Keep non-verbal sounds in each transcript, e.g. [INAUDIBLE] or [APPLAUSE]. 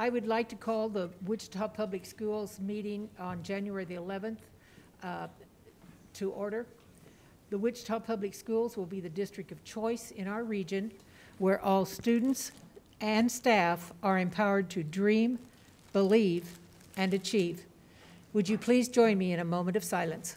I would like to call the Wichita Public Schools meeting on January the 11th uh, to order. The Wichita Public Schools will be the district of choice in our region where all students and staff are empowered to dream, believe, and achieve. Would you please join me in a moment of silence?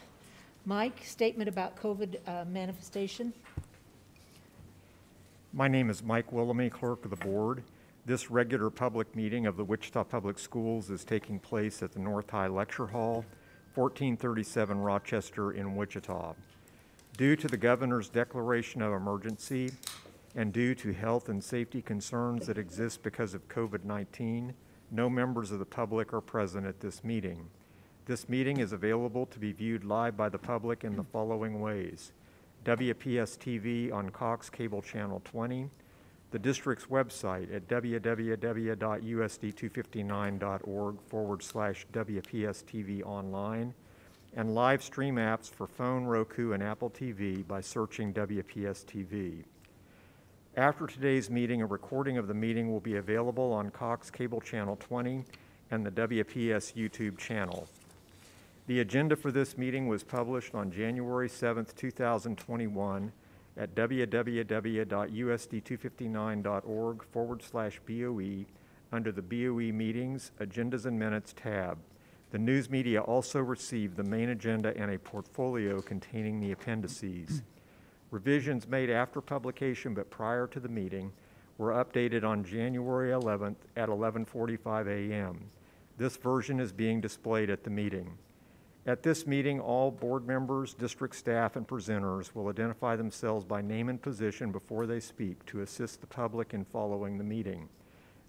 Mike, statement about COVID uh, manifestation? My name is Mike Willamy, Clerk of the Board. This regular public meeting of the Wichita Public Schools is taking place at the North High Lecture Hall, 1437 Rochester in Wichita. Due to the governor's declaration of emergency and due to health and safety concerns that exist because of COVID-19, no members of the public are present at this meeting. This meeting is available to be viewed live by the public in the following ways. WPS TV on Cox Cable Channel 20, the district's website at www.usd259.org forward slash WPS TV online, and live stream apps for phone, Roku, and Apple TV by searching WPS TV. After today's meeting, a recording of the meeting will be available on Cox Cable Channel 20 and the WPS YouTube channel. The agenda for this meeting was published on January 7th, 2021 at www.usd259.org forward slash BOE under the BOE Meetings, Agendas and Minutes tab. The news media also received the main agenda and a portfolio containing the appendices. Revisions made after publication but prior to the meeting were updated on January 11th at 11:45 a.m. This version is being displayed at the meeting. At this meeting, all board members, district staff, and presenters will identify themselves by name and position before they speak to assist the public in following the meeting.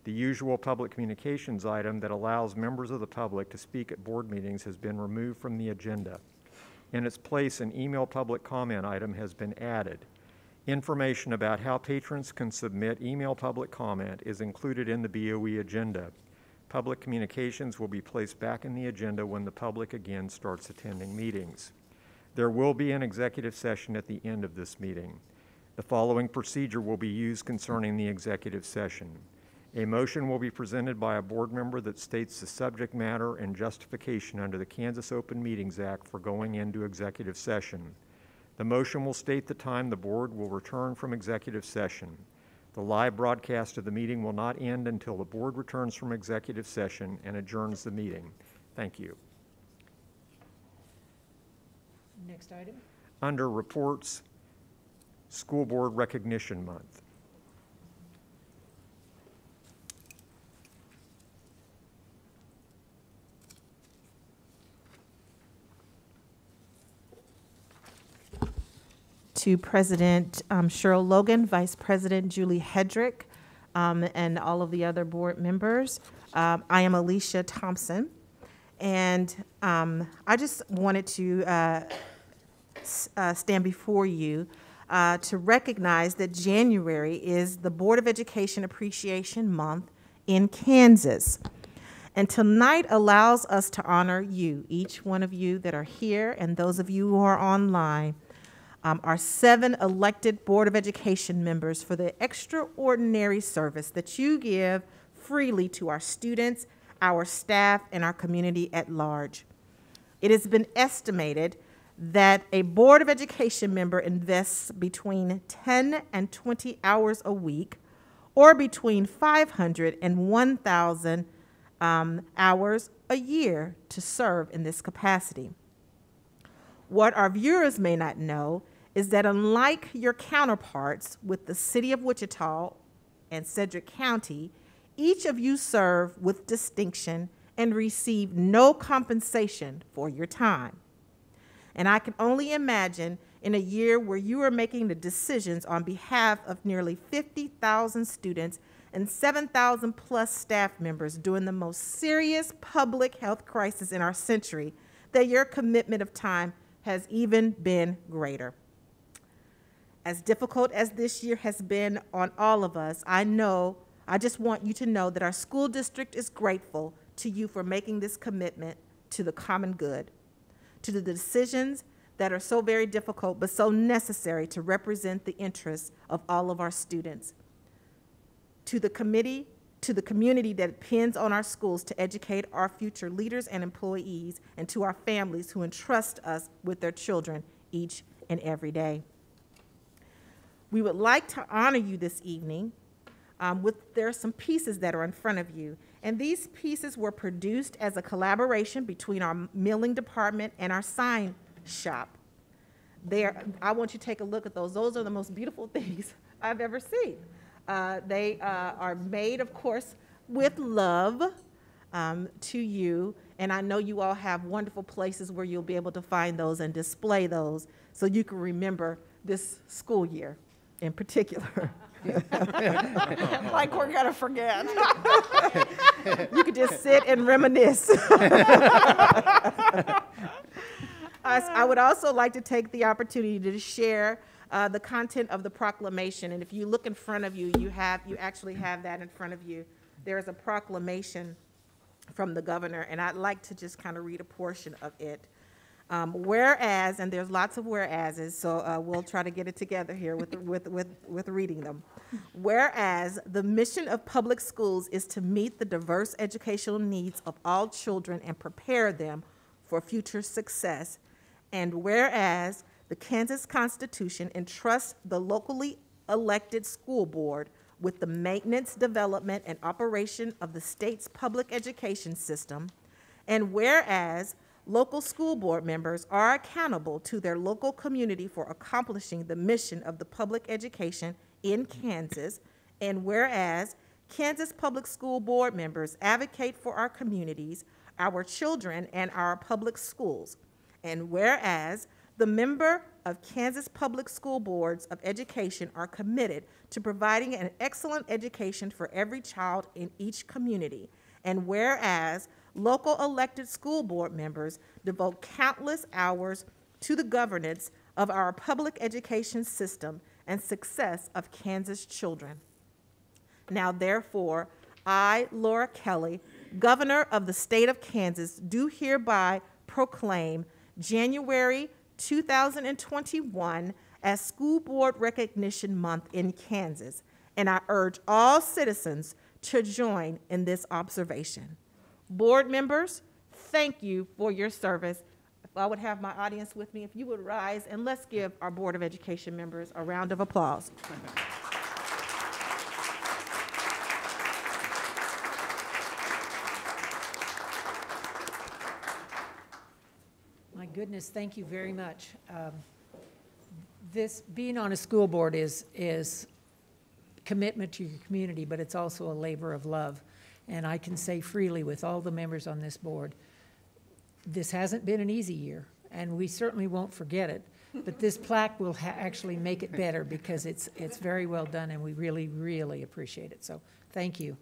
The usual public communications item that allows members of the public to speak at board meetings has been removed from the agenda. In its place, an email public comment item has been added. Information about how patrons can submit email public comment is included in the BOE agenda. Public communications will be placed back in the agenda when the public again starts attending meetings. There will be an executive session at the end of this meeting. The following procedure will be used concerning the executive session. A motion will be presented by a board member that states the subject matter and justification under the Kansas Open Meetings Act for going into executive session. The motion will state the time the board will return from executive session. The live broadcast of the meeting will not end until the board returns from executive session and adjourns the meeting. Thank you. Next item. Under reports, School Board Recognition Month. To President um, Sheril Logan, Vice President Julie Hedrick, um, and all of the other board members. Um, I am Alicia Thompson, and um, I just wanted to uh, uh, stand before you uh, to recognize that January is the Board of Education Appreciation Month in Kansas. And tonight allows us to honor you, each one of you that are here, and those of you who are online um, our seven elected Board of Education members for the extraordinary service that you give freely to our students, our staff, and our community at large. It has been estimated that a Board of Education member invests between 10 and 20 hours a week, or between 500 and 1,000 um, hours a year to serve in this capacity. What our viewers may not know is that unlike your counterparts with the City of Wichita and Sedgwick County, Each of you serve with distinction and receive no compensation for your time. And I can only imagine in a year where you are making the decisions on behalf of nearly 50,000 students and 7,000 plus staff members during the most serious public health crisis in our century, that your commitment of time has even been greater. As difficult as this year has been on all of us, I know, I just want you to know that our school district is grateful to you for making this commitment to the common good, to the decisions that are so very difficult but so necessary to represent the interests of all of our students, to the committee, to the community that depends on our schools to educate our future leaders and employees, and to our families who entrust us with their children each and every day. We would like to honor you this evening um, with, there are some pieces that are in front of you. And these pieces were produced as a collaboration between our milling department and our sign shop. There, I want you to take a look at those. Those are the most beautiful [LAUGHS] things I've ever seen. Uh, they uh, are made, of course, with love um, to you. And I know you all have wonderful places where you'll be able to find those and display those so you can remember this school year in particular. [LAUGHS] [LAUGHS] like we're gonna forget. [LAUGHS] you could just sit and reminisce. I I would also like to take the opportunity to share uh, the content of the proclamation. And if you look in front of you, you have, you actually have that in front of you. There is a proclamation from the governor, and I'd like to just kind of read a portion of it. Um, whereas, and there's lots of whereases, so uh, we'll try to get it together here with, with, with, with reading them. Whereas the mission of public schools is to meet the diverse educational needs of all children and prepare them for future success. And whereas the Kansas Constitution entrusts the locally elected school board with the maintenance, development, and operation of the state's public education system. And whereas local school board members are accountable to their local community for accomplishing the mission of the public education in Kansas. And whereas Kansas Public School Board members advocate for our communities, our children, and our public schools. And whereas the member of Kansas Public School Boards of Education are committed to providing an excellent education for every child in each community. And whereas local elected school board members devote countless hours to the governance of our public education system and success of Kansas children. Now, therefore, I, Laura Kelly, Governor of the state of Kansas, do hereby proclaim January 2021 as School Board Recognition Month in Kansas, and I urge all citizens to join in this observation. Board members, thank you for your service. If I would have my audience with me, if you would rise and let's give our Board of Education members a round of applause. My goodness, thank you very much. Um, This, being on a school board is, is commitment to your community, but it's also a labor of love. And I can say freely with all the members on this board, this hasn't been an easy year, and we certainly won't forget it. But this plaque will actually make it better because it's, it's very well done, and we really, really appreciate it. So, thank you.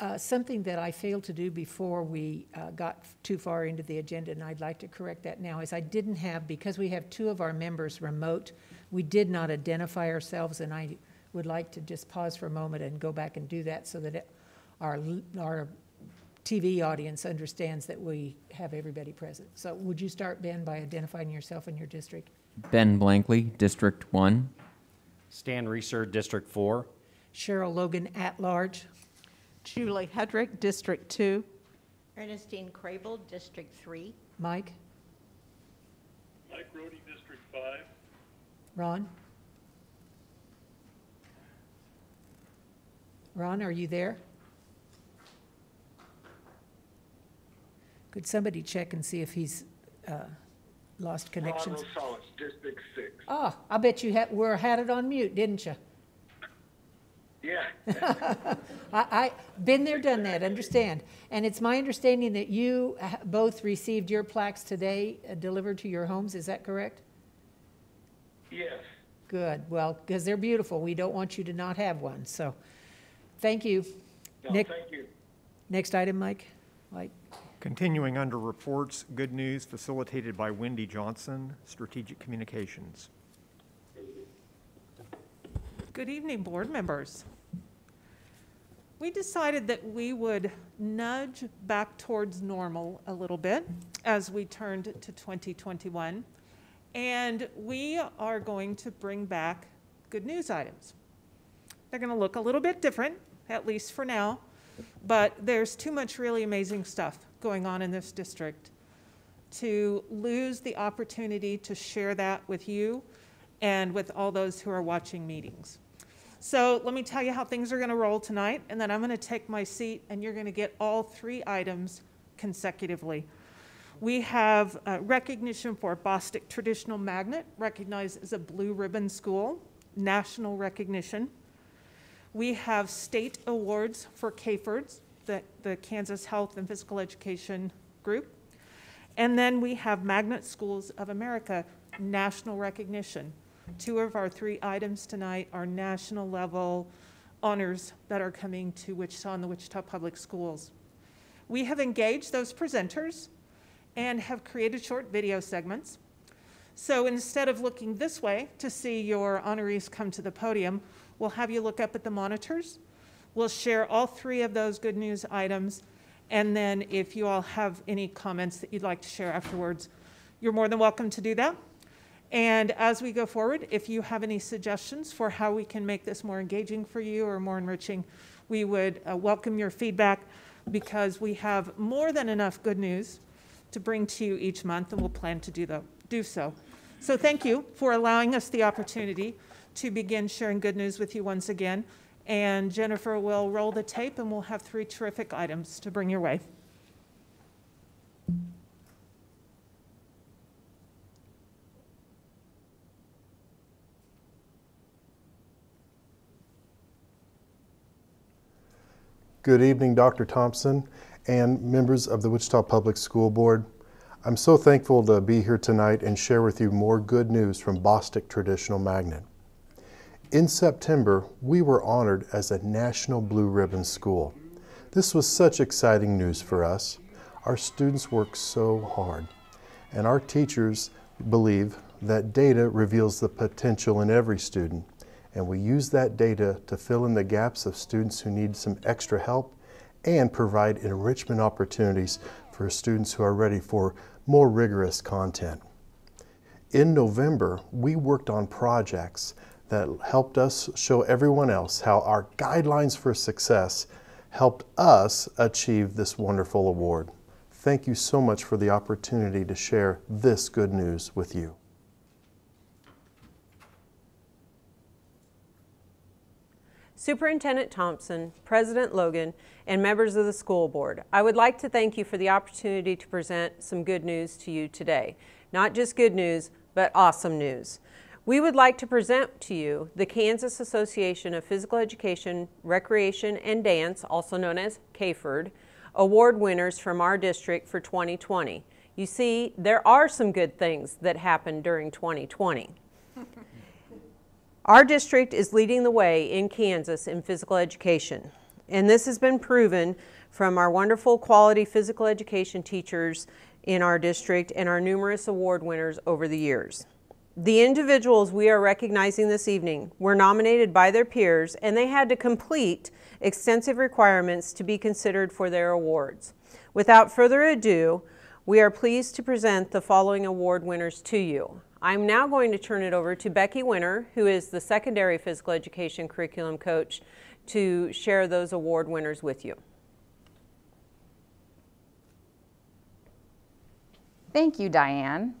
Uh, Something that I failed to do before we uh, got too far into the agenda, and I'd like to correct that now, is I didn't have, because we have two of our members remote, we did not identify ourselves, and I would like to just pause for a moment and go back and do that so that it- our, our TV audience understands that we have everybody present. So would you start, Ben, by identifying yourself and your district? Ben Blankley, District 1. Stan Reeser, District 4. Sheril Logan, at-large. Julie Hedrick, District 2. Ernestine Krehbiel, District 3. Mike? Mike Rodee, District Five. Ron? Ron, are you there? Could somebody check and see if he's uh, lost connections? Ron Rosales, District Six. Oh, I bet you had, were, had it on mute, didn't you? Yeah, [LAUGHS] I, I, been there, done that, understand. And it's my understanding that you both received your plaques today uh, delivered to your homes, is that correct? Yes. Good, well, because they're beautiful, we don't want you to not have one, so, thank you. No, Nick- thank you. Next item, Mike? Mike? Continuing under reports, good news facilitated by Wendy Johnson, Strategic Communications. Good evening, board members. We decided that we would nudge back towards normal a little bit as we turned to 2021. And we are going to bring back good news items. They're going to look a little bit different, at least for now, but there's too much really amazing stuff going on in this district to lose the opportunity to share that with you and with all those who are watching meetings. So let me tell you how things are going to roll tonight, and then I'm going to take my seat, and you're going to get all three items consecutively. We have uh, recognition for Bostic Traditional Magnet, recognized as a blue ribbon school, national recognition. We have state awards for CAFERDS, the, the Kansas Health and Physical Education Group. And then we have Magnet Schools of America, national recognition. Two of our three items tonight are national level honors that are coming to Wichita and the Wichita Public Schools. We have engaged those presenters and have created short video segments. So instead of looking this way to see your honorees come to the podium, we'll have you look up at the monitors. We'll share all three of those good news items. And then if you all have any comments that you'd like to share afterwards, you're more than welcome to do that. And as we go forward, if you have any suggestions for how we can make this more engaging for you or more enriching, we would uh, welcome your feedback because we have more than enough good news to bring to you each month, and we'll plan to do, the, do so. So thank you for allowing us the opportunity to begin sharing good news with you once again. And Jennifer will roll the tape, and we'll have three terrific items to bring your way. Good evening, Dr. Thompson and members of the Wichita Public School Board. I'm so thankful to be here tonight and share with you more good news from Bostic Traditional Magnet. In September, we were honored as a National Blue Ribbon School. This was such exciting news for us. Our students work so hard, and our teachers believe that data reveals the potential in every student and we use that data to fill in the gaps of students who need some extra help and provide enrichment opportunities for students who are ready for more rigorous content. In November, we worked on projects that helped us show everyone else how our guidelines for success helped us achieve this wonderful award. Thank you so much for the opportunity to share this good news with you. Superintendent Thompson, President Logan, and members of the school board, I would like to thank you for the opportunity to present some good news to you today. Not just good news, but awesome news. We would like to present to you the Kansas Association of Physical Education, Recreation, and Dance, also known as KAHPERD, award winners from our district for 2020. You see, there are some good things that happened during 2020. Our district is leading the way in Kansas in physical education, and this has been proven from our wonderful quality physical education teachers in our district and our numerous award winners over the years. The individuals we are recognizing this evening were nominated by their peers and they had to complete extensive requirements to be considered for their awards. Without further ado, we are pleased to present the following award winners to you. I'm now going to turn it over to Becky Winter, who is the secondary physical education curriculum coach, to share those award winners with you. Thank you, Diane.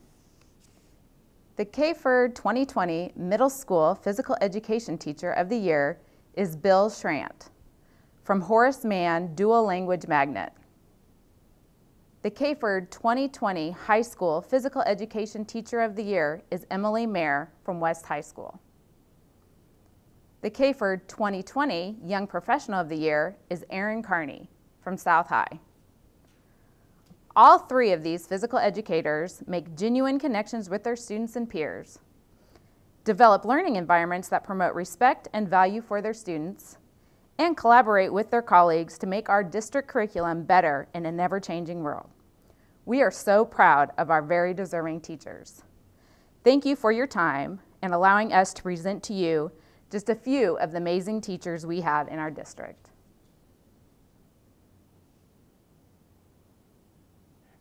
The KAHPERD 2020 Middle School Physical Education Teacher of the Year is Bill Schrant from Horace Mann Dual Language Magnet. The KAHPERD 2020 High School Physical Education Teacher of the Year is Emily Mayer from West High School. The KAHPERD 2020 Young Professional of the Year is Aaron Carney from South High. All three of these physical educators make genuine connections with their students and peers, develop learning environments that promote respect and value for their students, and collaborate with their colleagues to make our district curriculum better in a never-changing world. We are so proud of our very deserving teachers. Thank you for your time and allowing us to present to you just a few of the amazing teachers we have in our district.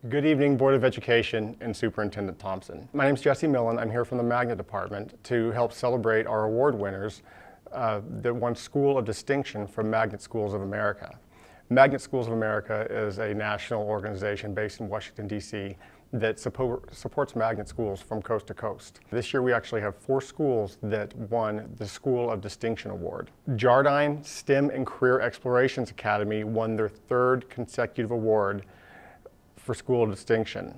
Good evening, Board of Education and Superintendent Thompson. My name is Jesse Millen. I'm here from the Magnet Department to help celebrate our award winners uh, that won School of Distinction from Magnet Schools of America. Magnet Schools of America is a national organization based in Washington, D.C. that support, supports magnet schools from coast to coast. This year we actually have four schools that won the School of Distinction Award. Jardine STEM and Career Explorations Academy won their third consecutive award for School Distinction.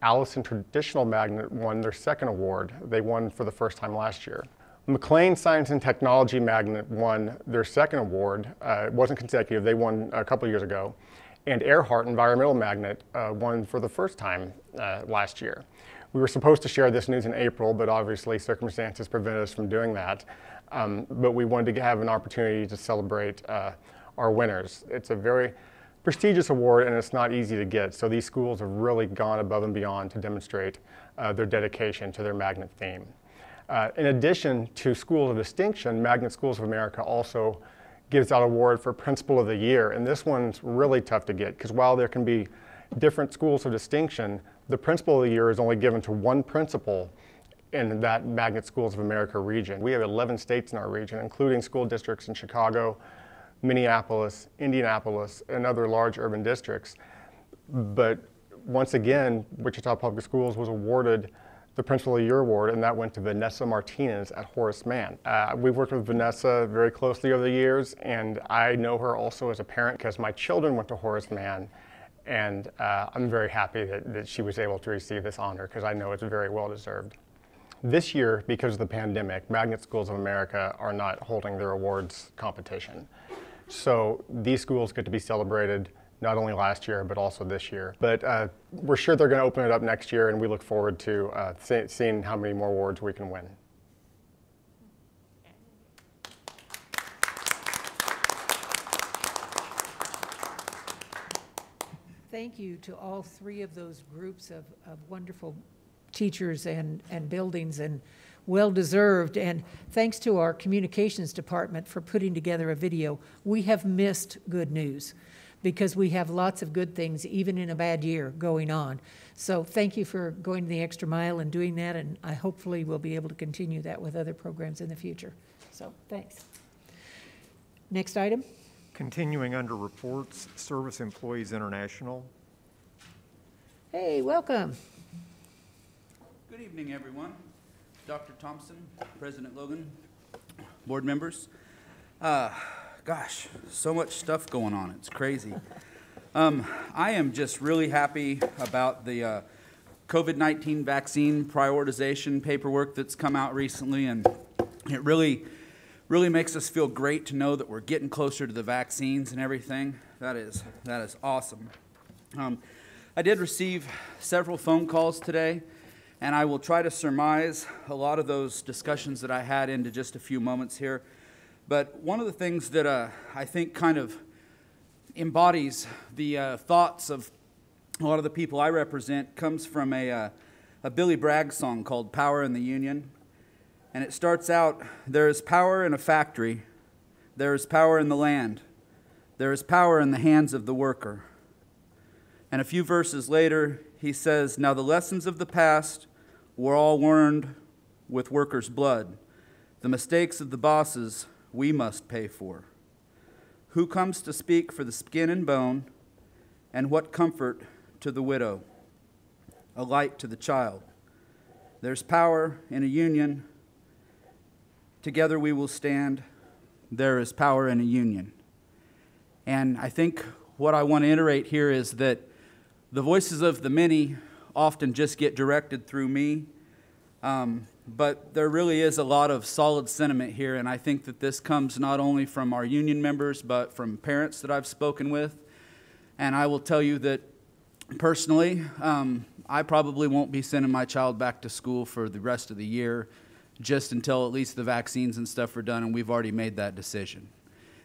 Allison Traditional Magnet won their second award. They won for the first time last year. McLean Science and Technology Magnet won their second award. Uh, it wasn't consecutive, they won a couple years ago. And Earhart Environmental Magnet uh, won for the first time uh, last year. We were supposed to share this news in April, but obviously circumstances prevented us from doing that. Um, but we wanted to have an opportunity to celebrate uh, our winners. It's a very prestigious award and it's not easy to get. So these schools have really gone above and beyond to demonstrate uh, their dedication to their magnet theme. Uh, in addition to Schools of Distinction, Magnet Schools of America also gives out award for Principal of the Year, and this one's really tough to get because while there can be different schools of distinction, the Principal of the Year is only given to one principal in that Magnet Schools of America region. We have 11 states in our region, including school districts in Chicago, Minneapolis, Indianapolis, and other large urban districts. But once again, Wichita Public Schools was awarded the Principal of the Year Award, and that went to Vanessa Martinez at Horace Mann. Uh, we've worked with Vanessa very closely over the years, and I know her also as a parent because my children went to Horace Mann, and uh, I'm very happy that, that she was able to receive this honor because I know it's very well deserved. This year, because of the pandemic, Magnet Schools of America are not holding their awards competition. So these schools get to be celebrated not only last year, but also this year. But uh, we're sure they're going to open it up next year, and we look forward to uh, see, seeing how many more awards we can win. Thank you to all three of those groups of, of wonderful teachers and, and buildings and well-deserved. And thanks to our communications department for putting together a video. We have missed good news because we have lots of good things, even in a bad year, going on. So thank you for going the extra mile and doing that, and I hopefully will be able to continue that with other programs in the future. So thanks. Next item. Continuing under reports, Service Employees International. Hey, welcome. Good evening, everyone. Dr. Thompson, President Logan, board members. Uh, gosh, so much stuff going on. It's crazy. Um, I am just really happy about the uh, COVID 19 vaccine prioritization paperwork that's come out recently, and it really, really makes us feel great to know that we're getting closer to the vaccines and everything. That is, that is awesome. Um, I did receive several phone calls today, and I will try to surmise a lot of those discussions that I had into just a few moments here. But one of the things that uh, I think kind of embodies the uh, thoughts of a lot of the people I represent comes from a, uh, a Billy Bragg song called Power in the Union. And it starts out There is power in a factory, there is power in the land, there is power in the hands of the worker. And a few verses later, he says, Now the lessons of the past were all learned with workers' blood. The mistakes of the bosses we must pay for. Who comes to speak for the skin and bone, and what comfort to the widow, a light to the child. There's power in a union. Together we will stand. There is power in a union. And I think what I want to iterate here is that the voices of the many often just get directed through me, Um, but there really is a lot of solid sentiment here, and I think that this comes not only from our union members, but from parents that I've spoken with. And I will tell you that personally, um, I probably won't be sending my child back to school for the rest of the year, just until at least the vaccines and stuff are done, and we've already made that decision.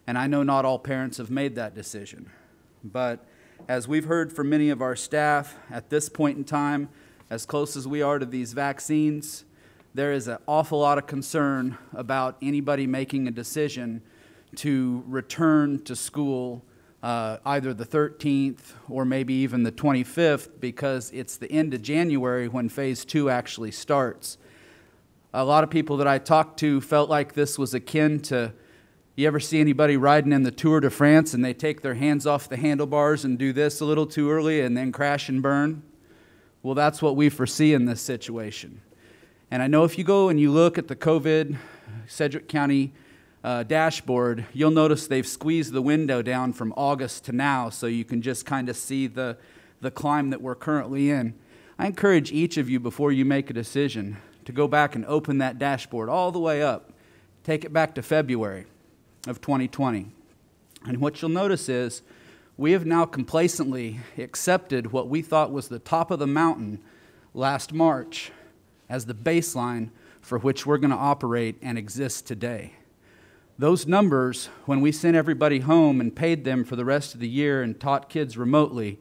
And I know not all parents have made that decision. But as we've heard from many of our staff, at this point in time, as close as we are to these vaccines, there is an awful lot of concern about anybody making a decision to return to school uh, either the 13th or maybe even the 25th because it's the end of January when phase two actually starts. A lot of people that I talked to felt like this was akin to you ever see anybody riding in the Tour de France and they take their hands off the handlebars and do this a little too early and then crash and burn? Well, that's what we foresee in this situation. And I know if you go and you look at the COVID Sedgwick County uh, dashboard, you'll notice they've squeezed the window down from August to now so you can just kind of see the, the climb that we're currently in. I encourage each of you before you make a decision to go back and open that dashboard all the way up. Take it back to February of 2020. And what you'll notice is we have now complacently accepted what we thought was the top of the mountain last March as the baseline for which we're going to operate and exist today. Those numbers, when we sent everybody home and paid them for the rest of the year and taught kids remotely,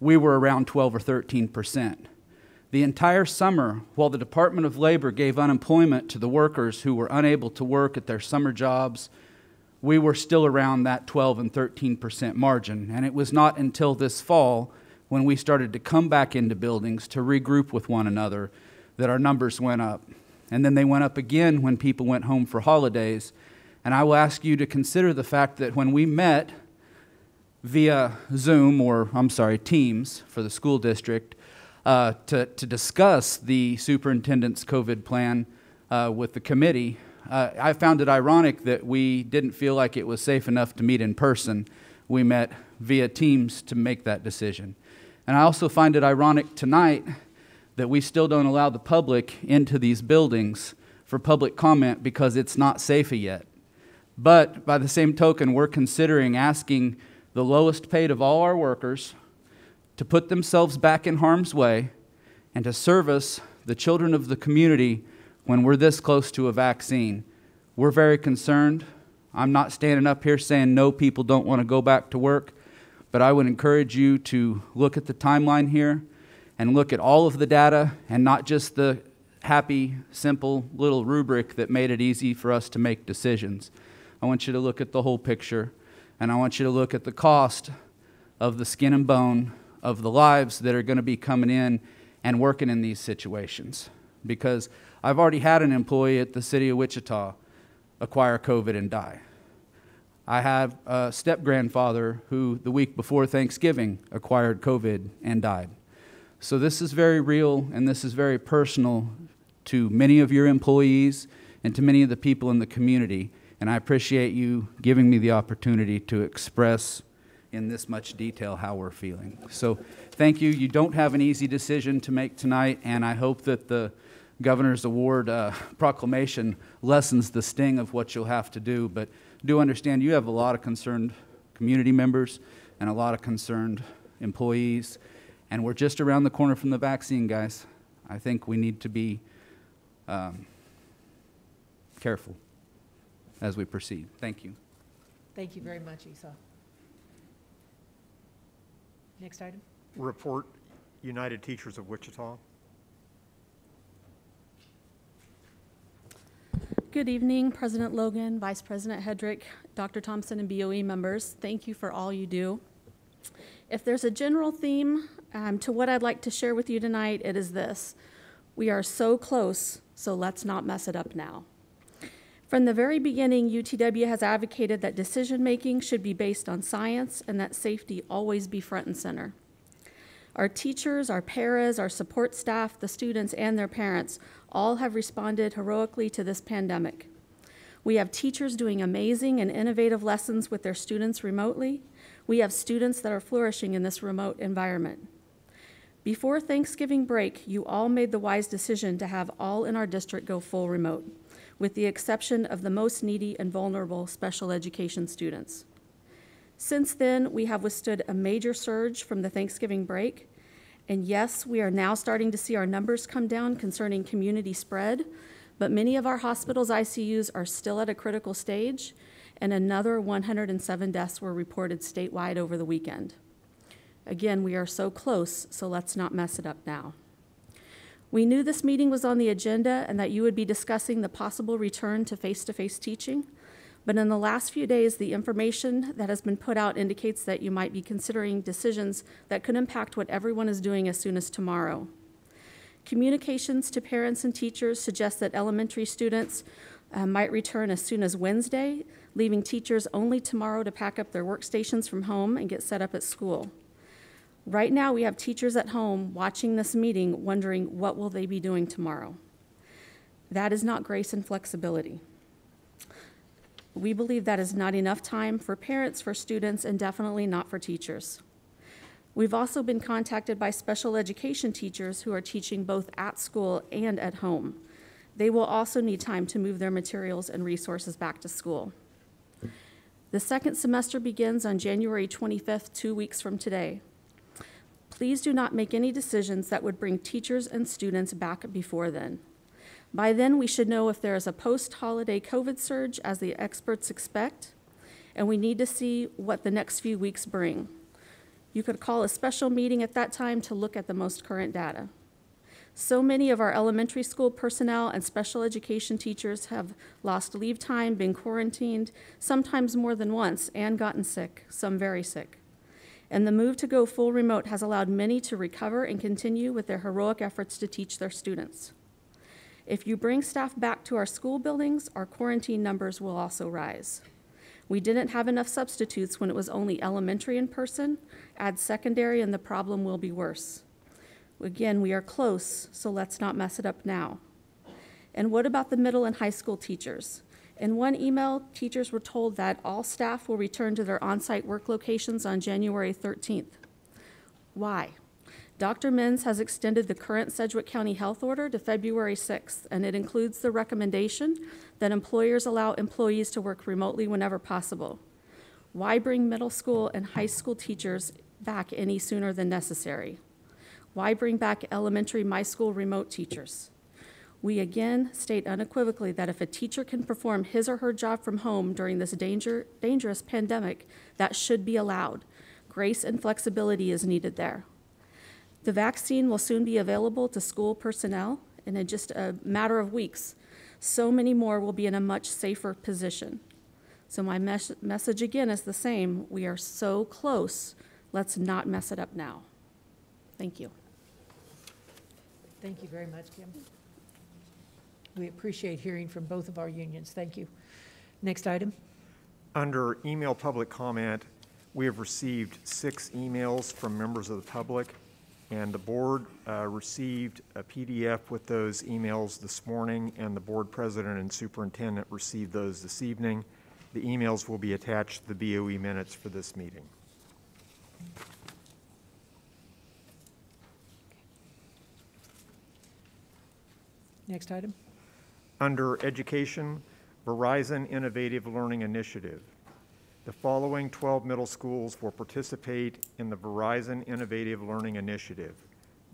we were around 12 or 13 percent. The entire summer, while the Department of Labor gave unemployment to the workers who were unable to work at their summer jobs, we were still around that 12 and 13 percent margin. And it was not until this fall when we started to come back into buildings to regroup with one another that our numbers went up. And then they went up again when people went home for holidays. And I will ask you to consider the fact that when we met via Zoom, or I'm sorry, Teams for the school district, uh, to, to discuss the superintendent's COVID plan uh, with the committee, uh, I found it ironic that we didn't feel like it was safe enough to meet in person. We met via Teams to make that decision. And I also find it ironic tonight that we still don't allow the public into these buildings for public comment because it's not safe yet. But by the same token, we're considering asking the lowest paid of all our workers to put themselves back in harm's way and to service the children of the community when we're this close to a vaccine. We're very concerned. I'm not standing up here saying no, people don't want to go back to work, but I would encourage you to look at the timeline here and look at all of the data and not just the happy, simple little rubric that made it easy for us to make decisions. I want you to look at the whole picture, and I want you to look at the cost of the skin and bone of the lives that are going to be coming in and working in these situations. Because I've already had an employee at the city of Wichita acquire COVID and die. I have a step grandfather who, the week before Thanksgiving, acquired COVID and died. So, this is very real and this is very personal to many of your employees and to many of the people in the community. And I appreciate you giving me the opportunity to express in this much detail how we're feeling. So, thank you. You don't have an easy decision to make tonight, and I hope that the Governor's Award uh, proclamation lessens the sting of what you'll have to do. But do understand you have a lot of concerned community members and a lot of concerned employees, and we're just around the corner from the vaccine, guys. I think we need to be um, careful as we proceed. Thank you. Thank you very much, Esau. Next item. Report United Teachers of Wichita. Good evening, President Logan, Vice President Hedrick, Dr. Thompson, and BOE members. Thank you for all you do. If there's a general theme um, to what I'd like to share with you tonight, it is this. We are so close, so let's not mess it up now. From the very beginning, UTW has advocated that decision making should be based on science and that safety always be front and center. Our teachers, our paras, our support staff, the students, and their parents all have responded heroically to this pandemic. We have teachers doing amazing and innovative lessons with their students remotely. We have students that are flourishing in this remote environment. Before Thanksgiving break, you all made the wise decision to have all in our district go full remote, with the exception of the most needy and vulnerable special education students. Since then, we have withstood a major surge from the Thanksgiving break. And yes, we are now starting to see our numbers come down concerning community spread, but many of our hospitals' ICUs are still at a critical stage, and another 107 deaths were reported statewide over the weekend. Again, we are so close, so let's not mess it up now. We knew this meeting was on the agenda and that you would be discussing the possible return to face to face teaching. But in the last few days, the information that has been put out indicates that you might be considering decisions that could impact what everyone is doing as soon as tomorrow. Communications to parents and teachers suggest that elementary students uh, might return as soon as Wednesday, leaving teachers only tomorrow to pack up their workstations from home and get set up at school. Right now, we have teachers at home watching this meeting wondering what will they be doing tomorrow. That is not grace and flexibility. We believe that is not enough time for parents, for students, and definitely not for teachers. We've also been contacted by special education teachers who are teaching both at school and at home. They will also need time to move their materials and resources back to school. The second semester begins on January 25th, two weeks from today. Please do not make any decisions that would bring teachers and students back before then. By then, we should know if there is a post holiday COVID surge, as the experts expect, and we need to see what the next few weeks bring. You could call a special meeting at that time to look at the most current data. So many of our elementary school personnel and special education teachers have lost leave time, been quarantined, sometimes more than once, and gotten sick, some very sick. And the move to go full remote has allowed many to recover and continue with their heroic efforts to teach their students. If you bring staff back to our school buildings, our quarantine numbers will also rise. We didn't have enough substitutes when it was only elementary in person. Add secondary, and the problem will be worse. Again, we are close, so let's not mess it up now. And what about the middle and high school teachers? In one email, teachers were told that all staff will return to their on site work locations on January 13th. Why? Dr. Minns has extended the current Sedgwick County Health Order to February 6th, and it includes the recommendation that employers allow employees to work remotely whenever possible. Why bring middle school and high school teachers back any sooner than necessary? Why bring back elementary my school remote teachers? We again state unequivocally that if a teacher can perform his or her job from home during this danger, dangerous pandemic, that should be allowed. Grace and flexibility is needed there. The vaccine will soon be available to school personnel, and in just a matter of weeks, so many more will be in a much safer position. So, my mes- message again is the same. We are so close. Let's not mess it up now. Thank you. Thank you very much, Kim. We appreciate hearing from both of our unions. Thank you. Next item. Under email public comment, we have received six emails from members of the public, and the board uh, received a PDF with those emails this morning, and the board president and superintendent received those this evening. The emails will be attached to the BOE minutes for this meeting. Next item. Under Education, Verizon Innovative Learning Initiative. The following 12 middle schools will participate in the Verizon Innovative Learning Initiative.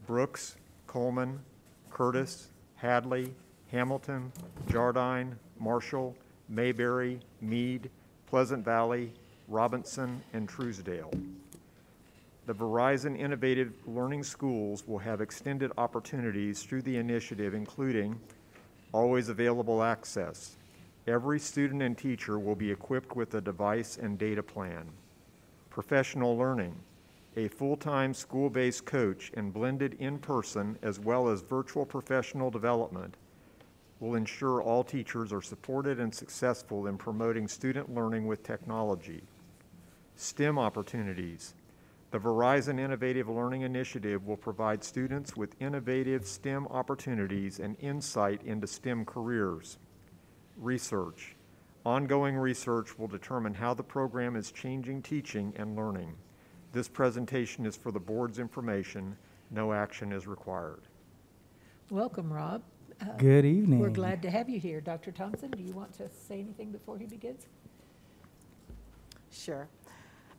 Brooks, Coleman, Curtis, Hadley, Hamilton, Jardine, Marshall, Mayberry, Meade, Pleasant Valley, Robinson, and Truesdell. The Verizon Innovative Learning Schools will have extended opportunities through the initiative, including always available access. Every student and teacher will be equipped with a device and data plan. Professional learning, a full-time school-based coach and blended in-person as well as virtual professional development will ensure all teachers are supported and successful in promoting student learning with technology. STEM opportunities, the Verizon Innovative Learning Initiative will provide students with innovative STEM opportunities and insight into STEM careers. Research. Ongoing research will determine how the program is changing teaching and learning. This presentation is for the board's information. No action is required. Welcome, Rob. Uh, Good evening. We're glad to have you here. Dr. Thompson, do you want to say anything before he begins? Sure.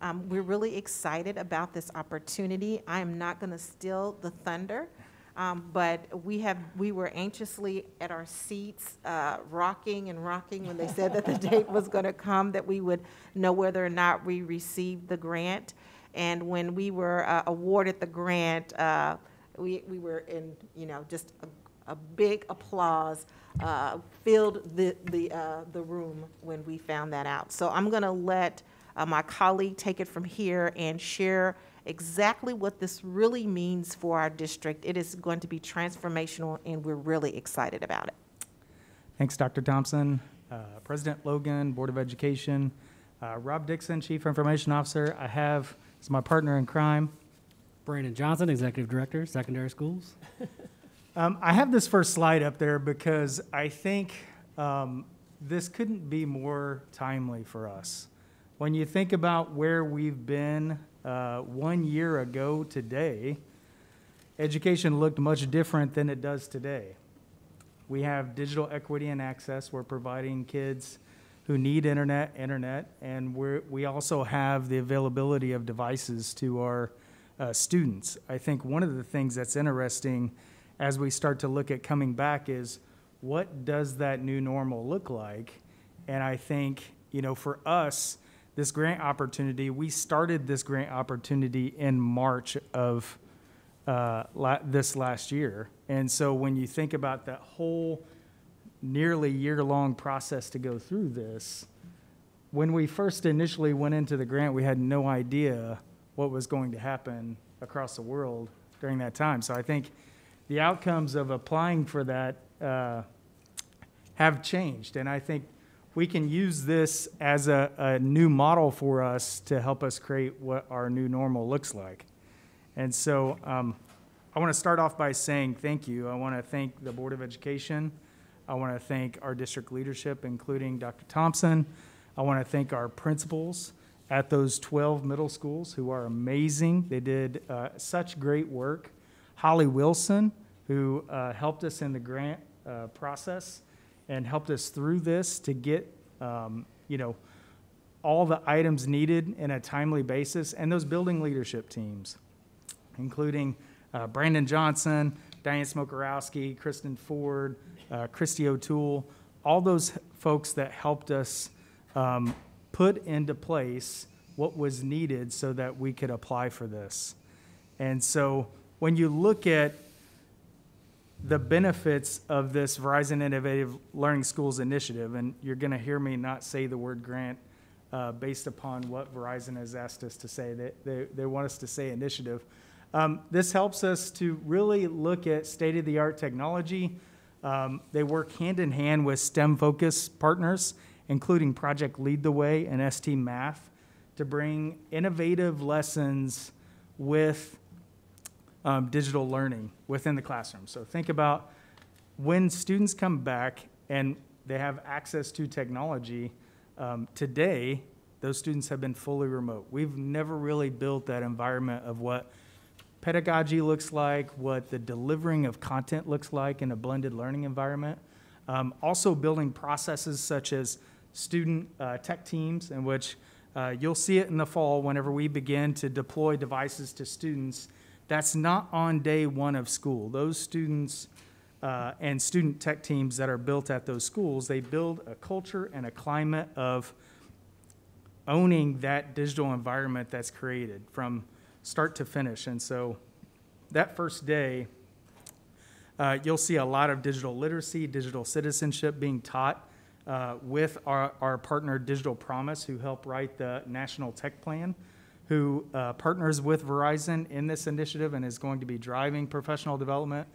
Um, We're really excited about this opportunity. I am not going to steal the thunder, um, but we have, we were anxiously at our seats, uh, rocking and rocking when they said that the [LAUGHS] date was going to come, that we would know whether or not we received the grant. And when we were uh, awarded the grant, uh, we, we were in, you know, just a, a big applause uh, filled the, the, uh, the room when we found that out. So I'm going to let uh, my colleague take it from here and share exactly what this really means for our district. It is going to be transformational, and we're really excited about it. Thanks, Dr. Thompson. Uh, President Logan, Board of Education, uh, Rob Dixon, Chief Information Officer. I have as my partner in crime. Brandon Johnson, Executive Director, Secondary Schools. [LAUGHS] Um, I have this first slide up there because I think um, this couldn't be more timely for us. When you think about where we've been uh, one year ago today, education looked much different than it does today. We have digital equity and access. We're providing kids who need internet, internet, and we're, we also have the availability of devices to our uh, students. I think one of the things that's interesting as we start to look at coming back is what does that new normal look like? And I think, you know, for us, this grant opportunity, we started this grant opportunity in March of uh, la- this last year. And so when you think about that whole nearly year-long process to go through this, when we first initially went into the grant, we had no idea what was going to happen across the world during that time. So I think the outcomes of applying for that uh, have changed. And I think we can use this as a, a new model for us to help us create what our new normal looks like. And so um, I want to start off by saying thank you. I want to thank the Board of Education. I want to thank our district leadership, including Dr. Thompson. I want to thank our principals at those 12 middle schools who are amazing. They did uh, such great work. Holly Wilson, who uh, helped us in the grant uh, process and helped us through this to get, um, you know, all the items needed in a timely basis, and those building leadership teams, including uh, Brandon Johnson, Diane Smokorowski, Kristen Ford, uh, Christy O'Toole, all those folks that helped us um, put into place what was needed so that we could apply for this. And so when you look at the benefits of this Verizon Innovative Learning Schools initiative, and you're going to hear me not say the word grant uh, based upon what Verizon has asked us to say. They, they, they want us to say initiative. Um, this helps us to really look at state of the art technology. Um, they work hand in hand with STEM focus partners, including Project Lead the Way and ST Math, to bring innovative lessons with um, digital learning within the classroom. So think about when students come back and they have access to technology. Um, today, those students have been fully remote. We've never really built that environment of what pedagogy looks like, what the delivering of content looks like in a blended learning environment. Um, also, building processes such as student uh, tech teams, in which uh, you'll see it in the fall whenever we begin to deploy devices to students that's not on day one of school. Those students uh, and student tech teams that are built at those schools, they build a culture and a climate of owning that digital environment that's created from start to finish. And so that first day, uh, you'll see a lot of digital literacy, digital citizenship being taught uh, with our, our partner Digital Promise, who helped write the National Tech Plan who uh, partners with Verizon in this initiative and is going to be driving professional development.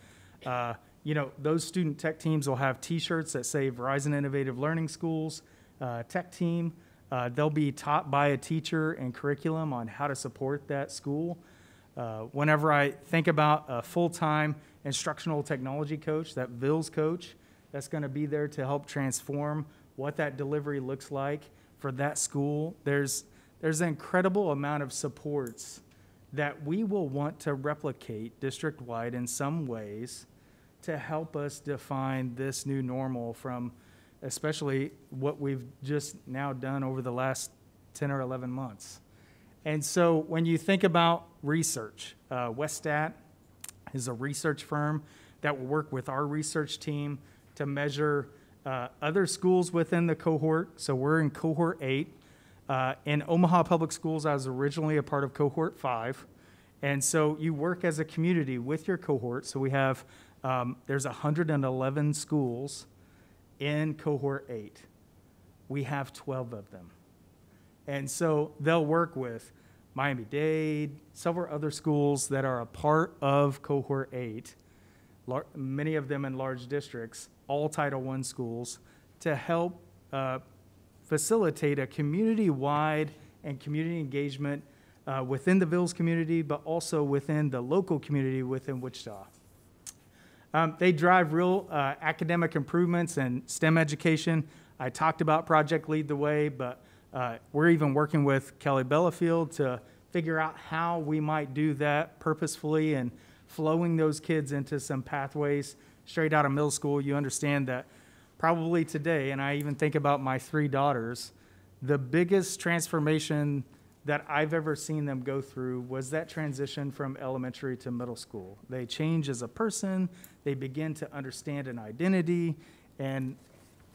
Uh, you know, those student tech teams will have T-shirts that say Verizon Innovative Learning Schools uh, Tech Team. Uh, they'll be taught by a teacher and curriculum on how to support that school. Uh, whenever I think about a full-time instructional technology coach, that VILS coach, that's going to be there to help transform what that delivery looks like for that school. There's there's an incredible amount of supports that we will want to replicate district-wide in some ways to help us define this new normal from especially what we've just now done over the last 10 or 11 months. And so when you think about research, uh, Westat is a research firm that will work with our research team to measure uh, other schools within the cohort. So we're in cohort eight. Uh, in Omaha Public Schools, I was originally a part of cohort five. And so you work as a community with your cohort. So we have, um, there's 111 schools in cohort eight. We have 12 of them. And so they'll work with Miami Dade, several other schools that are a part of cohort eight, lar- many of them in large districts, all Title I schools, to help uh, facilitate a community-wide and community engagement uh, within the VILS community, but also within the local community within Wichita. Um, they drive real uh, academic improvements and STEM education. I talked about Project Lead the Way, but uh, we're even working with Kelly Bielefeld to figure out how we might do that purposefully and flowing those kids into some pathways straight out of middle school. You understand that probably today, and I even think about my three daughters, the biggest transformation that I've ever seen them go through was that transition from elementary to middle school. They change as a person, they begin to understand an identity, and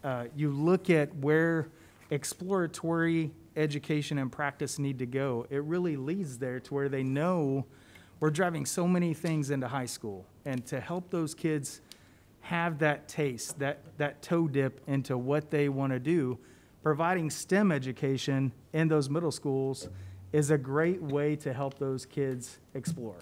uh, you look at where exploratory education and practice need to go. It really leads there to where they know we're driving so many things into high school. And to help those kids have that taste, that, that toe dip into what they want to do, providing STEM education in those middle schools is a great way to help those kids explore.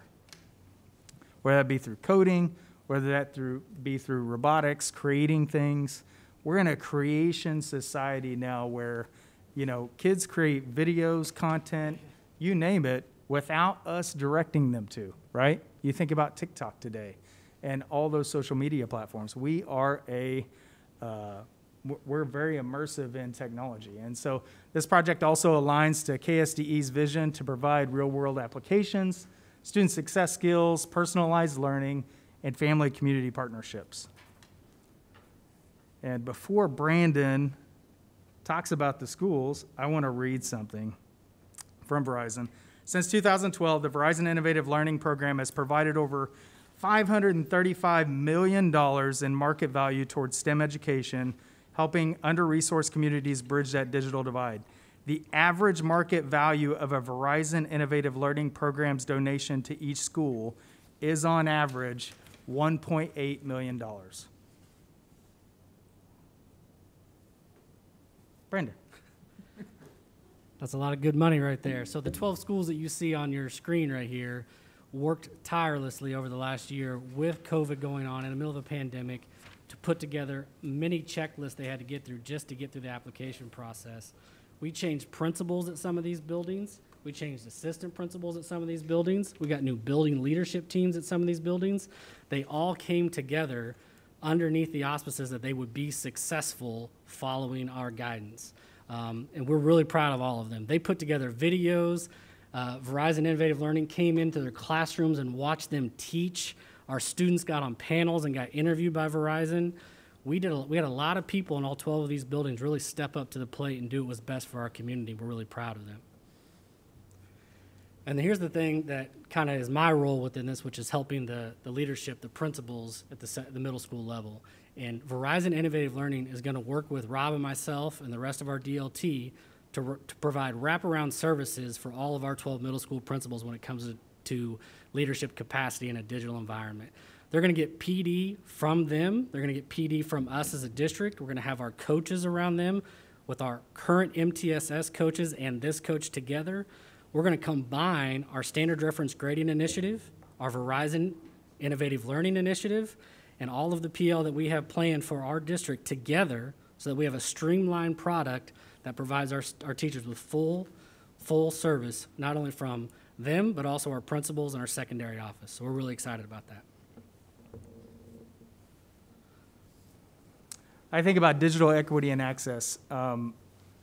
Whether that be through coding, whether that through, be through robotics, creating things. We're in a creation society now where, you know, kids create videos, content, you name it, without us directing them to, right? You think about TikTok today and all those social media platforms. We are a, uh, we're very immersive in technology. And so this project also aligns to KSDE's vision to provide real world applications, student success skills, personalized learning, and family community partnerships. And before Brandon talks about the schools, I want to read something from Verizon. Since 2012, the Verizon Innovative Learning Program has provided over $535 million in market value towards STEM education, helping under resourced communities bridge that digital divide. The average market value of a Verizon Innovative Learning Program's donation to each school is on average $1.8 million. Brandon. That's a lot of good money right there. So the 12 schools that you see on your screen right here worked tirelessly over the last year with COVID going on in the middle of a pandemic to put together many checklists they had to get through just to get through the application process. We changed principals at some of these buildings. We changed assistant principals at some of these buildings. We got new building leadership teams at some of these buildings. They all came together underneath the auspices that they would be successful following our guidance. Um, and we're really proud of all of them. They put together videos. Uh, Verizon Innovative Learning came into their classrooms and watched them teach. Our students got on panels and got interviewed by Verizon. We, did a, we had a lot of people in all 12 of these buildings really step up to the plate and do what was best for our community. We're really proud of them. And here's the thing that kind of is my role within this, which is helping the, the leadership, the principals at the, the middle school level. And Verizon Innovative Learning is going to work with Rob and myself and the rest of our DLT to, to provide wraparound services for all of our 12 middle school principals when it comes to, to leadership capacity in a digital environment. They're going to get PD from them. They're going to get PD from us as a district. We're going to have our coaches around them with our current MTSS coaches and this coach together. We're going to combine our standard reference grading initiative, our Verizon Innovative Learning Initiative, and all of the PL that we have planned for our district together so that we have a streamlined product that provides our, our teachers with full, full service, not only from them, but also our principals and our secondary office. So we're really excited about that. I think about digital equity and access. Um,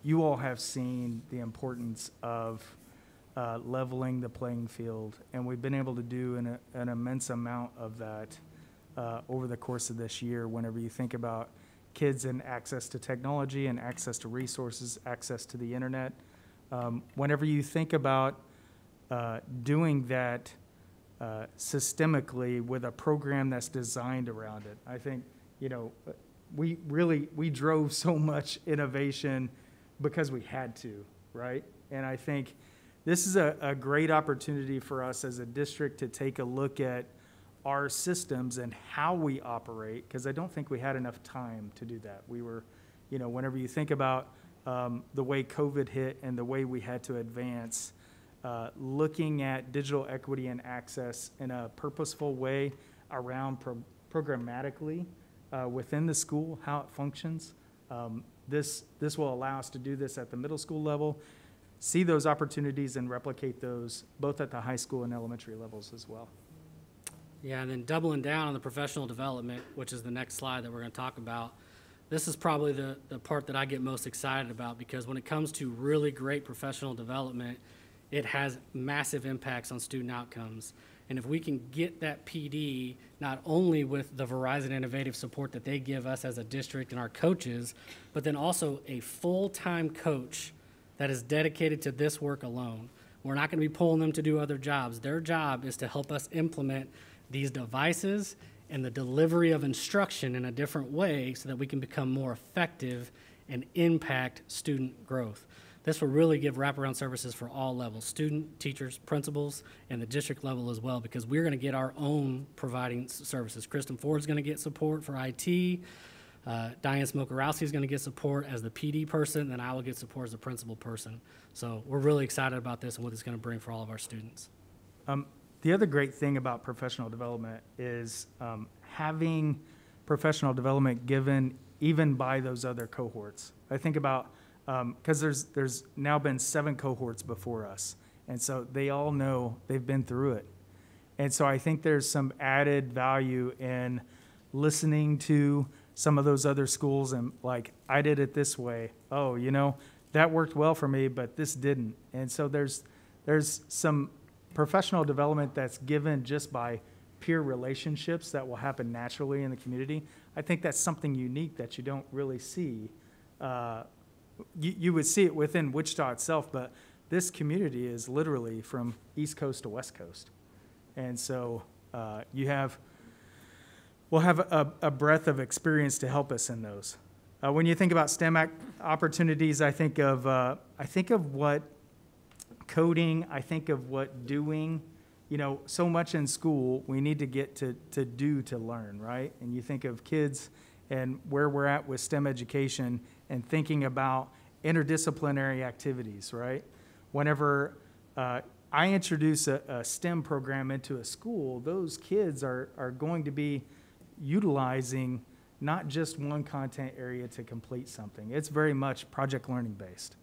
you all have seen the importance of uh, leveling the playing field. And we've been able to do an, an immense amount of that uh, over the course of this year. Whenever you think about kids and access to technology and access to resources, access to the internet, um, whenever you think about uh, doing that uh, systemically with a program that's designed around it, I think you know we really we drove so much innovation because we had to, right? And I think this is a, a great opportunity for us as a district to take a look at our systems and how we operate, because I don't think we had enough time to do that. We were, you know, whenever you think about um, the way COVID hit and the way we had to advance, uh, looking at digital equity and access in a purposeful way around pro- programmatically uh, within the school, how it functions. Um, this, this will allow us to do this at the middle school level see those opportunities and replicate those both at the high school and elementary levels as well. Yeah, and then doubling down on the professional development, which is the next slide that we're going to talk about. This is probably the, the part that I get most excited about because when it comes to really great professional development, it has massive impacts on student outcomes. And if we can get that PD, not only with the Verizon Innovative support that they give us as a district and our coaches, but then also a full time coach that is dedicated to this work alone. We're not going to be pulling them to do other jobs. Their job is to help us implement these devices and the delivery of instruction in a different way so that we can become more effective and impact student growth. This will really give wraparound services for all levels student, teachers, principals, and the district level as well because we're going to get our own providing services. Kristen Ford's going to get support for IT. Uh, Diane Smokorowski is going to get support as the PD person, and I will get support as the principal person. So we're really excited about this and what it's going to bring for all of our students. Um, the other great thing about professional development is um, having professional development given even by those other cohorts. I think about because um, there's there's now been seven cohorts before us, and so they all know they've been through it, and so I think there's some added value in listening to some of those other schools and like I did it this way. Oh, you know, that worked well for me, but this didn't. And so there's there's some professional development that's given just by peer relationships that will happen naturally in the community. I think that's something unique that you don't really see. Uh, you, you would see it within Wichita itself, but this community is literally from East Coast to West Coast. And so uh, you have we'll have a, a breadth of experience to help us in those. Uh, when you think about STEM opportunities, I think of uh, I think of what coding. I think of what doing. You know, so much in school we need to get to to do to learn, right? And you think of kids and where we're at with STEM education and thinking about interdisciplinary activities, right? Whenever uh, I introduce a, a STEM program into a school, those kids are are going to be utilizing not just one content area to complete something. It's very much project learning based.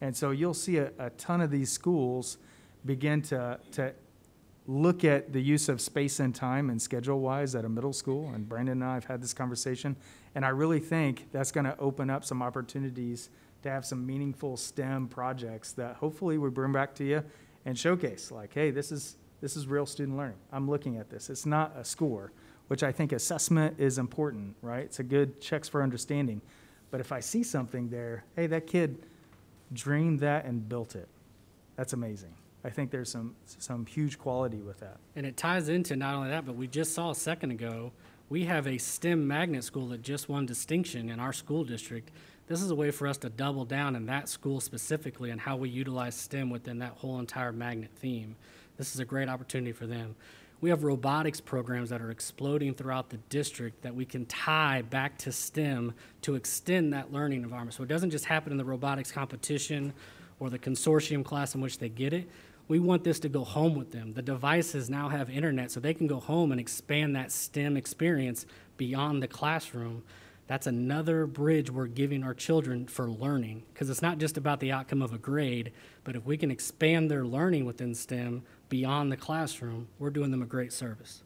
And so you'll see a, a ton of these schools begin to, to look at the use of space and time and schedule wise at a middle school. And Brandon and I have had this conversation. And I really think that's going to open up some opportunities to have some meaningful STEM projects that hopefully we bring back to you and showcase like, hey, this is, this is real student learning. I'm looking at this. It's not a score which I think assessment is important, right? It's a good checks for understanding. But if I see something there, hey, that kid dreamed that and built it. That's amazing. I think there's some some huge quality with that. And it ties into not only that, but we just saw a second ago, we have a STEM magnet school that just won distinction in our school district. This is a way for us to double down in that school specifically and how we utilize STEM within that whole entire magnet theme. This is a great opportunity for them. We have robotics programs that are exploding throughout the district that we can tie back to STEM to extend that learning environment. So it doesn't just happen in the robotics competition or the consortium class in which they get it. We want this to go home with them. The devices now have internet, so they can go home and expand that STEM experience beyond the classroom. That's another bridge we're giving our children for learning because it's not just about the outcome of a grade, but if we can expand their learning within STEM, beyond the classroom, we're doing them a great service.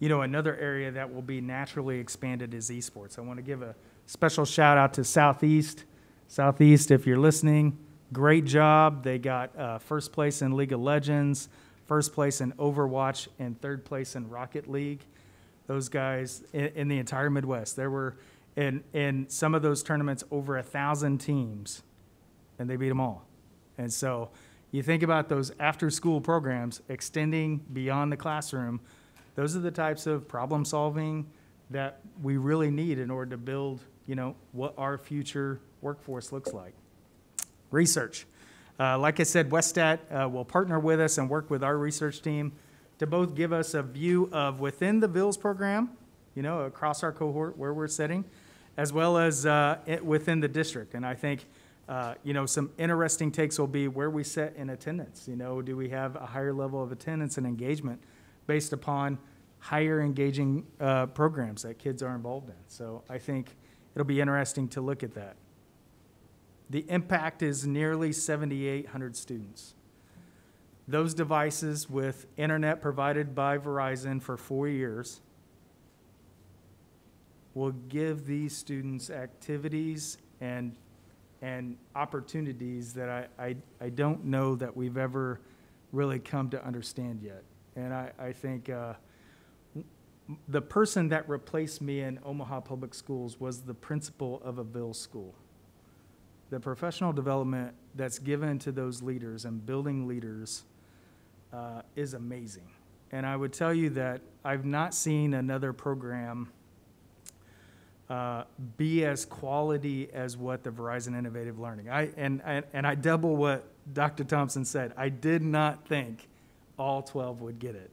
You know, another area that will be naturally expanded is esports. I want to give a special shout out to Southeast. Southeast, if you're listening, great job. They got uh, first place in League of Legends, first place in Overwatch, and third place in Rocket League. Those guys in, in the entire Midwest. There were in in some of those tournaments over a thousand teams, and they beat them all. And so you think about those after school programs extending beyond the classroom. Those are the types of problem solving that we really need in order to build, you know, what our future workforce looks like. Research. Uh, like I said, Westat uh, will partner with us and work with our research team to both give us a view of within the VILS program, you know, across our cohort where we're sitting, as well as uh, it, within the district. And I think, uh, you know, some interesting takes will be where we set in attendance. You know, do we have a higher level of attendance and engagement based upon higher engaging uh, programs that kids are involved in? So I think it'll be interesting to look at that. The impact is nearly 7,800 students. Those devices with internet provided by Verizon for four years will give these students activities and, and opportunities that I, I, I don't know that we've ever really come to understand yet. And I, I think uh, the person that replaced me in Omaha Public Schools was the principal of a VILS school the professional development that's given to those leaders and building leaders uh, is amazing. And I would tell you that I've not seen another program uh, be as quality as what the Verizon Innovative Learning. I, and, and, and I double what Dr. Thompson said. I did not think all 12 would get it.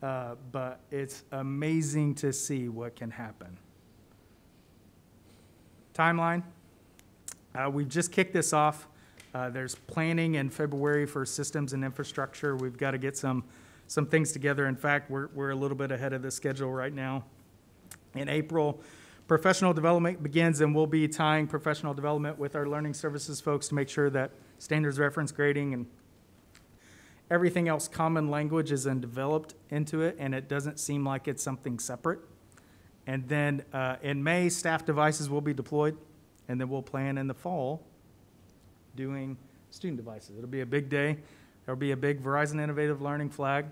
Uh, but it's amazing to see what can happen. Timeline. Uh, we've just kicked this off. Uh, there's planning in February for systems and infrastructure. We've got to get some, some things together. In fact, we're, we're a little bit ahead of the schedule right now. In April, professional development begins, and we'll be tying professional development with our learning services folks to make sure that standards reference grading and everything else common language is then developed into it, and it doesn't seem like it's something separate. And then uh, in May, staff devices will be deployed and then we'll plan in the fall doing student devices. It'll be a big day. There'll be a big Verizon Innovative Learning flag.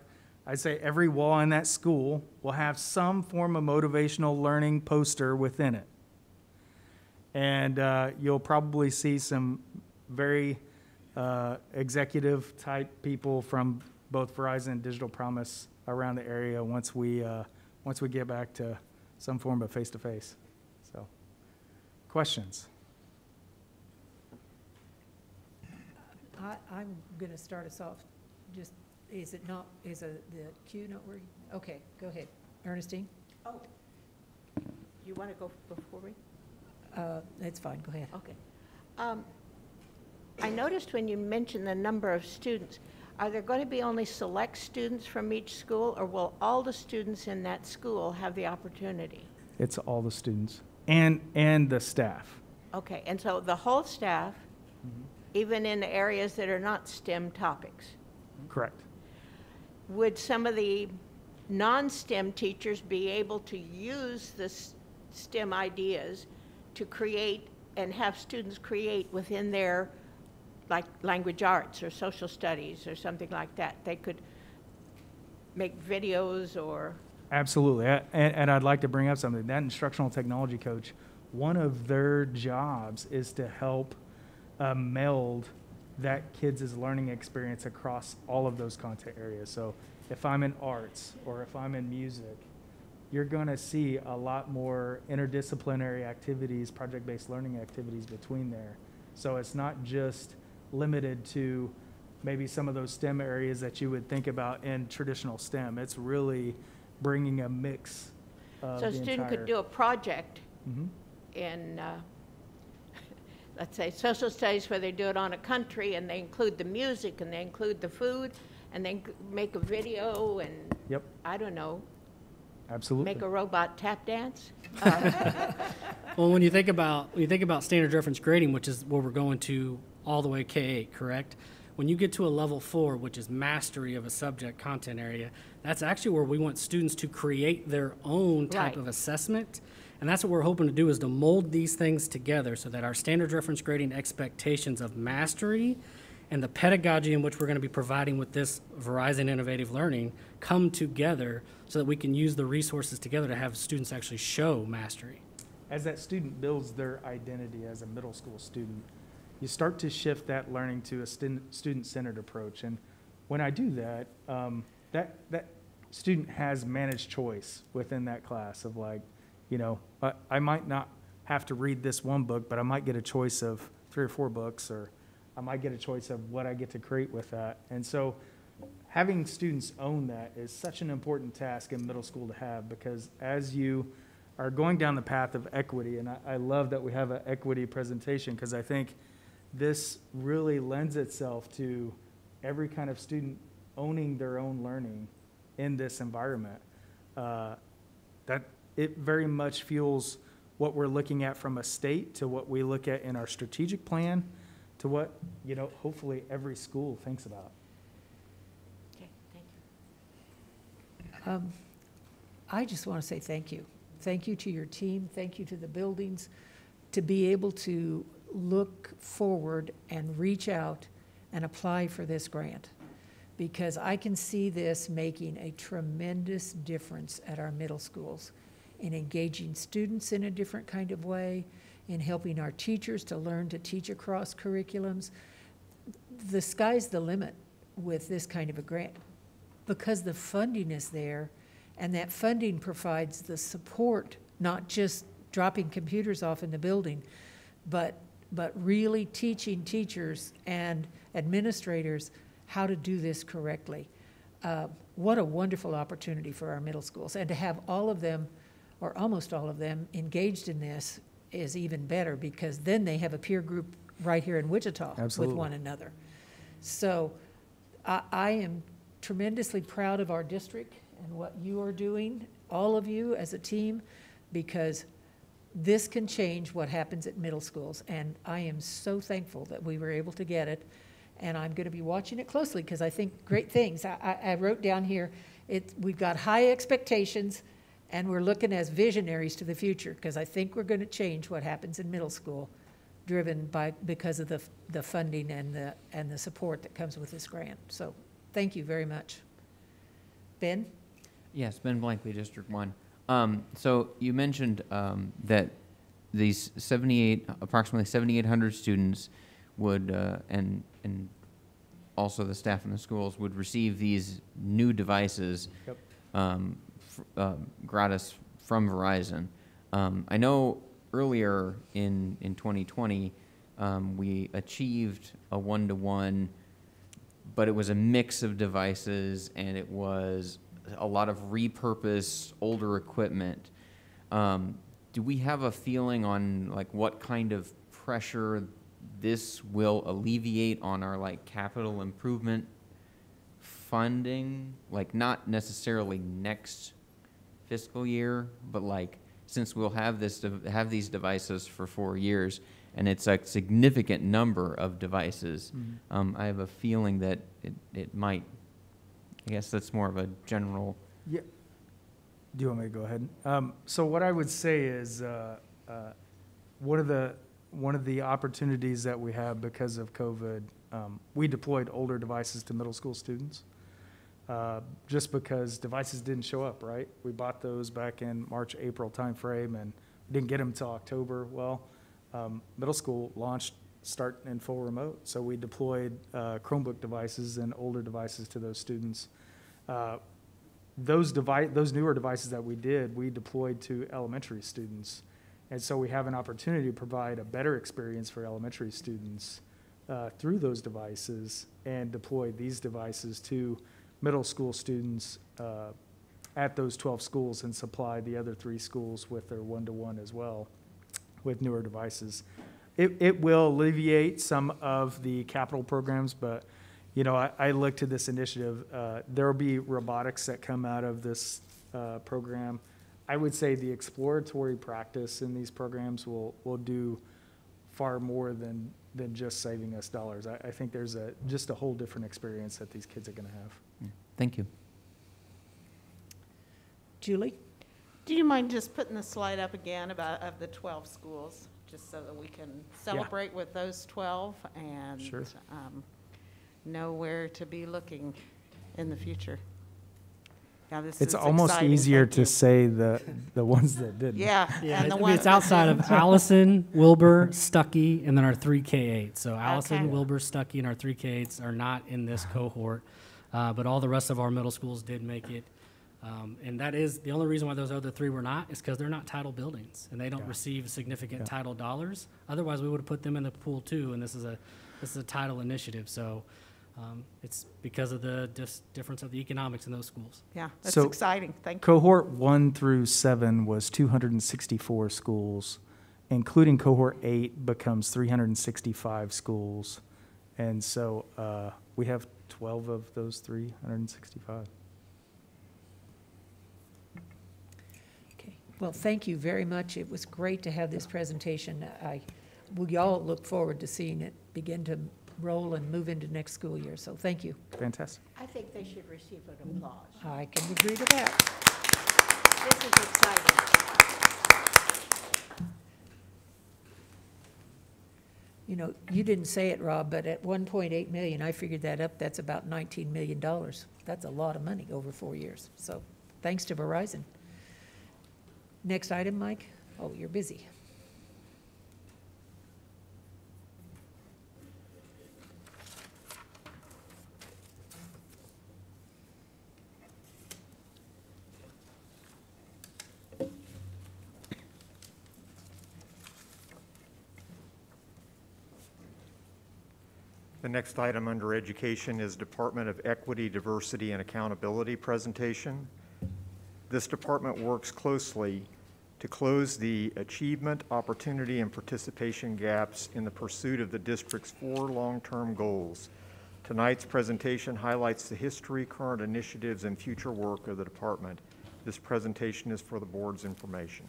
I'd say every wall in that school will have some form of motivational learning poster within it. And uh, you'll probably see some very uh, executive type people from both Verizon and Digital Promise around the area once we, uh, once we get back to some form of face to face. So, questions? I, I'm going to start us off. Just, is it not, is a- the cue not working? Okay, go ahead. Ernestine? Oh, you want to go before we? Uh, That's fine, go ahead. Okay. Um, I noticed when you mentioned the number of students, are there going to be only select students from each school, or will all the students in that school have the opportunity? It's all the students and, and the staff. Okay, and so the whole staff, even in areas that are not STEM topics? Correct. Would some of the non-STEM teachers be able to use the STEM ideas to create and have students create within their, like, language arts or social studies or something like that? They could make videos or, Absolutely. A- And, and I'd like to bring up something. That instructional technology coach, one of their jobs is to help uh, meld that kids' is learning experience across all of those content areas. So if I'm in arts or if I'm in music, you're going to see a lot more interdisciplinary activities, project-based learning activities between there. So it's not just limited to maybe some of those STEM areas that you would think about in traditional STEM. It's really bringing a mix of so a student could do a project Mhm. in, uh, let's say, social studies where they do it on a country and they include the music and they include the food and they make a video and, Yep, I don't know, absolutely. make a robot tap dance? [LAUGHS] Well, when you think about when you think about standard reference grading, which is where we're going to all the way K8, correct? When you get to a level four, which is mastery of a subject content area, that's actually where we want students to create their own type Right. of assessment. And that's what we're hoping to do is to mold these things together so that our standards reference grading expectations of mastery and the pedagogy in which we're going to be providing with this Verizon Innovative Learning come together so that we can use the resources together to have students actually show mastery. As that student builds their identity as a middle school student, you start to shift that learning to a student-centered approach. And when I do that, um, that, that student has managed choice within that class of like, you know, I, I might not have to read this one book, but I might get a choice of three or four books, or I might get a choice of what I get to create with that. And so having students own that is such an important task in middle school to have because as you are going down the path of equity, and I, I love that we have an equity presentation because I think this really lends itself to every kind of student owning their own learning in this environment. Uh, that it very much fuels what we're looking at from a state to what we look at in our strategic plan to what you know hopefully every school thinks about. Okay, thank you. Um, I just want to say thank you. Thank you to your team. Thank you to the buildings to be able to look forward and reach out and apply for this grant because I can see this making a tremendous difference at our middle schools in engaging students in a different kind of way, in helping our teachers to learn to teach across curriculums. The sky's the limit with this kind of a grant because the funding is there and that funding provides the support, not just dropping computers off in the building, but, but really teaching teachers and administrators how to do this correctly. Uh, what a wonderful opportunity for our middle schools. And to have all of them, or almost all of them, engaged in this is even better because then they have a peer group right here in Wichita Absolutely. with one another. So I, I am tremendously proud of our district and what you are doing, all of you as a team, because this can change what happens at middle schools. And I am so thankful that we were able to get it. And I'm going to be watching it closely because I think great things. I, I, I wrote down here, it, we've got high expectations and we're looking as visionaries to the future because I think we're going to change what happens in middle school driven by because of the, the funding and the, and the support that comes with this grant. So thank you very much. Ben? Yes, Ben Blankley, District One. Um, so you mentioned um, that these 78, approximately 7,800 students would, uh, and and also the staff in the schools would receive these new devices Yep. um, f- uh, gratis from Verizon. Um, I know earlier in in 2020 um, we achieved a one-to-one, but it was a mix of devices and it was a lot of repurposed older equipment. Um, do we have a feeling on like what kind of pressure this will alleviate on our like capital improvement funding? Like not necessarily next fiscal year, but like since we'll have this have these devices for four years, and it's a significant number of devices. Mhm. Um, I have a feeling that it, it might. I guess that's more of a general. Yeah. Do you want me to go ahead? Um, so what I would say is, uh, uh, one of the, one of the opportunities that we have because of COVID, um, we deployed older devices to middle school students. Uh, just because devices didn't show up, right? We bought those back in March, April timeframe and didn't get them until October. Well, um, middle school launched start in full remote. So we deployed uh, Chromebook devices and older devices to those students. Uh, those device, those newer devices that we did, we deployed to elementary students. And so we have an opportunity to provide a better experience for elementary students uh, through those devices and deploy these devices to middle school students uh, at those 12 schools and supply the other three schools with their one-to-one as well with newer devices. It, it will alleviate some of the capital programs, but you know, I, I look to this initiative. Uh, there will be robotics that come out of this uh, program. I would say the exploratory practice in these programs will, will do far more than, than just saving us dollars. I, I think there's a, just a whole different experience that these kids are going to have. Thank you. Julie? Do you mind just putting the slide up again about, of the 12 schools, just so that we can celebrate with those 12 and Sure. um, know where to be looking in the future? Yeah, this is It's almost exciting. easier Thank to you. say the, the ones that didn't. Yeah, Yeah, and the I mean, ones it's outside of. Allison, [LAUGHS] Wilbur, Stuckey, and then our three K-8. So Allison, Okay. Wilbur, Stuckey, and our three K-8s are not in this cohort, uh, but all the rest of our middle schools did make it. Um, and that is, the only reason why those other three were not is because they're not title buildings, and they don't Yeah. receive significant Yeah. title dollars. Otherwise, we would have put them in the pool too, and this is a, this is a title initiative, so, um, it's because of the dis- difference of the economics in those schools. Yeah, that's So, exciting. Thank you. Cohort one through seven was two hundred and sixty-four schools, including cohort eight becomes three hundred and sixty-five schools. And so, uh, we have twelve of those three hundred and sixty-five. Okay. Well, thank you very much. It was great to have this presentation. I, we all look forward to seeing it begin to roll and move into next school year, so thank you. Fantastic. I think they should receive an applause. I can agree to that. This is exciting. You know, you didn't say it, Rob, but at 1.8 million, I figured that up, that's about 19 million dollars. That's a lot of money over four years. So, thanks to Verizon. Next item, Mike? Oh, you're busy. Next item under education is Department of Equity, Diversity, and Accountability presentation. This department works closely to close the achievement, opportunity, and participation gaps in the pursuit of the district's four long-term goals. Tonight's presentation highlights the history, current initiatives, and future work of the department. This presentation is for the board's information.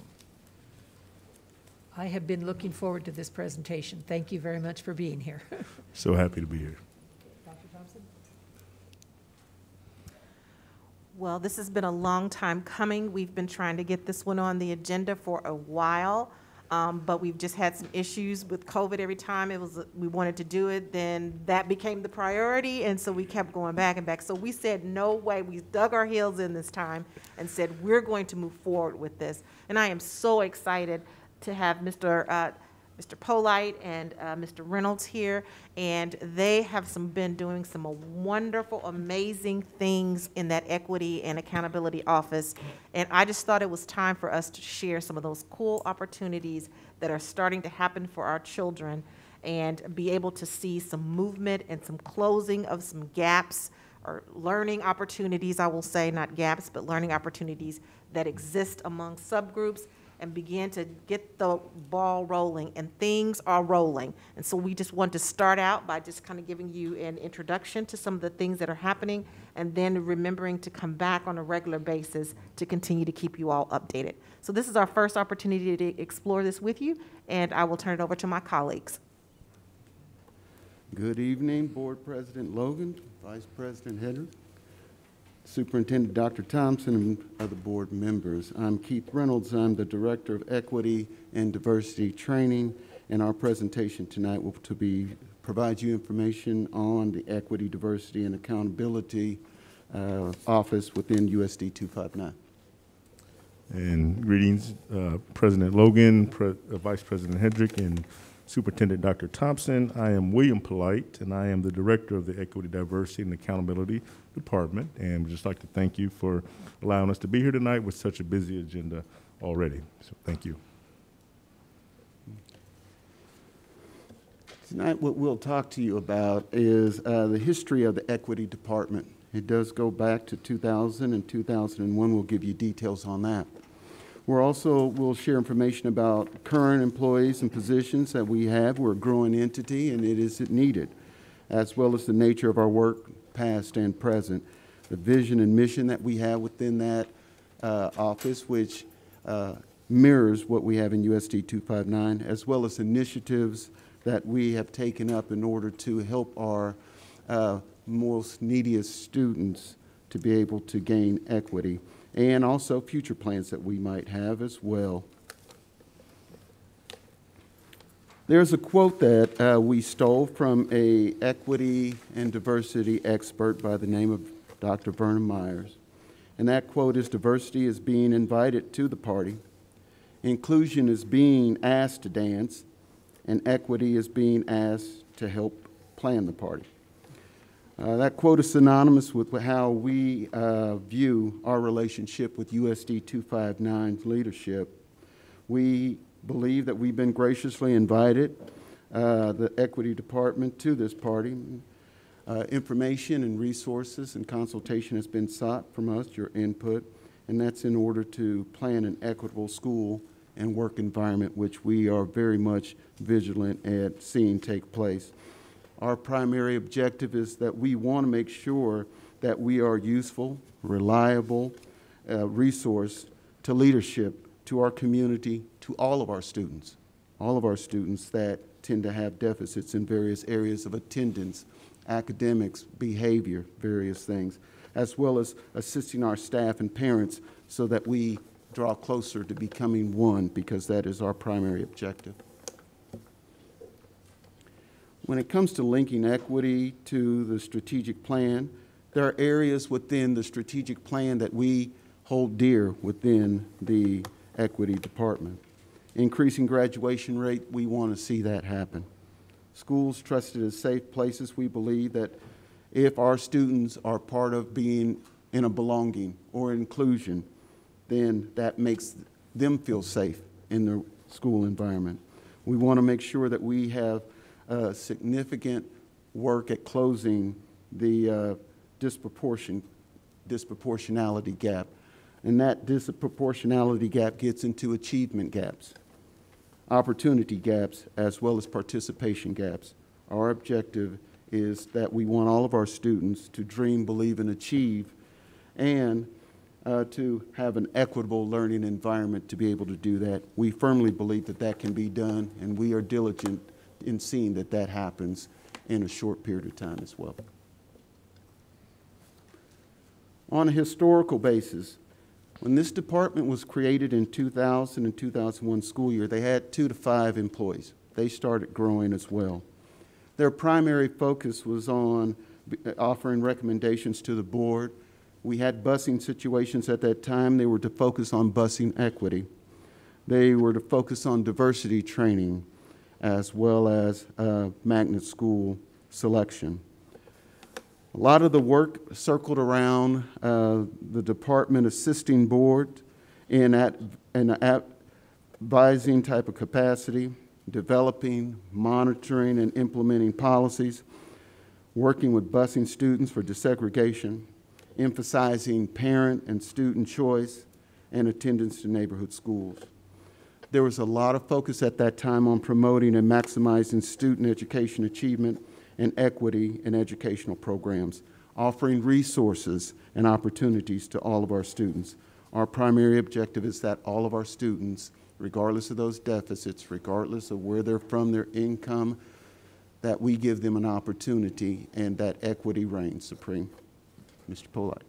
I have been looking forward to this presentation. Thank you very much for being here. [LAUGHS] So happy to be here. Dr. Thompson? Well, this has been a long time coming. We've been trying to get this one on the agenda for a while, um, but we've just had some issues with COVID every time it was, we wanted to do it, then that became the priority, and so we kept going back and back. So we said, no way, we dug our heels in this time and said, we're going to move forward with this. And I am so excited to have Mr. uh, Mr. Polite and uh, Mr. Reynolds here, and they have some, been doing some wonderful, amazing things in that equity and accountability office. And I just thought it was time for us to share some of those cool opportunities that are starting to happen for our children and be able to see some movement and some closing of some gaps or learning opportunities, I will say, not gaps, but learning opportunities that exist among subgroups and begin to get the ball rolling, and things are rolling. And so we just want to start out by just kind of giving you an introduction to some of the things that are happening, and then remembering to come back on a regular basis to continue to keep you all updated. So this is our first opportunity to explore this with you, and I will turn it over to my colleagues. Good evening, Board President Logan, Vice President Hedrick, Superintendent Dr. Thompson, and other board members. I'm Keith Reynolds. I'm the Director of Equity and Diversity Training, and our presentation tonight will to be provide you information on the Equity, Diversity, and Accountability uh, Office within USD 259. And greetings, uh, President Logan, Pre- uh, Vice President Hedrick, and Superintendent Dr. Thompson. I am William Polite, and I am the Director of the Equity, Diversity, and Accountability Department. And we'd just like to thank you for allowing us to be here tonight with such a busy agenda already. So thank you. Tonight, what we'll talk to you about is uh, the history of the Equity Department. It does go back to 2000 and 2001. We'll give you details on that. We're also, we'll share information about current employees and positions that we have. We're a growing entity and it is needed, as well as the nature of our work, past and present, the vision and mission that we have within that uh, office, which uh, mirrors what we have in USD 259, as well as initiatives that we have taken up in order to help our uh, most neediest students to be able to gain equity. and also future plans that we might have as well. There's a quote that uh, we stole from a equity and diversity expert by the name of Dr. Verna Myers. And that quote is diversity is being invited to the party, inclusion is being asked to dance, and equity is being asked to help plan the party. Uh, that quote is synonymous with how we uh, view our relationship with USD 259's leadership. We believe that we've been graciously invited, uh, the Equity Department, to this party. Uh, information and resources and consultation has been sought from us, your input, and that's in order to plan an equitable school and work environment, which we are very much vigilant at seeing take place. Our primary objective is that we want to make sure that we are useful, reliable uh, resource to leadership, to our community, to all of our students, all of our students that tend to have deficits in various areas of attendance, academics, behavior, various things, as well as assisting our staff and parents so that we draw closer to becoming one because that is our primary objective. When it comes to linking equity to the strategic plan, there are areas within the strategic plan that we hold dear within the equity department. Increasing graduation rate, we want to see that happen. Schools trusted as safe places, we believe that if our students are part of being in a belonging or inclusion, then that makes them feel safe in their school environment. We want to make sure that we have uh, significant work at closing the uh, disproportion, disproportionality gap. And that disproportionality gap gets into achievement gaps, opportunity gaps, as well as participation gaps. Our objective is that we want all of our students to dream, believe, and achieve, and uh, to have an equitable learning environment to be able to do that. We firmly believe that that can be done, and we are diligent in seeing that that happens in a short period of time as well. On a historical basis, when this department was created in 2000 and 2001 school year, they had two to five employees. They started growing as well. Their primary focus was on offering recommendations to the board. We had busing situations at that time. They were to focus on busing equity. They were to focus on diversity training as well as uh, magnet school selection. A lot of the work circled around uh, the department assisting board in at, an advising type of capacity, developing, monitoring, and implementing policies, working with busing students for desegregation, emphasizing parent and student choice, and attendance to neighborhood schools. There was a lot of focus at that time on promoting and maximizing student education achievement and equity in educational programs, offering resources and opportunities to all of our students. Our primary objective is that all of our students, regardless of those deficits, regardless of where they're from, their income, that we give them an opportunity and that equity reigns supreme. Mr. Polite.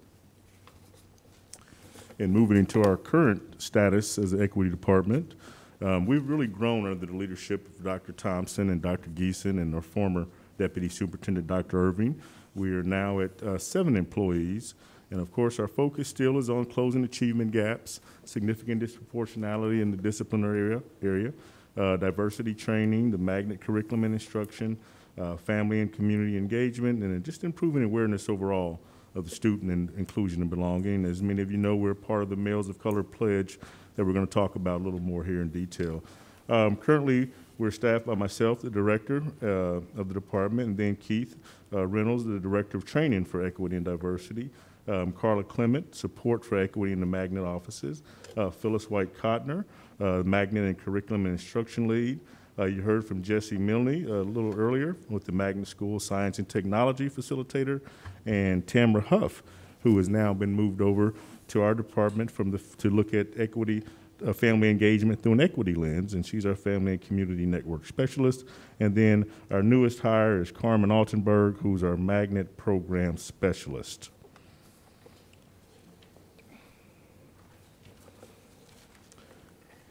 And moving into our current status as the Equity Department, um, we've really grown under the leadership of Dr. Thompson and Dr. Geeson and our former Deputy Superintendent Dr. Irving. We are now at uh, seven employees. And of course, our focus still is on closing achievement gaps, significant disproportionality in the disciplinary area, area uh, diversity training, the magnet curriculum and instruction, uh, family and community engagement, and just improving awareness overall of the student and inclusion and belonging. As many of you know, we're part of the Males of Color Pledge that we're going to talk about a little more here in detail. Um, currently, we're staffed by myself, the director uh, of the department, and then Keith uh, Reynolds, the director of training for equity and diversity. Um, Carla Clement, support for equity in the magnet offices. Uh, Phyllis White Cotner, uh, magnet and curriculum and instruction lead. Uh, you heard from Jesse Milne a little earlier with the Magnet School Science and Technology Facilitator, and Tamara Huff, who has now been moved over to our department from the, to look at equity uh, family engagement through an equity lens, and she's our family and community network specialist. And then our newest hire is Carmen Altenberg, who's our magnet program specialist.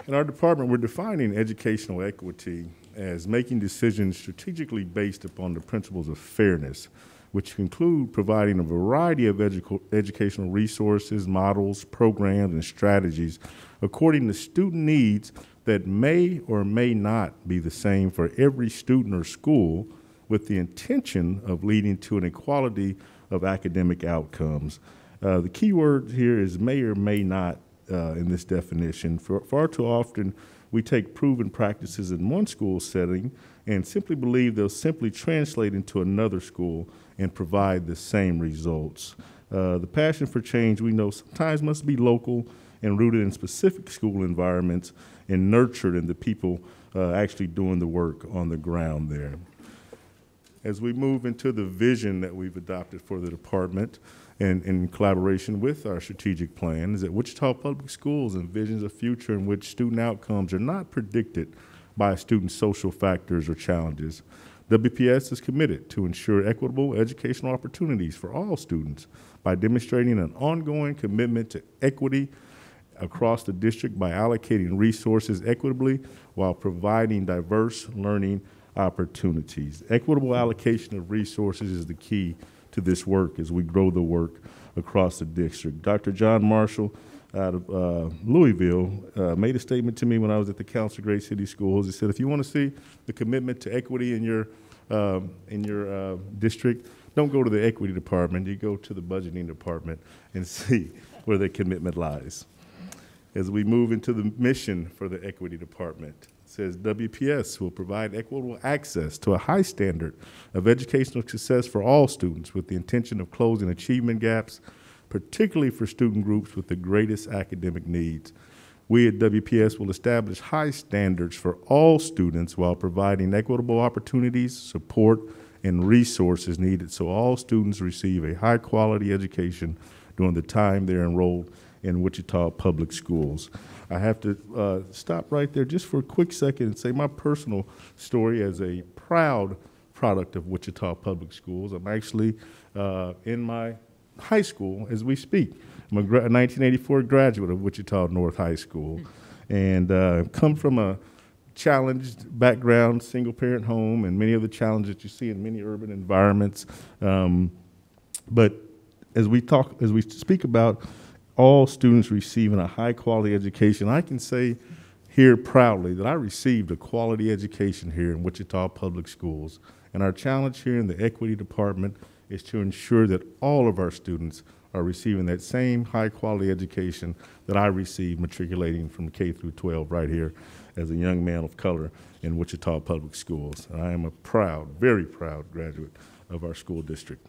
In our department, we're defining educational equity as making decisions strategically based upon the principles of fairness, which include providing a variety of edu- educational resources, models, programs, and strategies according to student needs that may or may not be the same for every student or school, with the intention of leading to an equality of academic outcomes. Uh, the key word here is may or may not uh, in this definition. For, far too often, we take proven practices in one school setting and simply believe they'll simply translate into another school and provide the same results. Uh, the passion for change we know sometimes must be local and rooted in specific school environments and nurtured in the people uh, actually doing the work on the ground there. As we move into the vision that we've adopted for the department, and in collaboration with our strategic plan, is that Wichita Public Schools envisions a future in which student outcomes are not predicted by student social factors or challenges. WPS is committed to ensure equitable educational opportunities for all students by demonstrating an ongoing commitment to equity across the district by allocating resources equitably while providing diverse learning opportunities. Equitable allocation of resources is the key to this work as we grow the work across the district. Dr. John Marshall out of uh, Louisville uh, made a statement to me when I was at the Council of Great City Schools. He said, if you want to see the commitment to equity in your, um, in your uh, district, don't go to the equity department, you go to the budgeting department and [LAUGHS] see where the commitment lies. As we move into the mission for the equity department, says WPS will provide equitable access to a high standard of educational success for all students with the intention of closing achievement gaps, particularly for student groups with the greatest academic needs. We at WPS will establish high standards for all students while providing equitable opportunities, support, and resources needed so all students receive a high quality education during the time they're enrolled in Wichita Public Schools. I have to uh, stop right there just for a quick second and say my personal story as a proud product of Wichita Public Schools. I'm actually uh, in my high school as we speak. I'm a 1984 graduate of Wichita North High School and uh, come from a challenged background, single parent home, and many of the challenges that you see in many urban environments. Um, but as we talk, as we speak about all students receiving a high quality education. I can say here proudly that I received a quality education here in Wichita Public Schools. And our challenge here in the equity department is to ensure that all of our students are receiving that same high quality education that I received matriculating from K through 12 right here as a young man of color in Wichita Public Schools. And I am a proud, very proud graduate of our school district.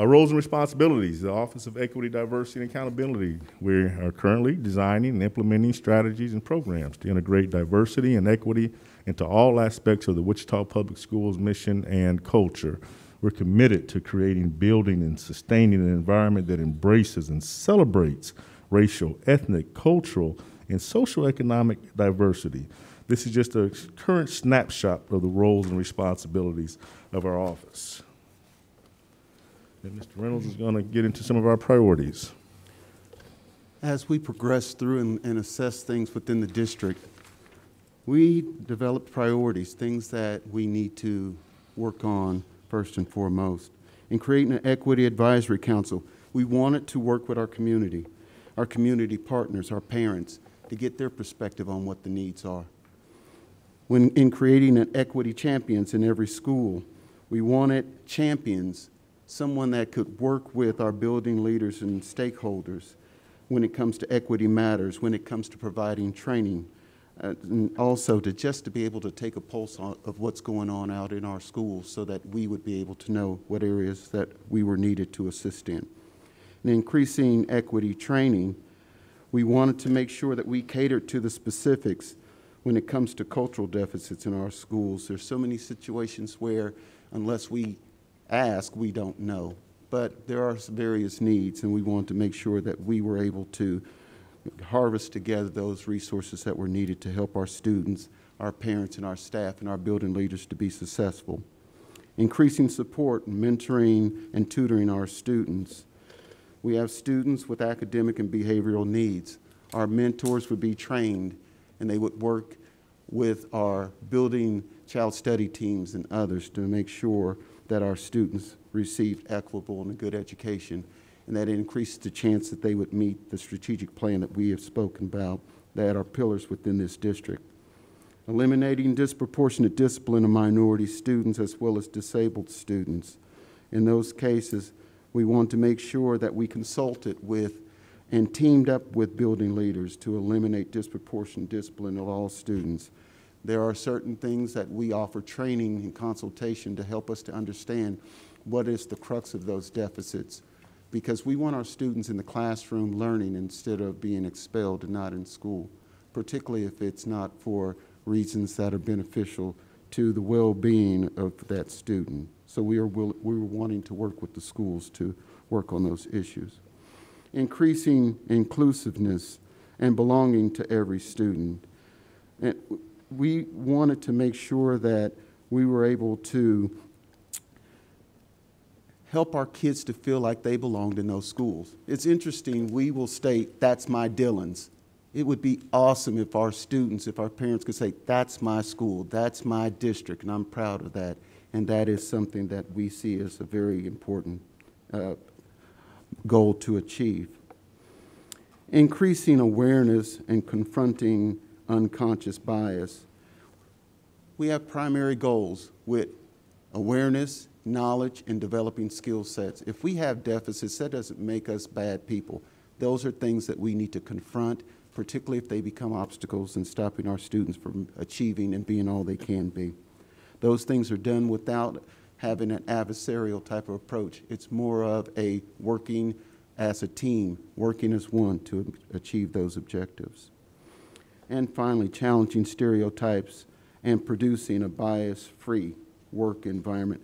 Our roles and responsibilities, the Office of Equity, Diversity, and Accountability. We are currently designing and implementing strategies and programs to integrate diversity and equity into all aspects of the Wichita Public Schools mission and culture. We're committed to creating, building, and sustaining an environment that embraces and celebrates racial, ethnic, cultural, and social economic diversity. This is just a current snapshot of the roles and responsibilities of our office. And Mr. Reynolds is going to get into some of our priorities. As we progress through and, and assess things within the district, we developed priorities, things that we need to work on first and foremost. In creating an equity advisory council, we wanted to work with our community, our community partners, our parents, to get their perspective on what the needs are. When in creating an equity champions in every school, we wanted champions someone that could work with our building leaders and stakeholders when it comes to equity matters, when it comes to providing training, uh, and also to just to be able to take a pulse on, of what's going on out in our schools so that we would be able to know what areas that we were needed to assist in. In increasing equity training, we wanted to make sure that we catered to the specifics when it comes to cultural deficits in our schools. There's so many situations where unless we ask, we don't know. But there are various needs, and we want to make sure that we were able to harvest together those resources that were needed to help our students, our parents, and our staff and our building leaders to be successful. Increasing support, mentoring, and tutoring our students. We have students with academic and behavioral needs. Our mentors would be trained, and they would work with our building child study teams and others to make sure that our students received equitable and a good education, and that increased the chance that they would meet the strategic plan that we have spoken about that are pillars within this district. Eliminating disproportionate discipline of minority students as well as disabled students. In those cases, we want to make sure that we consulted with and teamed up with building leaders to eliminate disproportionate discipline of all students. There are certain things that we offer training and consultation to help us to understand what is the crux of those deficits because we want our students in the classroom learning instead of being expelled and not in school, particularly if it's not for reasons that are beneficial to the well-being of that student. So we are, will, we are wanting to work with the schools to work on those issues. Increasing inclusiveness and belonging to every student. And we wanted to make sure that we were able to help our kids to feel like they belonged in those schools. It's interesting, we will state, that's my Dillon's. It would be awesome if our students, if our parents could say, that's my school, that's my district, and I'm proud of that. And that is something that we see as a very important uh, goal to achieve. Increasing awareness and confronting unconscious bias. We have primary goals with awareness, knowledge, and developing skill sets. If we have deficits, that doesn't make us bad people. Those are things that we need to confront, particularly if they become obstacles in stopping our students from achieving and being all they can be. Those things are done without having an adversarial type of approach. It's more of a working as a team, working as one to achieve those objectives. And finally, challenging stereotypes and producing a bias-free work environment.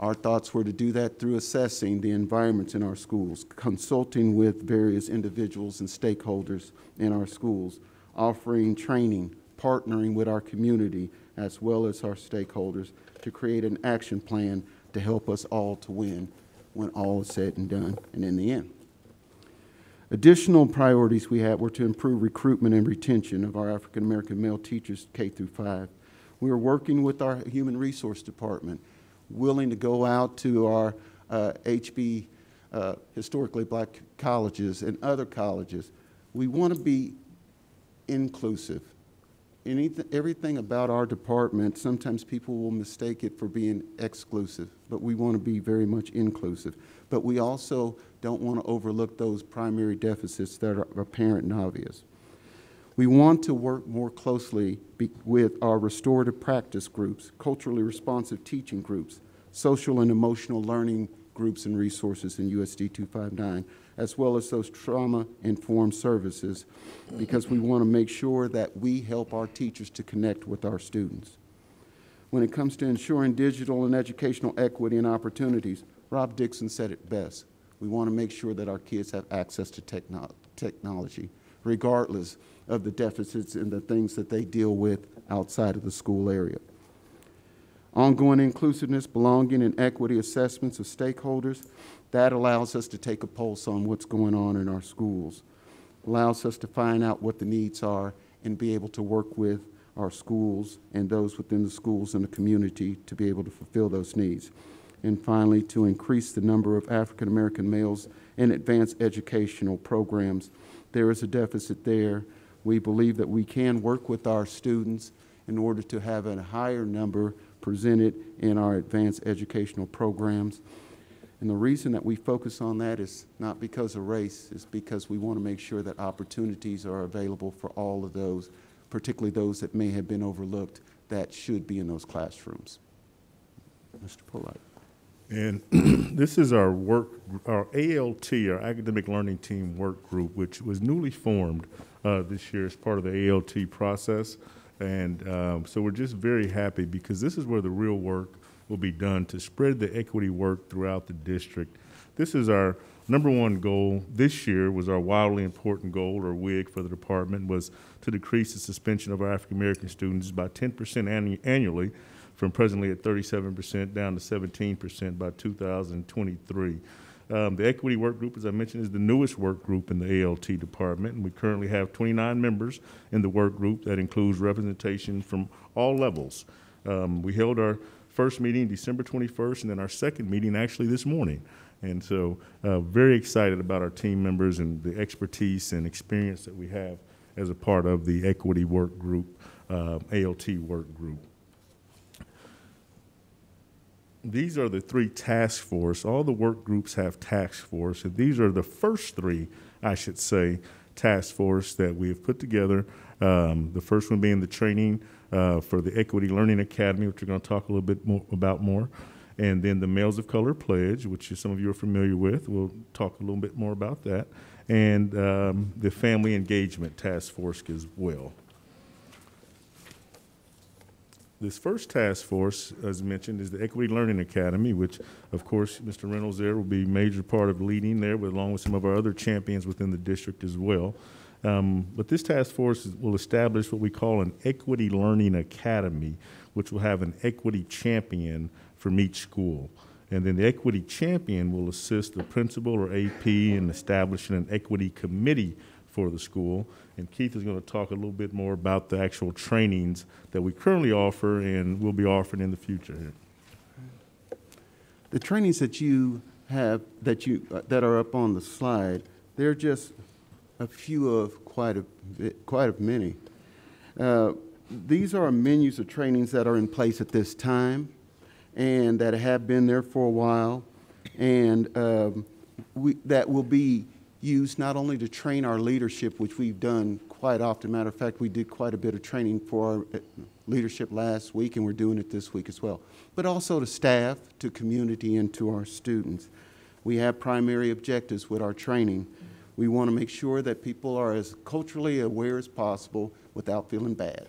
Our thoughts were to do that through assessing the environments in our schools, consulting with various individuals and stakeholders in our schools, offering training, partnering with our community as well as our stakeholders to create an action plan to help us all to win when all is said and done and in the end. Additional priorities we had were to improve recruitment and retention of our African American male teachers K through 5. We are working with our human resource department, willing to go out to our uh, HB uh, historically black colleges and other colleges. We want to be inclusive. Anything, everything about our department, sometimes people will mistake it for being exclusive, but we want to be very much inclusive. But we also don't want to overlook those primary deficits that are apparent and obvious. We want to work more closely with our restorative practice groups, culturally responsive teaching groups, social and emotional learning groups and resources in USD 259, as well as those trauma-informed services, because we want to make sure that we help our teachers to connect with our students. When it comes to ensuring digital and educational equity and opportunities, Rob Dixon said it best. We want to make sure that our kids have access to techno technology, regardless of the deficits and the things that they deal with outside of the school area. Ongoing inclusiveness, belonging, and equity assessments of stakeholders, that allows us to take a pulse on what's going on in our schools, allows us to find out what the needs are and be able to work with our schools and those within the schools and the community to be able to fulfill those needs. And finally, to increase the number of African American males in advanced educational programs. There is a deficit there. We believe that we can work with our students in order to have a higher number presented in our advanced educational programs. And the reason that we focus on that is not because of race, it's because we want to make sure that opportunities are available for all of those, particularly those that may have been overlooked that should be in those classrooms. Mr. Polite. And [CLEARS THROAT] this is our work, our ALT, our Academic Learning Team Work Group, which was newly formed uh, this year as part of the ALT process. And um, so we're just very happy because this is where the real work will be done to spread the equity work throughout the district. This is our number one goal this year was our wildly important goal or WIG for the department was to decrease the suspension of our African American students by 10% annu annually from presently at 37% down to 17% by 2023. Um, the equity work group, as I mentioned, is the newest work group in the ALT department, and we currently have 29 members in the work group that includes representation from all levels. Um, we held our first meeting December 21st, and then our second meeting actually this morning. And so, uh, very excited about our team members and the expertise and experience that we have as a part of the equity work group, uh, ALT work group. These are the three task force. All the work groups have task force, and these are the first three, I should say, task force that we have put together. Um, the first one being the training uh, for the Equity Learning Academy, which we're going to talk a little bit more about more. And then the Males of Color Pledge, which some of you are familiar with. We'll talk a little bit more about that. And um, the Family Engagement Task Force as well. This first task force, as mentioned, is the Equity Learning Academy, which, of course, Mr. Reynolds there will be a major part of leading there, along with some of our other champions within the district as well. Um, but this task force will establish what we call an Equity Learning Academy, which will have an equity champion from each school. And then the equity champion will assist the principal or AP in establishing an equity committee for the school. And Keith is going to talk a little bit more about the actual trainings that we currently offer and will be offering in the future. The trainings that you have, that you, uh, that are up on the slide, they're just a few of quite a, bit- quite a many. Uh, These are menus of trainings that are in place at this time and that have been there for a while. And um, we, that will be used not only to train our leadership, which we've done quite often. Matter of fact, we did quite a bit of training for our uh, leadership last week, and we're doing it this week as well. But also to staff, to community, and to our students. We have primary objectives with our training. We want to make sure that people are as culturally aware as possible without feeling bad.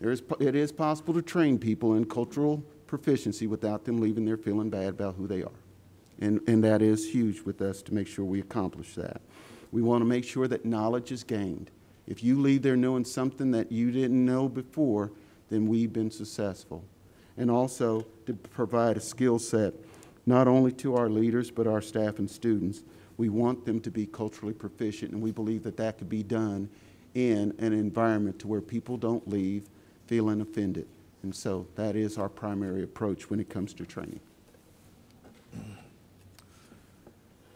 There is, it is possible to train people in cultural proficiency without them leaving there feeling bad about who they are. And, and that is huge with us to make sure we accomplish that. We want to make sure that knowledge is gained. If you leave there knowing something that you didn't know before, then we've been successful. And also to provide a skill set not only to our leaders but our staff and students. We want them to be culturally proficient, and we believe that that could be done in an environment to where people don't leave feeling offended. And so that is our primary approach when it comes to training.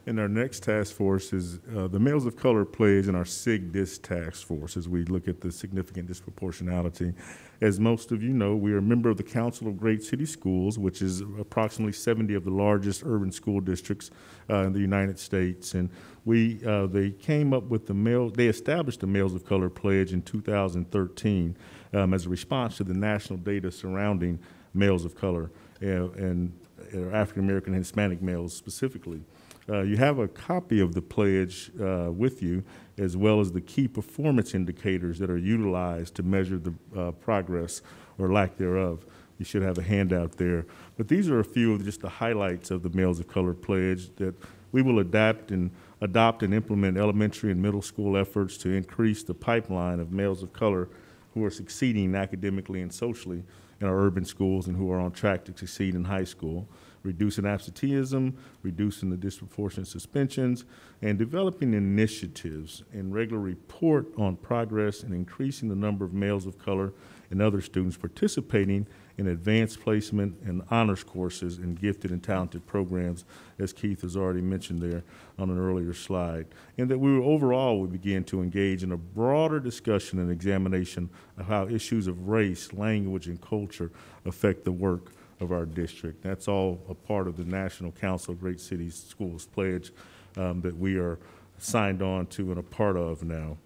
And our next task force is uh, the Males of Color Pledge and our SIG DIS task force as we look at the significant disproportionality. As most of you know, we are a member of the Council of Great City Schools, which is approximately 70 of the largest urban school districts uh, in the United States. And we, uh, they came up with the male, they established the Males of Color Pledge in 2013 um, as a response to the national data surrounding males of color uh, and uh, African American and Hispanic males specifically. Uh, you have a copy of the pledge uh, with you, as well as the key performance indicators that are utilized to measure the uh, progress or lack thereof. You should have a handout there. But these are a few of just the highlights of the Males of Color pledge that we will adapt and adopt and implement elementary and middle school efforts to increase the pipeline of males of color who are succeeding academically and socially in our urban schools and who are on track to succeed in high school reducing absenteeism, reducing the disproportionate suspensions, and developing initiatives and regular report on progress and increasing the number of males of color and other students participating in advanced placement and honors courses and gifted and talented programs, as Keith has already mentioned there on an earlier slide. And that we overall we begin to engage in a broader discussion and examination of how issues of race, language, and culture affect the work of our district. That's all a part of the National Council of Great Cities Schools Pledge um, that we are signed on to and a part of now.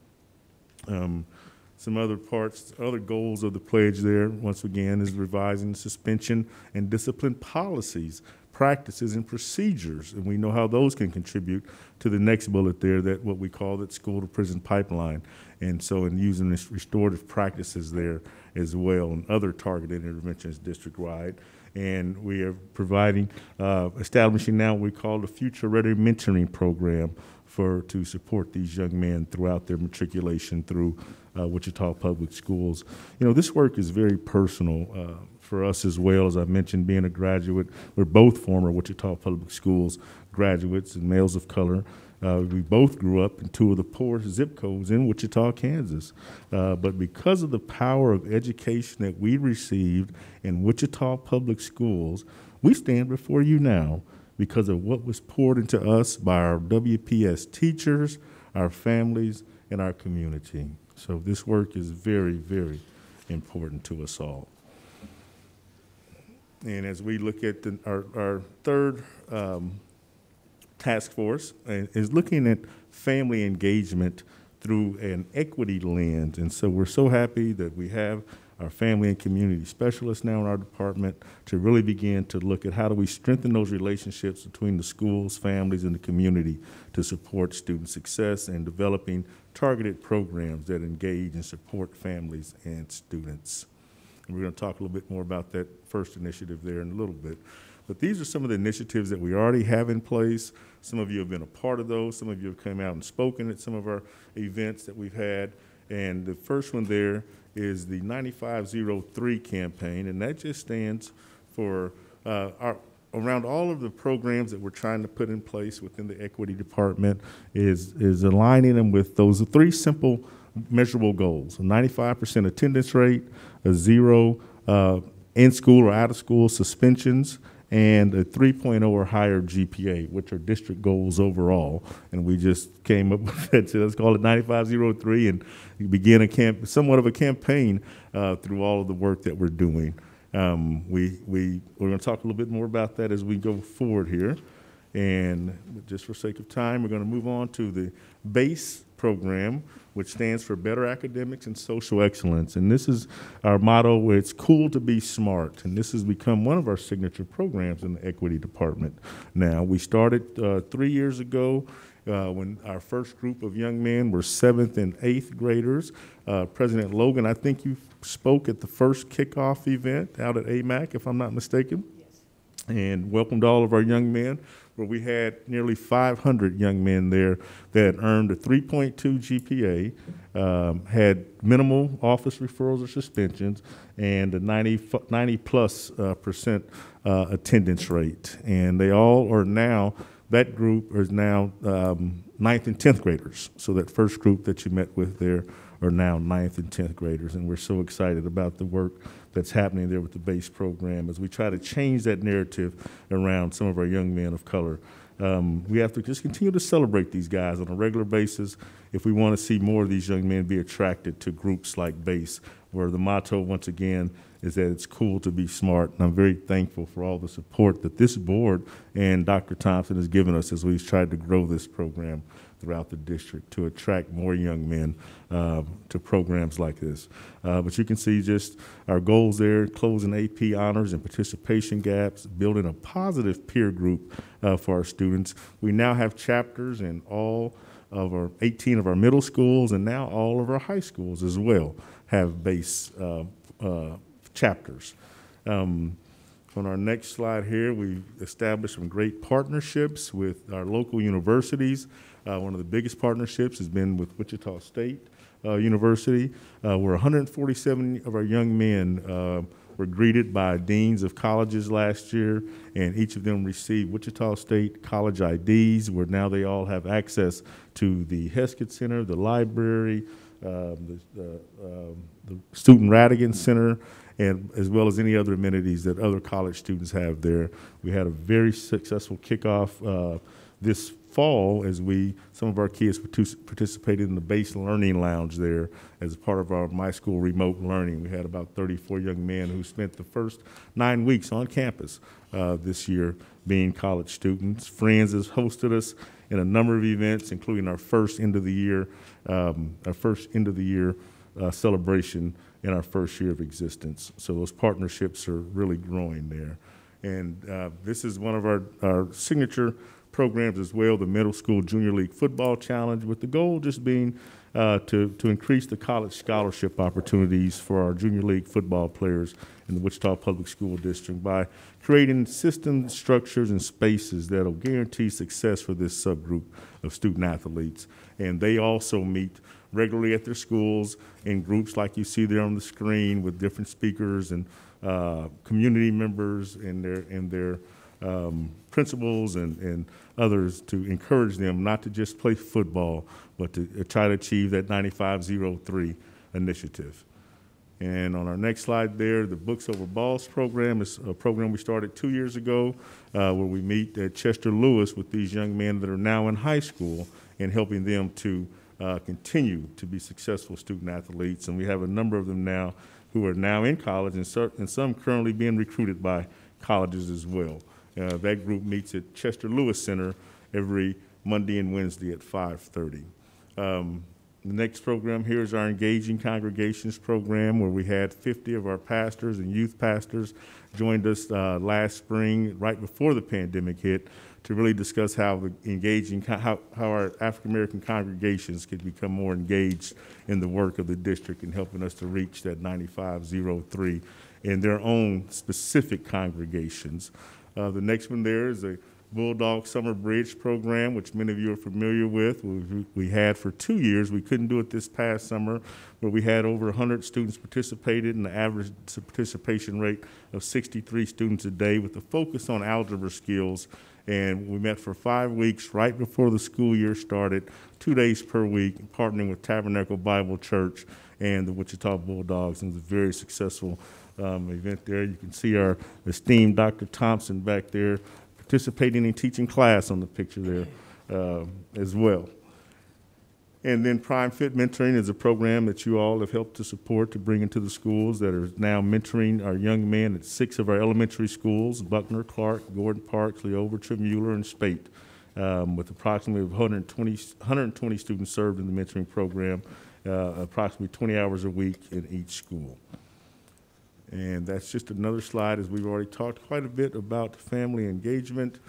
Um, some other parts, other goals of the pledge there, once again, is revising suspension and discipline policies, practices, and procedures. And we know how those can contribute to the next bullet there, that what we call that school to prison pipeline. And so in using this restorative practices there as well and other targeted interventions district-wide and we are providing, uh, establishing now what we call the Future Ready Mentoring Program for to support these young men throughout their matriculation through uh, Wichita Public Schools. You know, this work is very personal uh, for us as well. As I mentioned, being a graduate, we're both former Wichita Public Schools graduates and males of color. Uh, we both grew up in two of the poorest zip codes in Wichita, Kansas. Uh, but because of the power of education that we received in Wichita Public Schools, we stand before you now because of what was poured into us by our WPS teachers, our families, and our community. So this work is very, very important to us all. And as we look at the, our, our third um, task force, is looking at family engagement through an equity lens. And so we're so happy that we have our family and community specialists now in our department to really begin to look at how do we strengthen those relationships between the schools, families, and the community to support student success and developing targeted programs that engage and support families and students. And we're going to talk a little bit more about that first initiative there in a little bit. But these are some of the initiatives that we already have in place. Some of you have been a part of those. Some of you have come out and spoken at some of our events that we've had. And the first one there is the 9503 campaign, and that just stands for uh, our, around all of the programs that we're trying to put in place within the equity department is, is aligning them with those three simple measurable goals, a 95% attendance rate, a zero uh, in-school or out-of-school suspensions, and a 3.0 or higher GPA, which are district goals overall. And we just came up [LAUGHS] with that. So let's call it 9503 and begin a camp, somewhat of a campaign uh, through all of the work that we're doing. Um, we, we, we're going to talk a little bit more about that as we go forward here. And just for sake of time, we're going to move on to the BASE program, which stands for Better Academics and Social Excellence. And this is our motto where it's cool to be smart. And this has become one of our signature programs in the equity department. Now, we started uh, three years ago uh, when our first group of young men were seventh and eighth graders. Uh, President Logan, I think you spoke at the first kickoff event out at AMAC, if I'm not mistaken. Yes. And welcomed all of our young men where we had nearly 500 young men there that earned a 3.2 GPA, um, had minimal office referrals or suspensions, and a 90, 90 plus uh, percent uh, attendance rate. And they all are now, that group is now um, ninth and 10th graders. So that first group that you met with there are now ninth and 10th graders. And we're so excited about the work that's happening there with the base program as we try to change that narrative around some of our young men of color. Um, we have to just continue to celebrate these guys on a regular basis if we want to see more of these young men be attracted to groups like BASE, where the motto, once again, is that it's cool to be smart. And I'm very thankful for all the support that this board and Dr. Thompson has given us as we've tried to grow this program throughout the district to attract more young men uh, to programs like this. Uh, but you can see just our goals there, closing AP honors and participation gaps, building a positive peer group uh, for our students. We now have chapters in all of our 18 of our middle schools and now all of our high schools as well have base uh, uh, chapters. Um, on our next slide here, we've established some great partnerships with our local universities. Uh, one of the biggest partnerships has been with Wichita State uh, University, uh, where 147 of our young men uh, were greeted by deans of colleges last year, and each of them received Wichita State college IDs, where now they all have access to the Heskett Center, the library, um, the, um, the Student Rhatigan Center, and as well as any other amenities that other college students have there. We had a very successful kickoff uh, this fall as we, some of our kids participated in the base learning lounge there as part of our My School remote learning. We had about 34 young men who spent the first nine weeks on campus uh, this year being college students. Friends has hosted us in a number of events, including our first end of the year, um, our first end of the year uh, celebration in our first year of existence. So those partnerships are really growing there. And uh, this is one of our, our signature programs as well, the Middle School Junior League Football Challenge, with the goal just being uh, to, to increase the college scholarship opportunities for our junior league football players in the Wichita Public School District by creating systems, structures, and spaces that will guarantee success for this subgroup of student athletes. And they also meet regularly at their schools in groups like you see there on the screen with different speakers and uh, community members and their, and their um, principals and, and others to encourage them not to just play football, but to uh, try to achieve that 9503 initiative. And on our next slide there, the Books Over Balls program is a program we started two years ago uh, where we meet at Chester Lewis with these young men that are now in high school and helping them to uh, continue to be successful student athletes. And we have a number of them now who are now in college and, and some currently being recruited by colleges as well. Uh, that group meets at Chester Lewis Center every Monday and Wednesday at 5:30. Um, the next program here is our Engaging Congregations program, where we had 50 of our pastors and youth pastors joined us uh, last spring, right before the pandemic hit, to really discuss how the engaging, how, how our African American congregations could become more engaged in the work of the district and helping us to reach that 9503 in their own specific congregations. Uh, the next one there is a Bulldog Summer Bridge program, which many of you are familiar with. We, we had for two years. We couldn't do it this past summer, where we had over 100 students participated and the average participation rate of 63 students a day with a focus on algebra skills. And we met for five weeks right before the school year started, two days per week, partnering with Tabernacle Bible Church and the Wichita Bulldogs. And it was very successful um, event there. You can see our esteemed Dr. Thompson back there participating in teaching class on the picture there uh, as well. And then Prime Fit Mentoring is a program that you all have helped to support to bring into the schools that are now mentoring our young men at six of our elementary schools, Buckner, Clark, Gordon Parks, L'Ouverture, Mueller, and Spaght, um, with approximately 120, 120 students served in the mentoring program, uh, approximately 20 hours a week in each school. And that's just another slide, as we've already talked quite a bit about family engagement.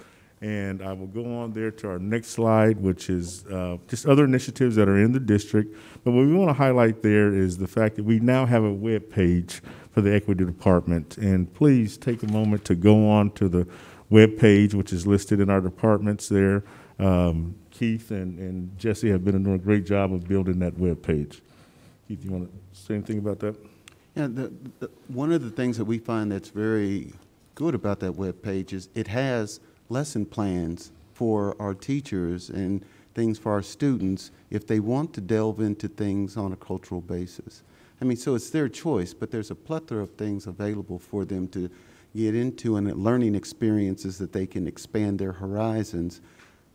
And I will go on there to our next slide, which is uh, just other initiatives that are in the district. But what we want to highlight there is the fact that we now have a web page for the Equity Department. And please take a moment to go on to the web page, which is listed in our departments there. Um, Keith and, and Jesse have been doing a great job of building that web page. Keith, you want to say anything about that? Yeah, the, the, one of the things that we find that's very good about that web page is it has lesson plans for our teachers and things for our students if they want to delve into things on a cultural basis. I mean, so it's their choice, but there's a plethora of things available for them to get into and learning experiences that they can expand their horizons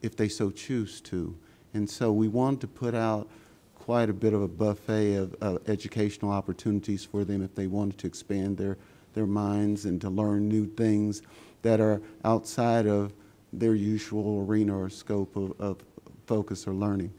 if they so choose to. And so we want to put out quite a bit of a buffet of, educational opportunities for them if they wanted to expand their, their minds and to learn new things that are outside of their usual arena or scope of, of focus or learning.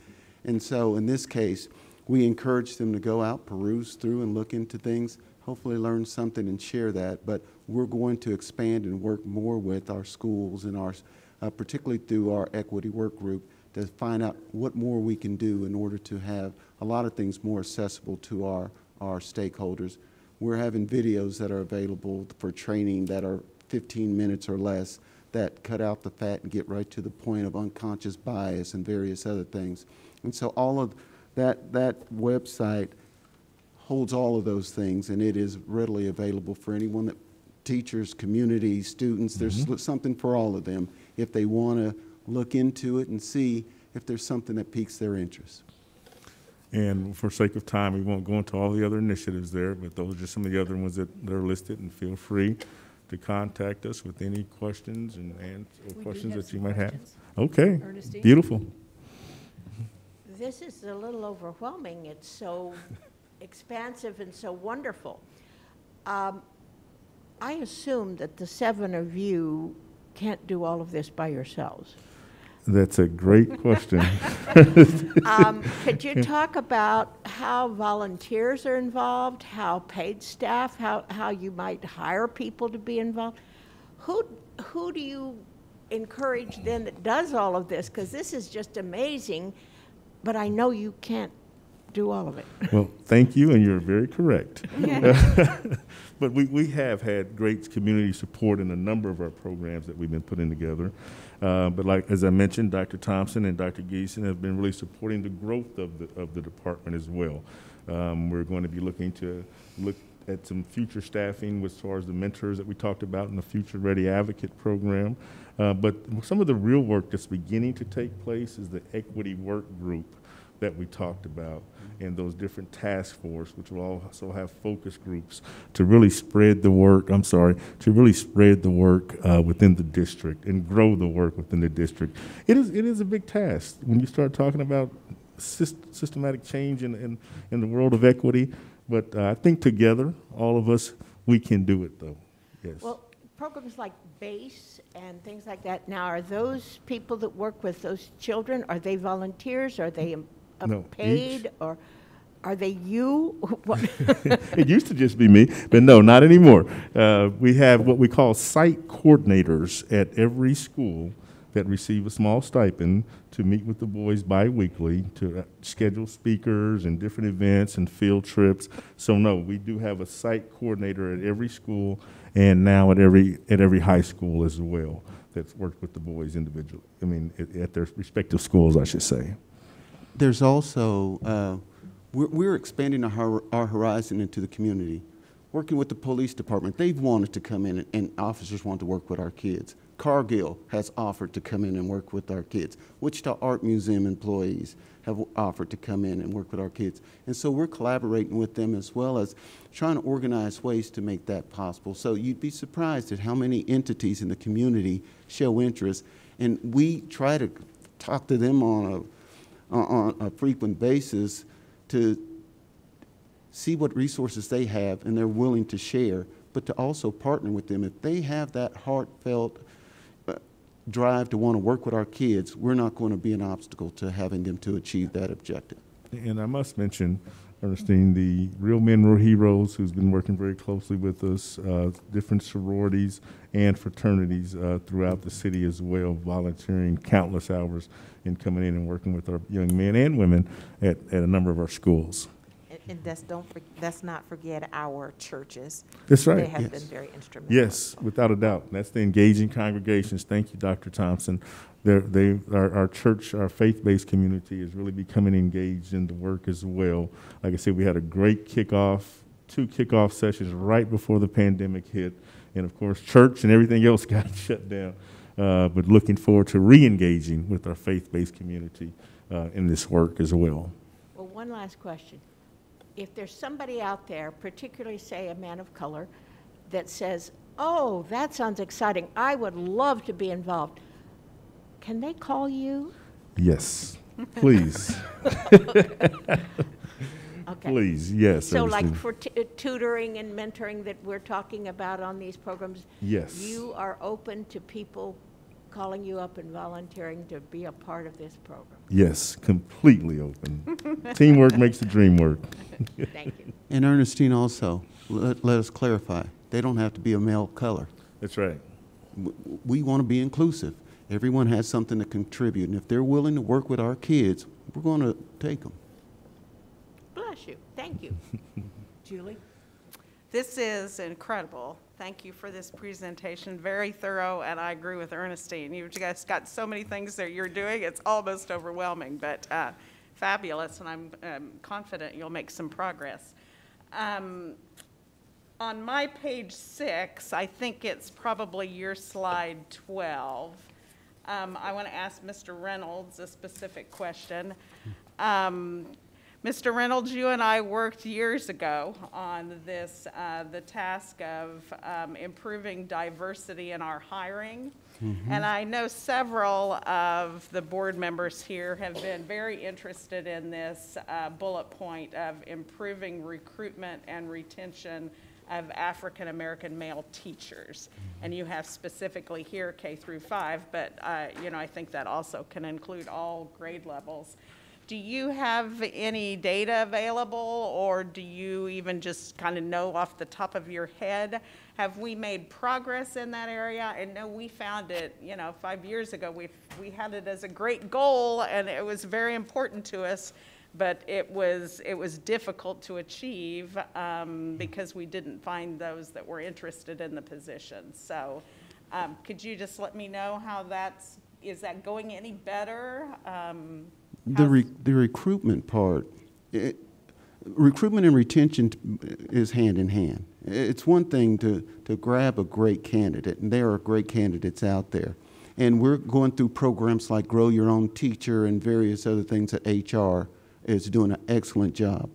And so in this case, we encourage them to go out, peruse through, and look into things, hopefully learn something and share that. But we're going to expand and work more with our schools and our, uh, particularly through our equity work group, to find out what more we can do in order to have a lot of things more accessible to our, our stakeholders. We're having videos that are available for training that are 15 minutes or less that cut out the fat and get right to the point of unconscious bias and various other things. And so all of that, that website holds all of those things and it is readily available for anyone that teachers, community, students, there's Mhm. something for all of them if they want to look into it and see if there's something that piques their interest. And for sake of time, we won't go into all the other initiatives there, but those are just some of the other ones that, that are listed, and feel free to contact us with any questions and, and or questions that you some might have. Okay, Ernestine? beautiful. This is a little overwhelming. It's so expansive and so wonderful. Um, I assume that the seven of you can't do all of this by yourselves. That's a great question. [LAUGHS] Um, Could you talk about how volunteers are involved, how paid staff, how, how you might hire people to be involved? Who, who do you encourage then that does all of this? Because this is just amazing, but I know you can't do all of it. Well, thank you, and you're very correct. [LAUGHS] But we, we have had great community support in a number of our programs that we've been putting together. Uh, but like as I mentioned, Dr. Thompson and Dr. Geeson have been really supporting the growth of the of the department as well. Um, we're going to be looking to look at some future staffing as far as the mentors that we talked about in the Future Ready Advocate program. Uh, but some of the real work that's beginning to take place is the equity work group that we talked about and those different task force, which will also have focus groups to really spread the work, I'm sorry, to really spread the work uh, within the district and grow the work within the district. It is, it is a big task when you start talking about syst- systematic change in, in, in the world of equity. But uh, I think together, all of us, we can do it though. Yes. Well, programs like BASE and things like that, now, are those people that work with those children, are they volunteers? Are they uh, No, paid? each- Or are they you? [LAUGHS] [LAUGHS] It used to just be me, but no, not anymore. Uh, we have what we call site coordinators at every school that receive a small stipend to meet with the boys biweekly to uh, schedule speakers and different events and field trips. So no, we do have a site coordinator at every school and now at every at every high school as well that's worked with the boys individually. I mean, at, at their respective schools, I should say. There's also, uh, we're, we're expanding our, our horizon into the community. Working with the police department, they've wanted to come in and, and officers want to work with our kids. Cargill has offered to come in and work with our kids. Wichita Art Museum employees have offered to come in and work with our kids. And so we're collaborating with them as well as trying to organize ways to make that possible. So you'd be surprised at how many entities in the community show interest. And we try to talk to them on a, on a frequent basis to see what resources they have and they're willing to share, but to also partner with them. If they have that heartfelt uh, drive to want to work with our kids, we're not going to be an obstacle to having them to achieve that objective. And I must mention, Ernestine, the Real Men, Real Heroes, who's been working very closely with us, uh, different sororities and fraternities uh, throughout the city as well, volunteering countless hours in coming in and working with our young men and women at, at a number of our schools. And- And that's, don't, for- let's not forget our churches. That's right. They have yes. been very instrumental. Yes, without a doubt. That's the engaging congregations. Thank you, Dr. Thompson. They, our, our church, our faith-based community is really becoming engaged in the work as well. Like I said, we had a great kickoff, two kickoff sessions right before the pandemic hit. And of course, church and everything else [LAUGHS] got shut down. Uh, but looking forward to re-engaging with our faith-based community uh, in this work as well. Well, one last question. If there's somebody out there, particularly say a man of color, that says, oh, that sounds exciting, I would love to be involved, can they call you? Yes, please. [LAUGHS] Okay. Please, yes. So like Ernestine. for t- tutoring and mentoring that we're talking about on these programs? Yes. You are open to people calling you up and volunteering to be a part of this program? Yes, completely open. [LAUGHS] Teamwork makes the dream work. Thank you. [LAUGHS] And Ernestine also, let, let us clarify, they don't have to be a male color. That's right. W- We want to be inclusive. Everyone has something to contribute, and if they're willing to work with our kids, we're going to take them. Bless you. Thank you. [LAUGHS] Julie? This is incredible. Thank you for this presentation, very thorough, and I agree with Ernestine. You guys got so many things that you're doing, it's almost overwhelming, but uh, fabulous, and I'm um, confident you'll make some progress. Um, On my page six, I think it's probably your slide 12, um, I want to ask Mr. Reynolds a specific question. Um, Mr. Reynolds, you and I worked years ago on this, uh, the task of um, improving diversity in our hiring. And I know several of the board members here have been very interested in this uh, bullet point of improving recruitment and retention of African-American male teachers. And you have specifically here K through five, but, uh, you know, I think that also can include all grade levels. Do you have any data available, or do you even just kind of know off the top of your head? Have we made progress in that area? I know we found it, you know, five years ago, we, we had it as a great goal, and it was very important to us, but it was, it was difficult to achieve um, because we didn't find those that were interested in the position. So um, could you just let me know how that's, is that going any better? Um, The, re- the recruitment part, it, recruitment and retention is hand in hand. It's one thing to, to grab a great candidate, and there are great candidates out there. And we're going through programs like Grow Your Own Teacher and various other things at HR is doing an excellent job.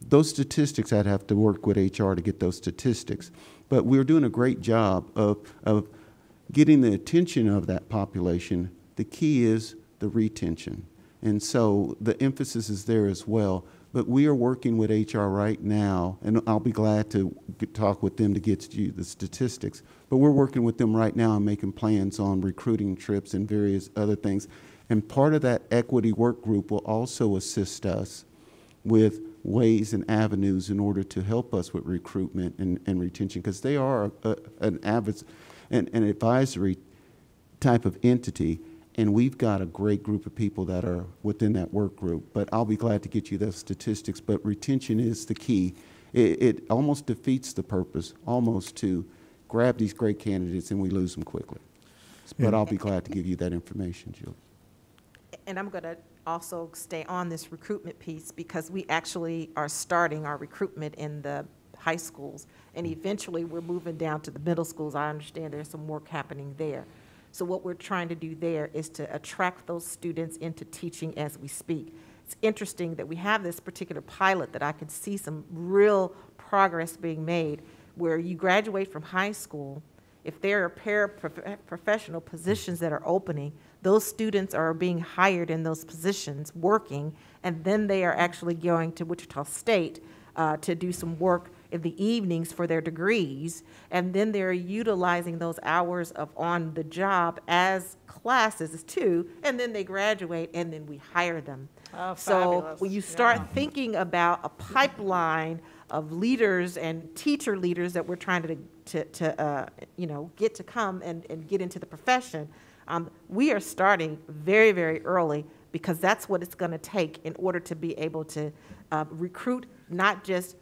Those statistics, I'd have to work with HR to get those statistics. But we're doing a great job of, of getting the attention of that population. The key is the retention. And so the emphasis is there as well. But we are working with HR right now, and I'll be glad to get, talk with them to get you the statistics. But we're working with them right now and making plans on recruiting trips and various other things. And part of that equity work group will also assist us with ways and avenues in order to help us with recruitment and, and retention because they are a, an, an, an advisory type of entity and we've got a great group of people that are within that work group. But I'll be glad to get you those statistics. But retention is the key. It, it almost defeats the purpose, almost to grab these great candidates and we lose them quickly. But I'll be glad to give you that information, Jill. And I'm going to also stay on this recruitment piece because we actually are starting our recruitment in the high schools. And mm. eventually, we're moving down to the middle schools. I understand there's some work happening there. So what we're trying to do there is to attract those students into teaching as we speak. It's interesting that we have this particular pilot that I can see some real progress being made where you graduate from high school, if there are paraprofessional positions that are opening, those students are being hired in those positions, working, and then they are actually going to Wichita State uh, to do some work in the evenings for their degrees, and then they're utilizing those hours of on the job as classes too, and then they graduate and then we hire them. Oh, so when you start Yeah. thinking about a pipeline of leaders and teacher leaders that we're trying to, to, to uh, you know, get to come and, and get into the profession, um, we are starting very, very early because that's what it's going to take in order to be able to uh, recruit not just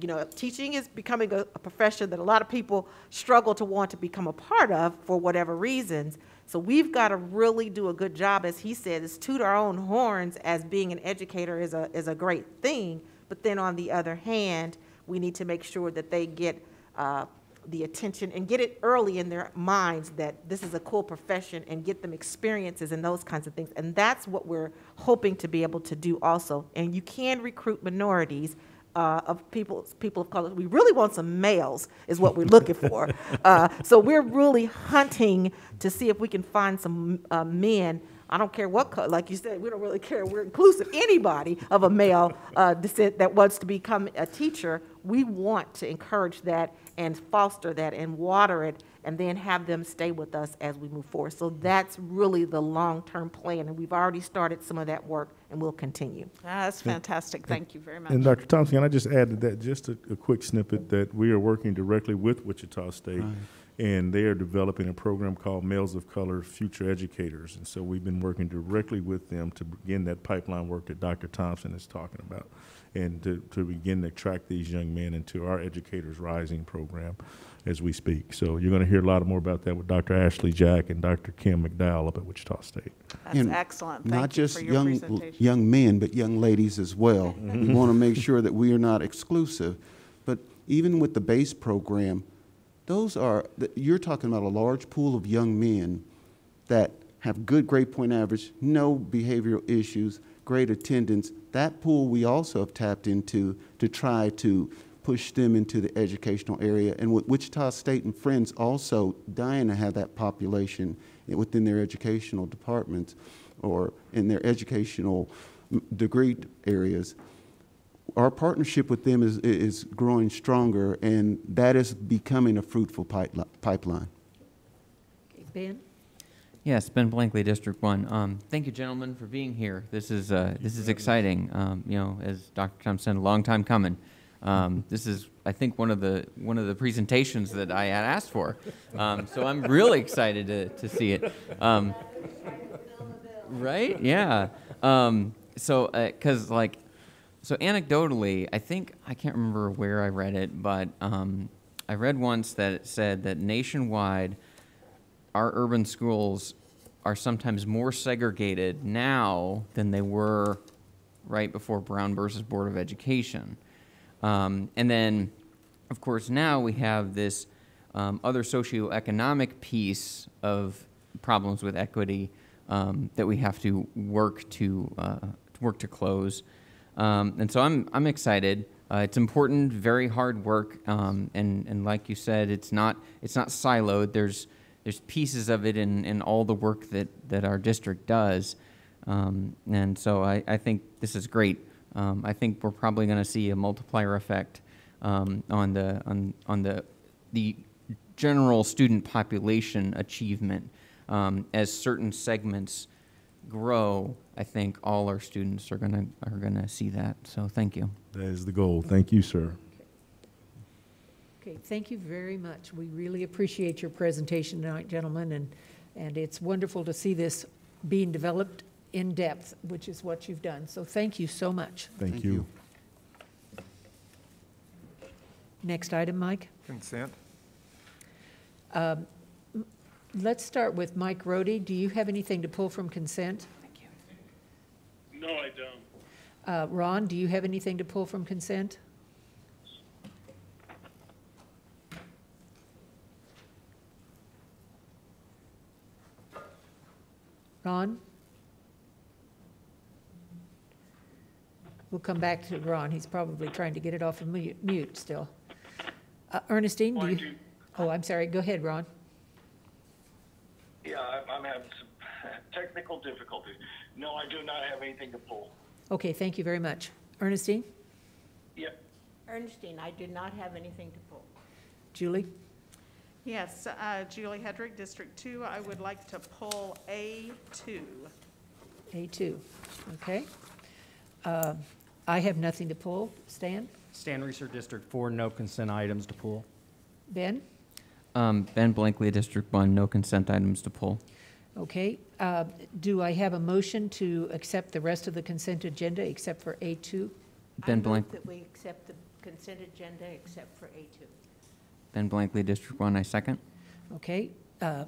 you know, teaching is becoming a, a, profession that a lot of people struggle to want to become a part of for whatever reasons. So we've got to really do a good job, as he said, is toot our own horns as being an educator is a, is a great thing. But then on the other hand, we need to make sure that they get uh, the attention and get it early in their minds that this is a cool profession and get them experiences and those kinds of things. And that's what we're hoping to be able to do also. And you can recruit minorities uh, of people, people of color. We really want some males, is what we're looking for. [LAUGHS] Uh, so we're really hunting to see if we can find some uh, men. I don't care what color, like you said, we don't really care. We're inclusive. Anybody of a male uh, descent that wants to become a teacher, we want to encourage that and foster that and water it and then have them stay with us as we move forward. So that's really the long-term plan, and we've already started some of that work, and we'll continue. Ah, that's fantastic. Thank you very much. And Dr. Thompson, can I just add to that just a, a quick snippet that we are working directly with Wichita State, right. And they are developing a program called Males of Color Future Educators, and so we've been working directly with them to begin that pipeline work that Dr. Thompson is talking about and to, to begin to attract these young men into our Educators Rising program as we speak. So you're going to hear a lot more about that with Dr. Ashley Jack and Dr. Kim McDowell up at Wichita State. That's and excellent. Thank not just young presentation. young men, but young ladies as well. [LAUGHS] we want to make sure that we are not exclusive. But even with the base program, those are you're talking about a large pool of young men that have good grade point average, no behavioral issues, great attendance. That pool we also have tapped into to try to push them into the educational area. And with Wichita State and Friends also dying to have that population within their educational departments or in their educational degree areas. Our partnership with them is, is growing stronger, and that is becoming a fruitful pipeline. Okay, ben? Yes, Ben Blankley, District One. Um, thank you, gentlemen, for being here. This is uh, this is exciting. Um, you know, as Dr. Thompson, said, a long time coming. Um, [LAUGHS] this is, I think, one of the one of the presentations that I had asked for. Um, so I'm really excited to, to see it. Um, right? Yeah. Um, so, because uh, like, so anecdotally, I think I can't remember where I read it, but um, I read once that it said that nationwide, our urban schools are sometimes more segregated now than they were right before Brown versus Board of Education. Um, and then, of course, now we have this um, other socioeconomic piece of problems with equity um, that we have to work to uh, work to close. Um, and so I'm I'm excited. Uh, it's important, very hard work, um, and and like you said, it's not it's not siloed. There's there's pieces of it in, in all the work that, that our district does. Um, and so I, I think this is great. Um, I think we're probably going to see a multiplier effect um, on the on, on the the general student population achievement um, as certain segments grow. I think all our students are gonna are gonna see that. So thank you. That is the goal. Thank you, sir. Okay, thank you very much. We really appreciate your presentation tonight, gentlemen, and, and it's wonderful to see this being developed in depth, which is what you've done. So thank you so much. Thank you. Next item, Mike. Consent? Um, m- Let's start with Mike Rodee. Do you have anything to pull from consent? Thank you. No, I don't. Uh, Ron, do you have anything to pull from consent? Ron? We'll come back to Ron. He's probably trying to get it off of mute, mute still. Uh, Ernestine, do Well, I you? Oh, I'm sorry. Go ahead, Ron. Yeah, I'm, I'm having some [LAUGHS] technical difficulties. No, I do not have anything to pull. Okay, thank you very much. Ernestine? Yep. Ernestine, I did not have anything to pull. Julie? Yes, uh, Julie Hedrick, District Two, I would like to pull A2. A2, okay. Uh, I have nothing to pull. Stan? Stan Reeser District Four, no consent items to pull. Ben? Um, ben Blankley, District One, no consent items to pull. Okay. Uh, Do I have a motion to accept the rest of the consent agenda except for A2? Ben I Blank, that we accept the consent agenda except for A2. Ben Blankley, District One, I second. Okay. Uh,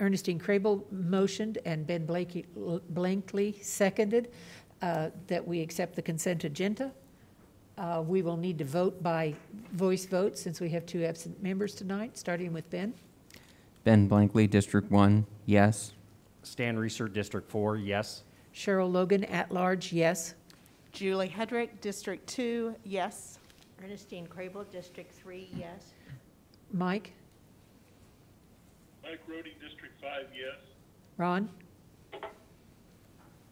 Ernestine Krehbiel motioned and Ben Blakey- Blankley seconded uh, that we accept the consent agenda. Uh, We will need to vote by voice vote since we have two absent members tonight, starting with Ben. Ben Blankley, District One, yes. Stan Reeser District Four, yes. Sheril Logan, at-large, yes. Julie Hedrick, District Two, yes. Ernestine Krehbiel, District Three, yes. Mike? Mike Rodee, District Five, yes. Ron?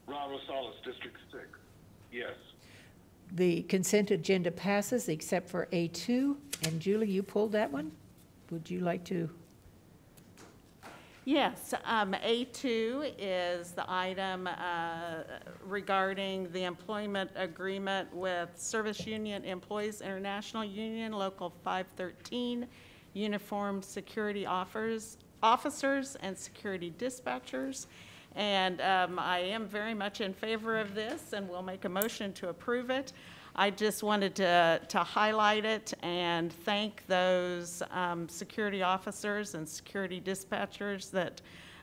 Ron Rosales, District Six, yes. The consent agenda passes except for A2. And Julie, you pulled that one? Would you like to? Yes, um, A2 is the item uh, regarding the employment agreement with Service Union Employees International Union, Local 513, uniformed security offers, officers and security dispatchers. And um, I am very much in favor of this and will make a motion to approve it. I just wanted to, to highlight it and thank those um, security officers and security dispatchers that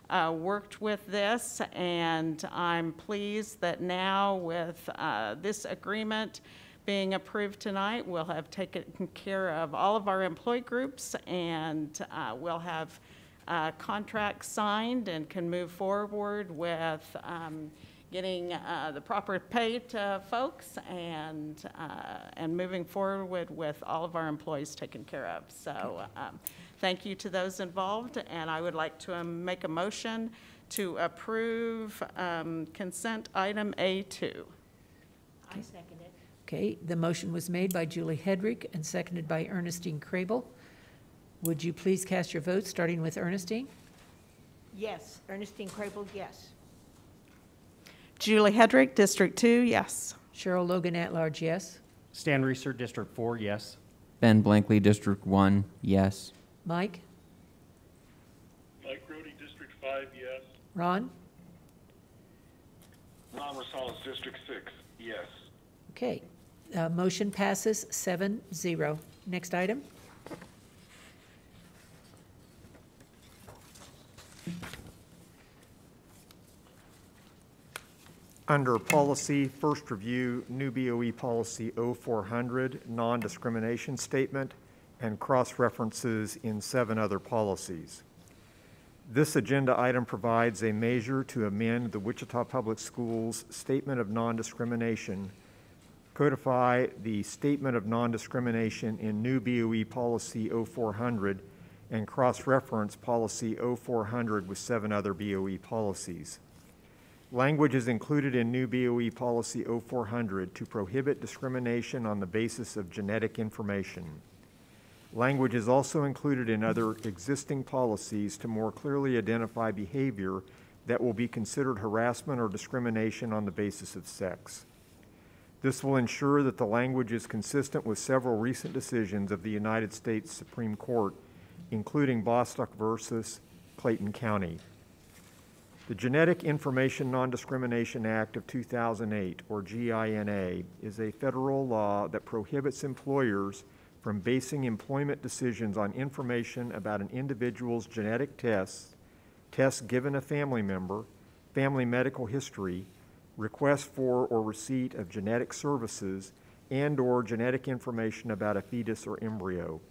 uh, worked with this. And I'm pleased that now with uh, this agreement being approved tonight, we'll have taken care of all of our employee groups and uh, we'll have uh, contracts signed and can move forward with um, getting uh, the proper pay to folks and, uh, and moving forward with all of our employees taken care of. So um, thank you to those involved, and I would like to um, make a motion to approve um, consent item A2. I second it. Okay, the motion was made by Julie Hedrick and seconded by Ernestine Krehbiel. Would you please cast your vote, starting with Ernestine? Yes. Ernestine Krehbiel, yes. Julie Hedrick, District 2, yes. Sheril Logan, at-large, yes. Stan Reeser District Four, yes. Ben Blankley, District One, yes. Mike? Mike Rodee, District Five, yes. Ron? Ron Rosales, District Six, yes. Okay, uh, motion passes seven zero. Next item? Under Policy First Review, new BOE Policy 0400, Non-Discrimination Statement, and cross-references in seven other policies. This agenda item provides a measure to amend the Wichita Public Schools Statement of Non-Discrimination, codify the Statement of Non-Discrimination in new BOE Policy 0400, and cross-reference Policy 0400 with seven other BOE policies. Language is included in new BOE Policy 0400 to prohibit discrimination on the basis of genetic information. Language is also included in other existing policies to more clearly identify behavior that will be considered harassment or discrimination on the basis of sex. This will ensure that the language is consistent with several recent decisions of the United States Supreme Court, including Bostock versus Clayton County. The Genetic Information Non-Discrimination Act of 2008, or GINA, is a federal law that prohibits employers from basing employment decisions on information about an individual's genetic tests, tests given a family member, family medical history, request for or receipt of genetic services, and/or genetic information about a fetus or embryo.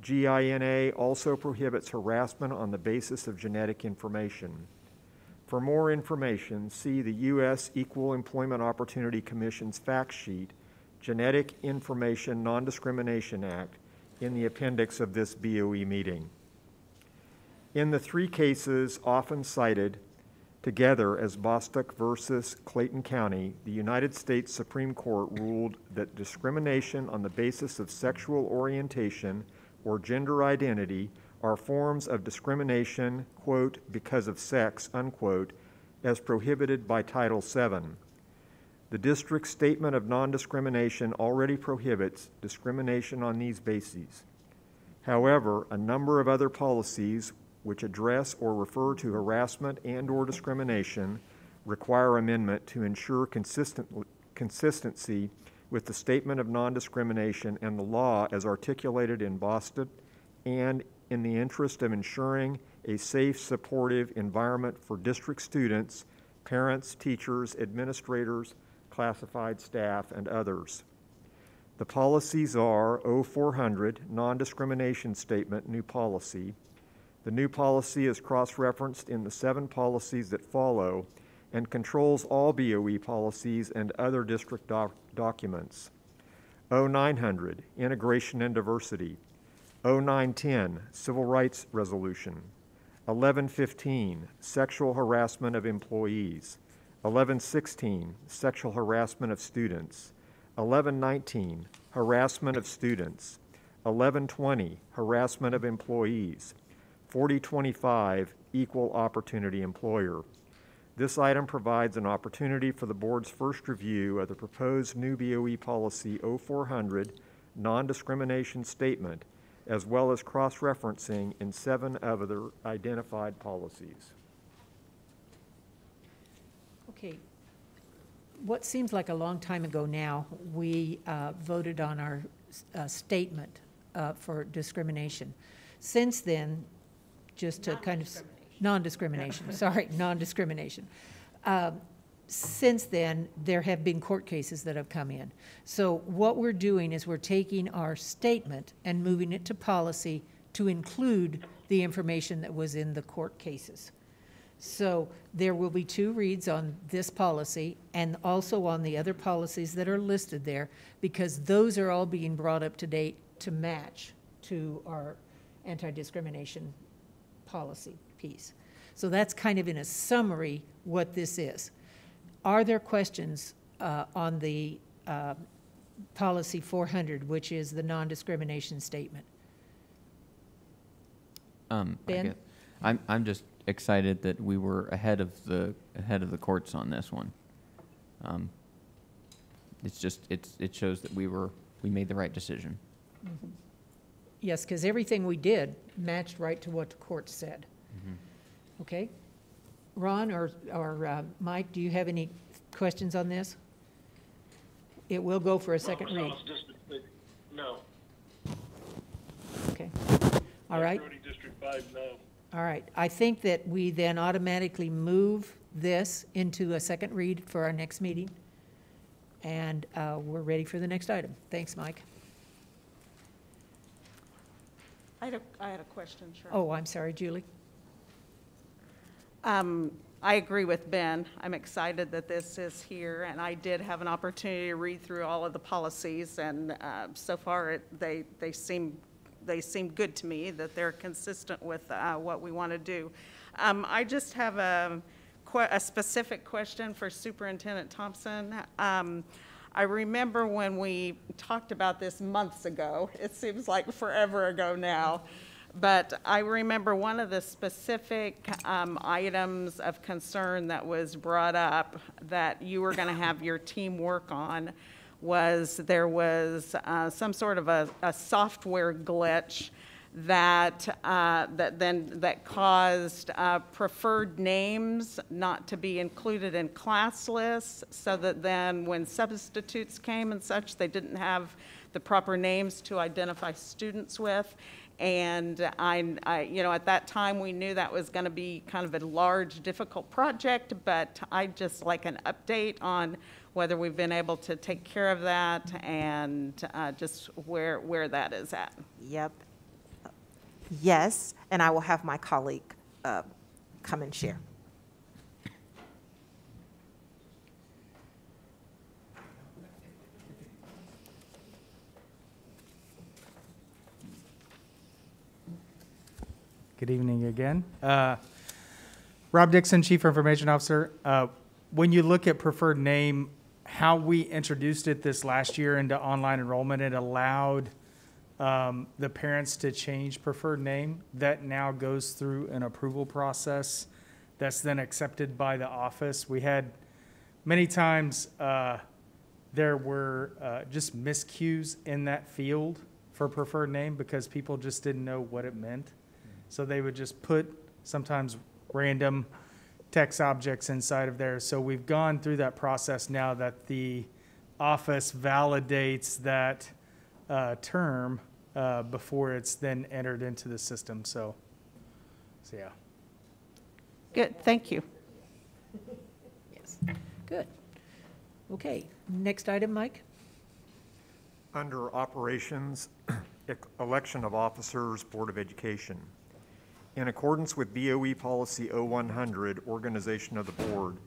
GINA also prohibits harassment on the basis of genetic information. For more information, see the U.S. Equal Employment Opportunity Commission's fact sheet, Genetic Information Non-Discrimination Act, in the appendix of this BOE meeting. In the three cases often cited together as Bostock versus Clayton County, the United States Supreme Court ruled that discrimination on the basis of sexual orientation or gender identity are forms of discrimination, quote, because of sex, unquote, as prohibited by Title VII. The district's statement of non-discrimination already prohibits discrimination on these bases. However, a number of other policies which address or refer to harassment and/or discrimination require amendment to ensure consistent, consistency with the statement of non-discrimination and the law as articulated in Bostock and in the interest of ensuring a safe, supportive environment for district students, parents, teachers, administrators, classified staff, and others. The policies are 0400, Non-Discrimination Statement, New Policy. The new policy is cross-referenced in the seven policies that follow and controls all BOE policies and other district doc documents. 0900, Integration and Diversity. 0910, Civil Rights Resolution. 1115, Sexual Harassment of Employees. 1116, Sexual Harassment of Students. 1119, Harassment of Students. 1120, Harassment of Employees. 4025, Equal Opportunity Employer. This item provides an opportunity for the board's first review of the proposed new BOE Policy 0400 non-discrimination statement, as well as cross-referencing in seven other identified policies. Okay. What seems like a long time ago now, we uh, voted on our uh, statement uh, for discrimination. Since then, just to kind of, non-discrimination, sorry, non-discrimination. Since then, there have been court cases that have come in. So what we're doing is we're taking our statement and moving it to policy to include the information that was in the court cases. So there will be two reads on this policy and also on the other policies that are listed there, because those are all being brought up to date to match to our anti-discrimination policy piece. So that's kind of in a summary what this is. Are there questions uh, on the uh, policy 400, which is the non-discrimination statement? Um, Ben? get- I'm, I'm just excited that we were ahead of the, ahead of the courts on this one. Um, It's just, it's, it shows that we were, we made the right decision. Yes, because everything we did matched right to what the court said. Okay? Ron or, or uh, Mike, do you have any questions on this? It will go for a second read. District, no. Okay. All right. District 5, no. All right. I think that we then automatically move this into a second read for our next meeting. And uh, we're ready for the next item. Thanks, Mike. I had a, I had a question, sure. Oh, I'm sorry, Julie. Um, I agree with Ben. I'm excited that this is here, and I did have an opportunity to read through all of the policies, and uh, so far, it- they, they seem, they seem good to me, that they're consistent with uh, what we want to do. Um, I just have a, a specific question for Superintendent Thompson. Um, I remember when we talked about this months ago, it seems like forever ago now, but I remember one of the specific um, items of concern that was brought up that you were going to have your team work on was there was uh, some sort of a, a software glitch that uh, that then that caused uh, preferred names not to be included in class lists, so that then when substitutes came and such, they didn't have the proper names to identify students with. And I, I, you know, at that time, we knew that was going to be kind of a large, difficult project, but I'd just like an update on whether we've been able to take care of that and uh, just where, where that is at. Yep. Yes, and I will have my colleague uh, come and share. Good evening again. Uh, Rob Dixon, Chief Information Officer. Uh, When you look at preferred name, how we introduced it this last year into online enrollment, it allowed um, the parents to change preferred name. That now goes through an approval process that's then accepted by the office. We had many times uh, there were uh, just miscues in that field for preferred name because people just didn't know what it meant. So they would just put sometimes random text objects inside of there. So we've gone through that process now that the office validates that uh, term uh, before it's then entered into the system. So, so yeah. Good, thank you. Yes, good. Okay, next item, Mike? Under Operations, [CLEARS THROAT] Election of Officers, Board of Education. In accordance with BOE Policy 0100, Organization of the Board,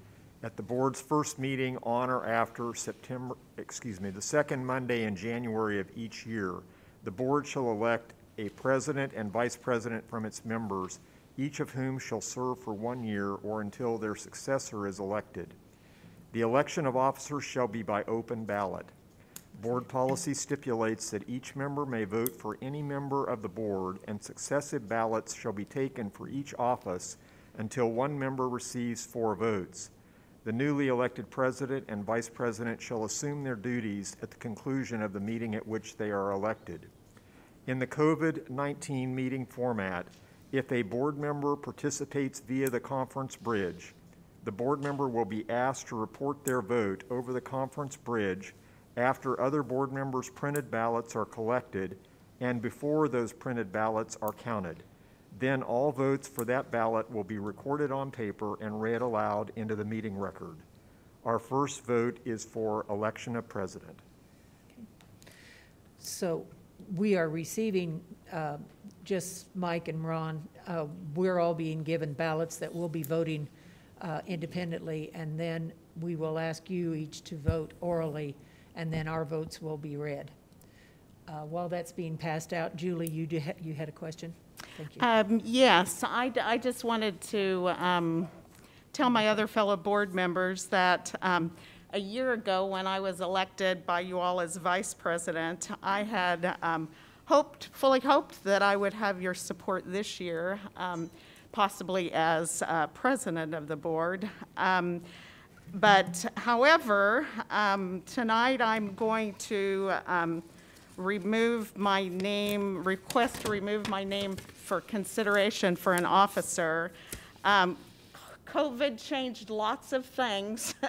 at the board's first meeting on or after September, excuse me, the second Monday in January of each year, the board shall elect a president and vice president from its members, each of whom shall serve for one year or until their successor is elected. The election of officers shall be by open ballot. Board policy stipulates that each member may vote for any member of the board, and successive ballots shall be taken for each office until one member receives four votes. The newly elected president and vice president shall assume their duties at the conclusion of the meeting at which they are elected. In the COVID-19 meeting format, if a board member participates via the conference bridge, the board member will be asked to report their vote over the conference bridge after other board members' printed ballots are collected and before those printed ballots are counted. Then all votes for that ballot will be recorded on paper and read aloud into the meeting record. Our first vote is for election of president. So we are receiving, uh, just Mike and Ron, uh, we're all being given ballots that we'll be voting uh, independently, and then we will ask you each to vote orally, and then our votes will be read. Uh, While that's being passed out, Julie, you do ha- you had a question? Thank you. Um, Yes, I, I just wanted to um, tell my other fellow board members that um, a year ago, when I was elected by you all as vice president, I had um, hoped, fully hoped that I would have your support this year, um, possibly as uh, president of the board. But however, um, tonight I'm going to um, remove my name, request to remove my name for consideration for an officer. Um, COVID changed lots of things. [LAUGHS]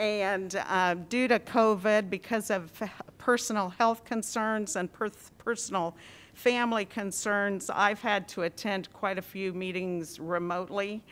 And uh, due to COVID, because of personal health concerns and per- personal family concerns, I've had to attend quite a few meetings remotely.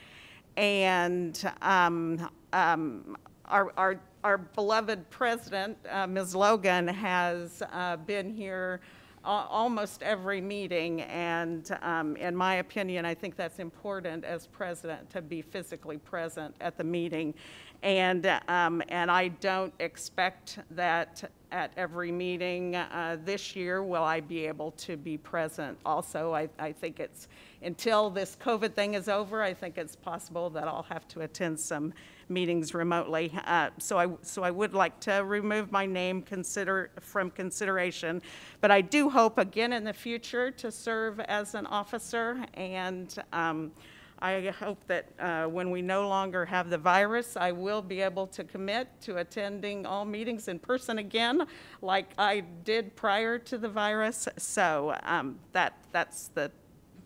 And um, um, our, our, our beloved president, uh, Ms. Logan, has uh, been here almost every meeting, and um, in my opinion, I think that's important as president to be physically present at the meeting. And, um, and I don't expect that at every meeting uh, this year will I be able to be present. Also, I, I think it's, until this COVID thing is over, I think it's possible that I'll have to attend some meetings remotely. Uh, So I, so I would like to remove my name consider, from consideration. But I do hope again in the future to serve as an officer. And um, I hope that uh, when we no longer have the virus, I will be able to commit to attending all meetings in person again, like I did prior to the virus. So um, that, that's the,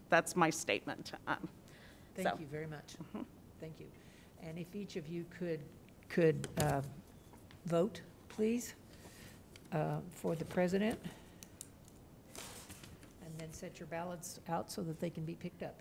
that's my statement. Um, Thank so- you very much. Thank you. And if each of you could, could uh, vote, please, uh, for the president, and then set your ballots out so that they can be picked up.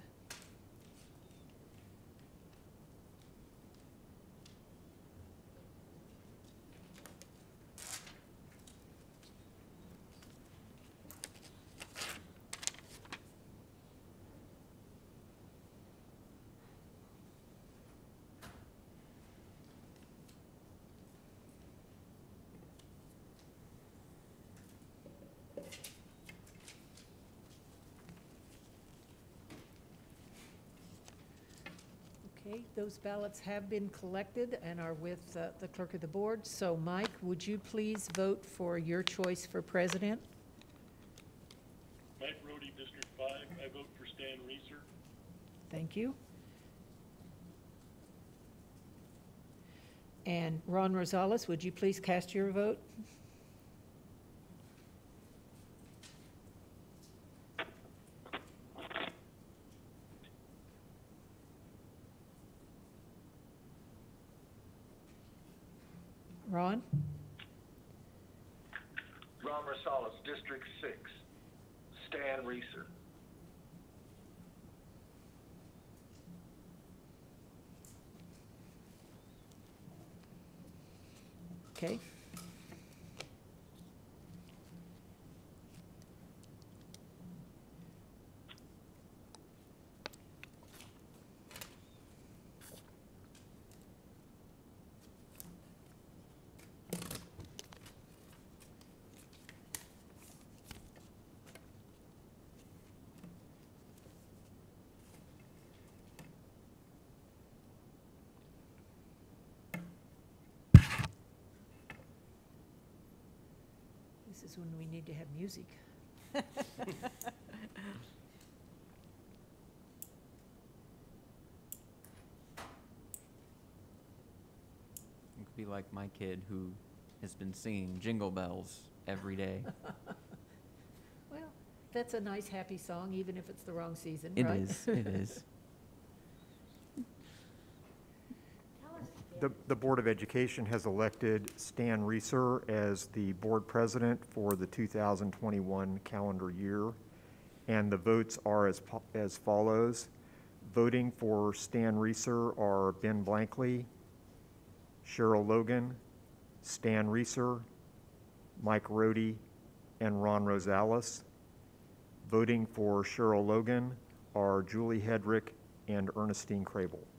Okay, those ballots have been collected and are with uh, the clerk of the board. So Mike, would you please vote for your choice for president? Mike Rodee, District Five, I vote for Stan Reeser. Thank you. And Ron Rosales, would you please cast your vote? Ron? Ron Rosales, District Six, Stan Reeser. Okay. This is when we need to have music. [LAUGHS] You could be like my kid who has been singing Jingle Bells every day. [LAUGHS] Well, that's a nice, happy song, even if it's the wrong season, It right? is, it is. [LAUGHS] The, the Board of Education has elected Stan Reeser as the board president for the 2021 calendar year. And the votes are as, as follows. Voting for Stan Reeser are Ben Blankley, Sheril Logan, Stan Reeser, Mike Rodee, and Ron Rosales. Voting for Sheril Logan are Julie Hedrick and Ernestine Krehbiel.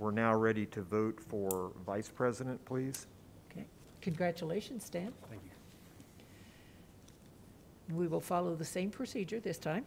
We're now ready to vote for vice president, please. Okay, congratulations, Stan. Thank you. We will follow the same procedure this time.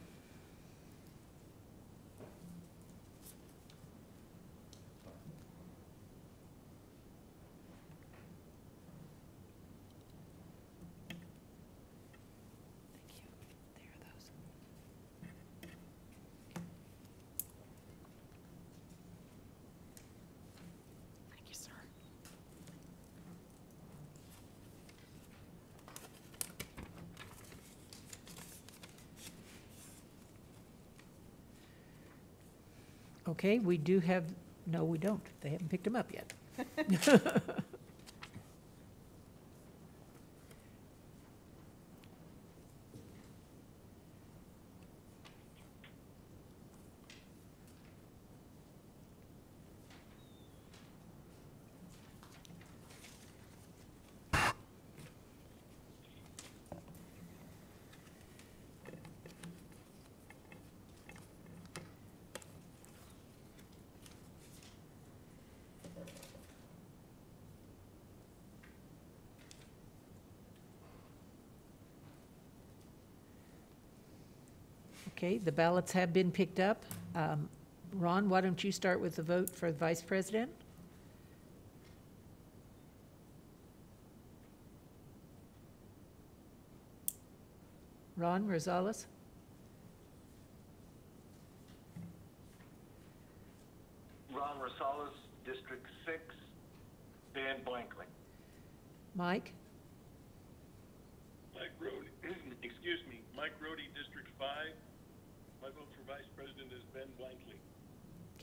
Okay, we do have, no, we don't. They haven't picked them up yet. [LAUGHS] Okay, the ballots have been picked up. Um, Ron, why don't you start with the vote for vice president? Ron Rosales? Ron Rosales, District Six, Dan Blankley. Mike Rodee, excuse me, Mike Rodee, District Five. My vote for vice president is Ben Blankley.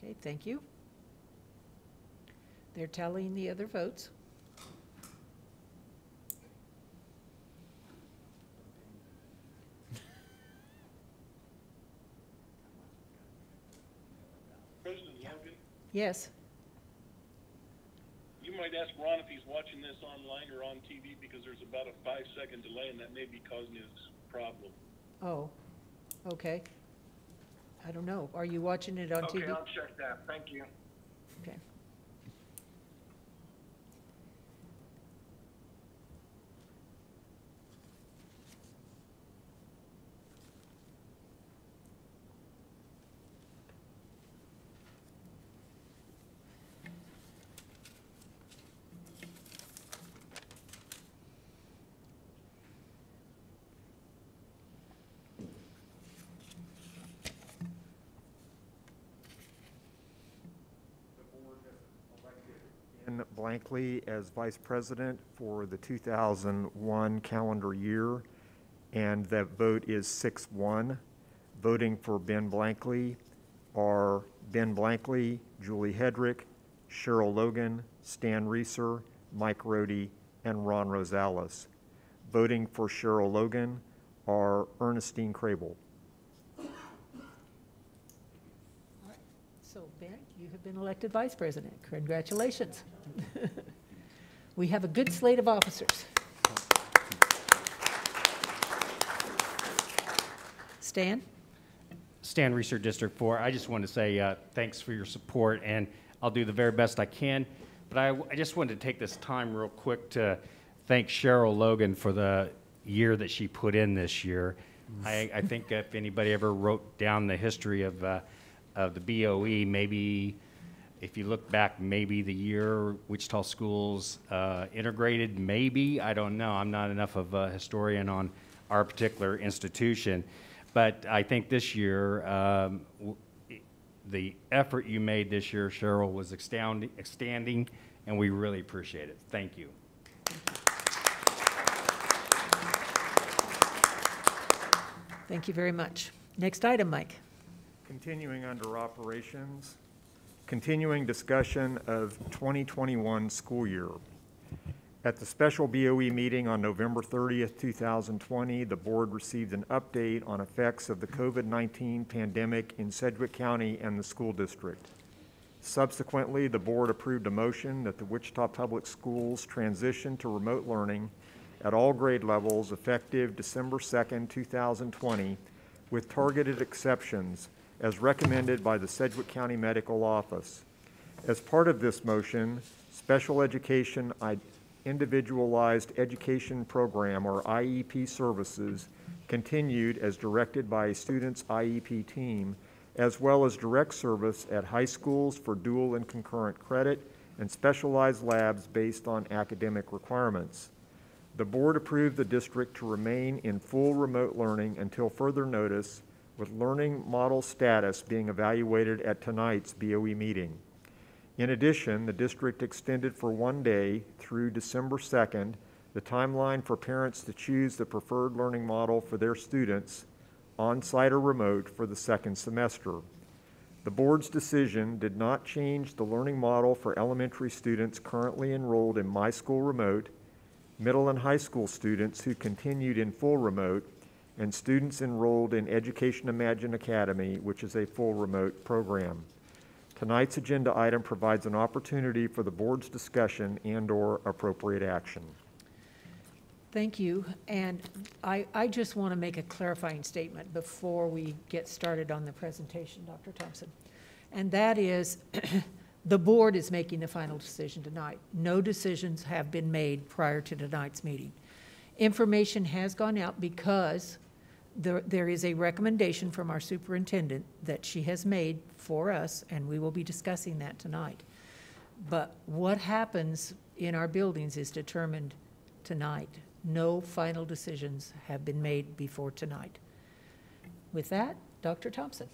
Okay, thank you. They're tallying the other votes. President Logan, Yes, you might ask Ron if he's watching this online or on TV because there's about a five-second delay and that may be causing his problem. oh, okay. I don't know. Are you watching it on Okay, TV? I'll check that. Thank you. Okay. Blankley as Vice President for the 2001 calendar year, and that vote is 6-1. Voting for Ben Blankley are Ben Blankley, Julie Hedrick, Sheril Logan, Stan Reeser, Mike Rodee, and Ron Rosales. Voting for Sheril Logan are Ernestine Krehbiel. So Ben, you have been elected vice president. Congratulations. [LAUGHS] We have a good slate of officers. Stan? Stan Reeser District 4, I just want to say uh, thanks for your support, and I'll do the very best I can. But I, I just wanted to take this time real quick to thank Sheril Logan for the year that she put in this year. I, I think if anybody ever wrote down the history of, uh, of the BOE, maybe if you look back, maybe the year Wichita Schools uh, integrated, maybe, I don't know. I'm not enough of a historian on our particular institution. But I think this year, um, w- the effort you made this year, Sheril, was astounding, outstanding, and we really appreciate it. Thank you. Thank you very much. Next item, Mike. Continuing under operations, continuing discussion of 2021 school year. At the special BOE meeting on November 30th, 2020, the board received an update on effects of the COVID-19 pandemic in Sedgwick County and the school district. Subsequently, the board approved a motion that the Wichita Public Schools transition to remote learning at all grade levels effective December 2nd, 2020, with targeted exceptions as recommended by the Sedgwick County Medical Office. As part of this motion, Special Education Individualized Education Program, or IEP services, continued as directed by a student's IEP team, as well as direct service at high schools for dual and concurrent credit and specialized labs based on academic requirements. The board approved the district to remain in full remote learning until further notice, with learning model status being evaluated at tonight's BOE meeting. In addition, the district extended for one day through December 2nd the timeline for parents to choose the preferred learning model for their students, on-site or remote, for the second semester. The board's decision did not change the learning model for elementary students currently enrolled in My School Remote, middle and high school students who continued in full remote, and students enrolled in Education Imagine Academy, which is a full remote program. Tonight's agenda item provides an opportunity for the board's discussion and/or appropriate action. Thank you. And I, I just want to make a clarifying statement before we get started on the presentation, Dr. Thompson. And that is, [CLEARS THROAT] the board is making the final decision tonight. No decisions have been made prior to tonight's meeting. Information has gone out because There, there is a recommendation from our superintendent that she has made for us, and we will be discussing that tonight. But what happens in our buildings is determined tonight. No final decisions have been made before tonight. With that, Dr. Thompson.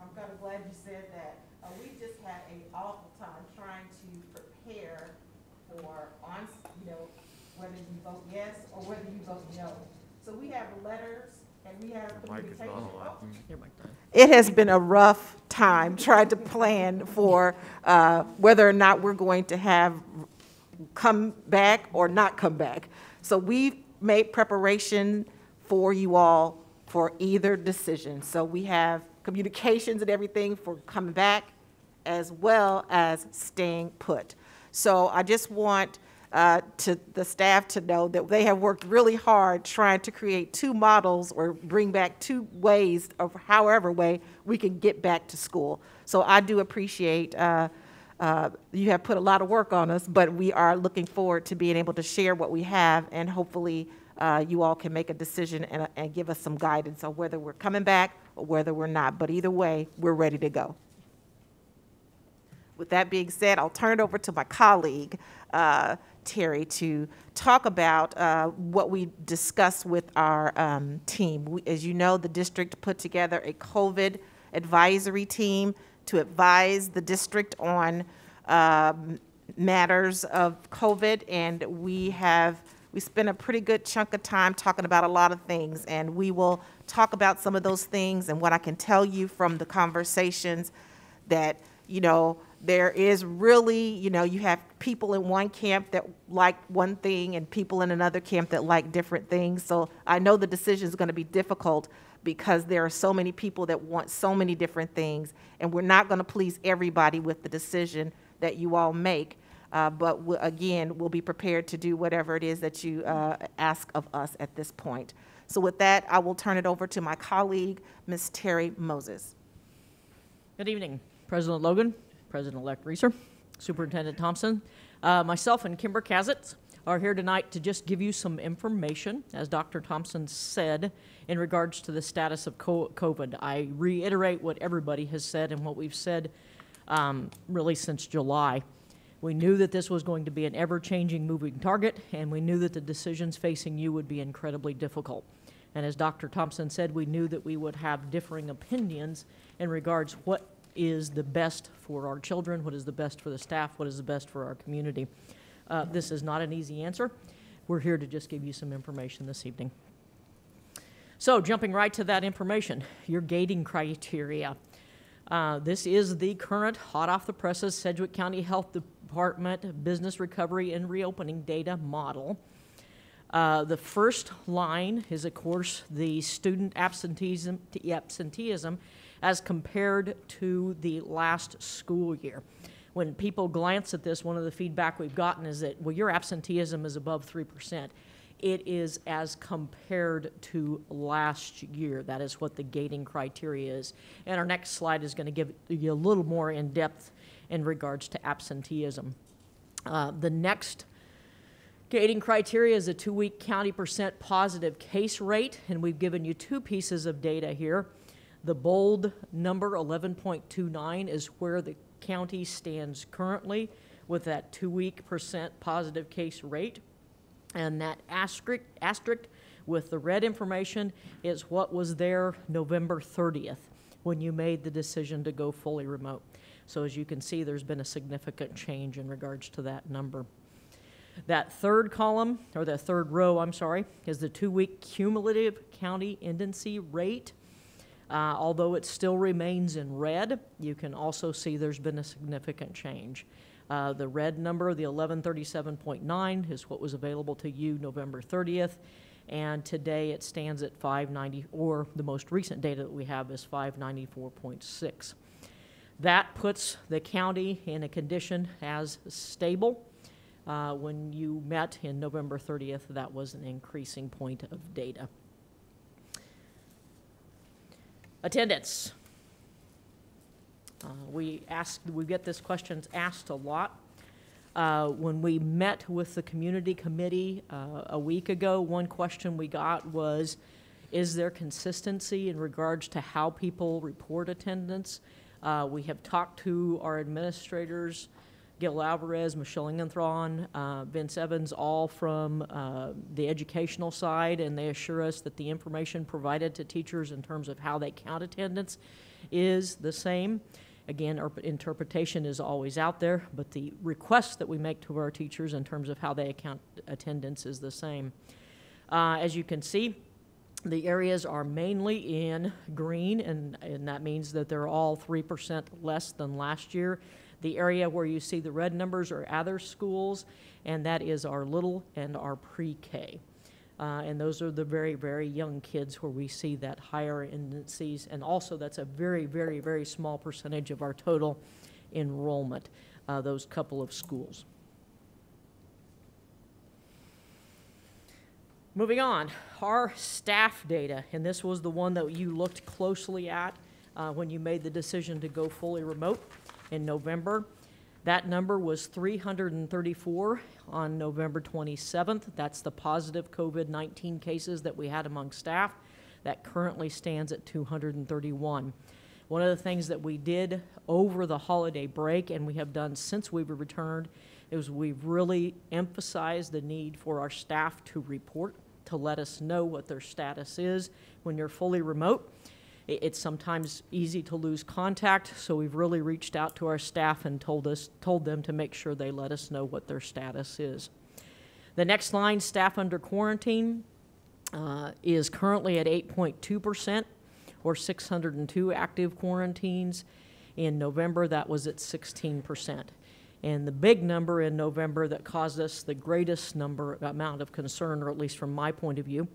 I'm kind of glad you said that. Uh, we just had an awful time trying to prepare for on, you know, whether you vote yes or whether you vote no. So we have letters and we have communication. It has been a rough time trying to plan for, uh, whether or not we're going to have come back or not come back. So we've made preparation for you all for either decision. So we have communications and everything for coming back as well as staying put. So I just want uh, to the staff to know that they have worked really hard trying to create two models or bring back two ways of however way we can get back to school. So I do appreciate uh, uh, you have put a lot of work on us, but we are looking forward to being able to share what we have and hopefully uh, you all can make a decision and, and give us some guidance on whether we're coming back or whether we're not. But either way, we're ready to go. With that being said, I'll turn it over to my colleague, uh, Terry, to talk about uh, what we discussed with our um, team. We, as you know, the district put together a COVID advisory team to advise the district on um, matters of COVID, and we have we spent a pretty good chunk of time talking about a lot of things, and we will talk about some of those things. And what I can tell you from the conversations that you know there is really, you know, you have people in one camp that like one thing and people in another camp that like different things. So I know the decision is going to be difficult because there are so many people that want so many different things, and we're not going to please everybody with the decision that you all make. Uh, but again, we'll be prepared to do whatever it is that you uh, ask of us at this point. So with that, I will turn it over to my colleague, Ms. Terry Moses. Good evening, President Logan, President-elect Reeser, Superintendent Thompson. Uh, myself and Kimber Kazitz are here tonight to just give you some information, as Dr. Thompson said, in regards to the status of COVID. I reiterate what everybody has said and what we've said um, really since July. We knew that this was going to be an ever-changing moving target, and we knew that the decisions facing you would be incredibly difficult. And as Dr. Thompson said, we knew that we would have differing opinions in regards what is the best for our children, what is the best for the staff, what is the best for our community. Uh, this is not an easy answer. We're here to just give you some information this evening. So, jumping right to that information, your gating criteria. Uh, this is the current hot off the presses Sedgwick County Health Department Business Recovery and Reopening Data Model. Uh, the first line is, of course, the student absenteeism, absenteeism as compared to the last school year. When people glance at this, one of the feedback we've gotten is that, well, your absenteeism is above 3%. It is as compared to last year. That is what the gating criteria is. And our next slide is going to give you a little more in depth in regards to absenteeism. Uh, the next gating criteria is a two week county percent positive case rate, and we've given you two pieces of data here. The bold number 11.29 is where the county stands currently with that two week percent positive case rate. And that asterisk, asterisk with the red information is what was there November 30th when you made the decision to go fully remote. So as you can see, there's been a significant change in regards to that number. That third column, or the third row, I'm sorry, is the two-week cumulative county incidence rate. Uh, although it still remains in red, you can also see there's been a significant change. Uh, the red number, the 1137.9, is what was available to you November 30th, and today it stands at 590, or the most recent data that we have is 594.6. That puts the county in a condition as stable. Uh, when you met in November 30th, that was an increasing point of data. Attendance. Uh, we ask, we get this questions asked a lot. Uh, When we met with the community committee uh, a week ago, one question we got was, is there consistency in regards to how people report attendance? Uh, We have talked to our administrators, Gil Alvarez, Michelle Ingenthron, uh, Vince Evans, all from uh, the educational side, and they assure us that the information provided to teachers in terms of how they count attendance is the same. Again, our interpretation is always out there, but the request that we make to our teachers in terms of how they account attendance is the same. Uh, As you can see, the areas are mainly in green, and, and that means that they're all 3% less than last year. The area where you see the red numbers are other schools, and that is our little and our pre-K. Uh, and those are the very, very young kids where we see that higher indices. And also, that's a very, very, very small percentage of our total enrollment, uh, those couple of schools. Moving on, our staff data, and this was the one that you looked closely at uh, when you made the decision to go fully remote in November. That number was 334 on November 27th. That's the positive COVID 19 cases that we had among staff. That currently stands at 231. One of the things that we did over the holiday break, and we have done since we've returned, is we've really emphasized the need for our staff to report, to let us know what their status is when you're fully remote. It- It's sometimes easy to lose contact, so we've really reached out to our staff and told us, told them to make sure they let us know what their status is. The next line, staff under quarantine, uh, is currently at 8.2%, or 602 active quarantines. In November, that was at 16%. And the big number in November that caused us the greatest number, amount of concern, or at least from my point of view,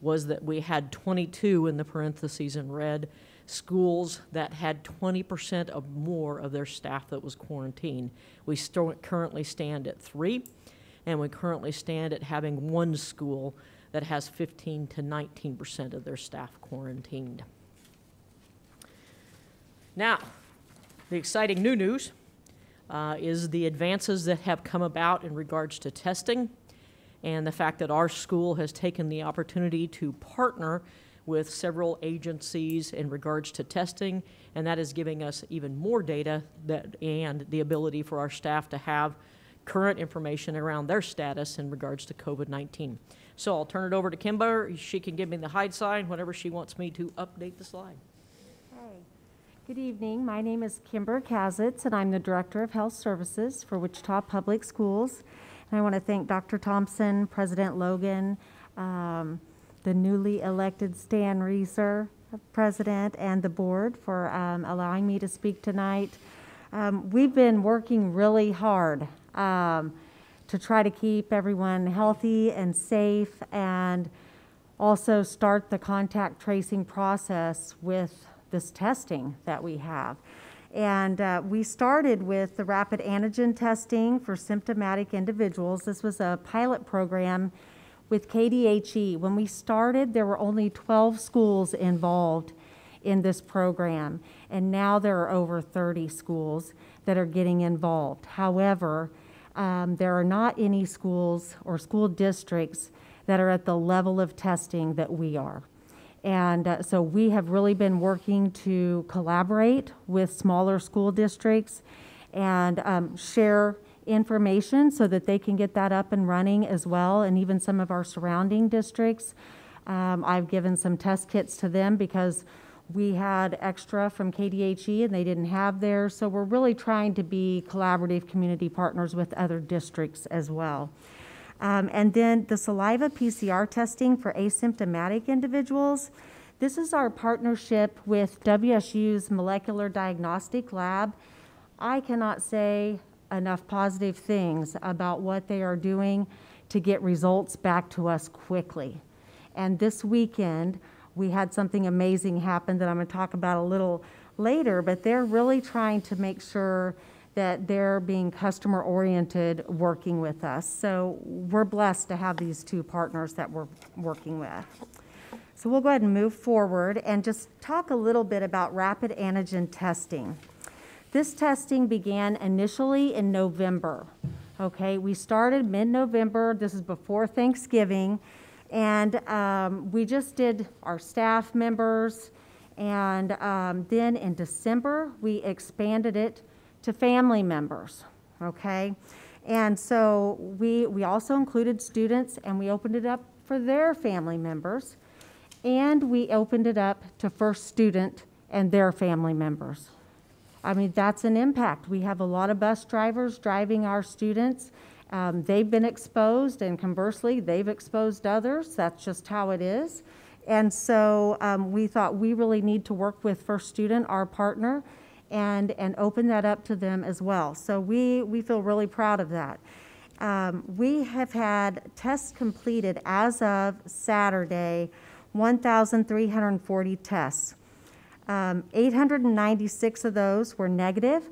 was that we had 22 in the parentheses in red schools that had 20% of more of their staff that was quarantined. We currently stand at three, and we currently stand at having one school that has 15 to 19% of their staff quarantined. Now, the exciting new news uh, is the advances that have come about in regards to testing and the fact that our school has taken the opportunity to partner with several agencies in regards to testing, and that is giving us even more data that, and the ability for our staff to have current information around their status in regards to COVID-19. So I'll turn it over to Kimber. She can give me the hide sign whenever she wants me to update the slide. Hey, Good evening. My name is Kimber Kazitz, and I'm the Director of Health Services for Wichita Public Schools. I want to thank Dr. Thompson, President Logan, um, the newly elected Stan Reeser, President, and the board for um, allowing me to speak tonight. Um, we've been working really hard um, to try to keep everyone healthy and safe and also start the contact tracing process with this testing that we have. And uh, we started with the rapid antigen testing for symptomatic individuals. This was a pilot program with KDHE. When we started, there were only 12 schools involved in this program, and now there are over 30 schools that are getting involved. However, um, there are not any schools or school districts that are at the level of testing that we are. And uh, so we have really been working to collaborate with smaller school districts and um, share information so that they can get that up and running as well, and even some of our surrounding districts. Um, I've given some test kits to them because we had extra from KDHE and they didn't have theirs. So we're really trying to be collaborative community partners with other districts as well. Um, and then the saliva PCR testing for asymptomatic individuals. This is our partnership with WSU's Molecular Diagnostic Lab. I cannot say enough positive things about what they are doing to get results back to us quickly. And this weekend, we had something amazing happen that I'm going to talk about a little later, but they're really trying to make sure that they're being customer oriented working with us. So we're blessed to have these two partners that we're working with. So we'll go ahead and move forward and just talk a little bit about rapid antigen testing. This testing began initially in November. Okay, we started mid-November, this is before Thanksgiving, and um, we just did our staff members, and um, then in December, we expanded it to family members, okay? And so we, we also included students, and we opened it up for their family members, and we opened it up to first student and their family members. I mean, that's an impact. We have a lot of bus drivers driving our students. Um, they've been exposed, and conversely, they've exposed others. That's just how it is. And so um, we thought we really need to work with First Student, our partner, and, and open that up to them as well. So we, we feel really proud of that. Um, we have had tests completed as of Saturday, 1,340 tests. Um, 896 of those were negative,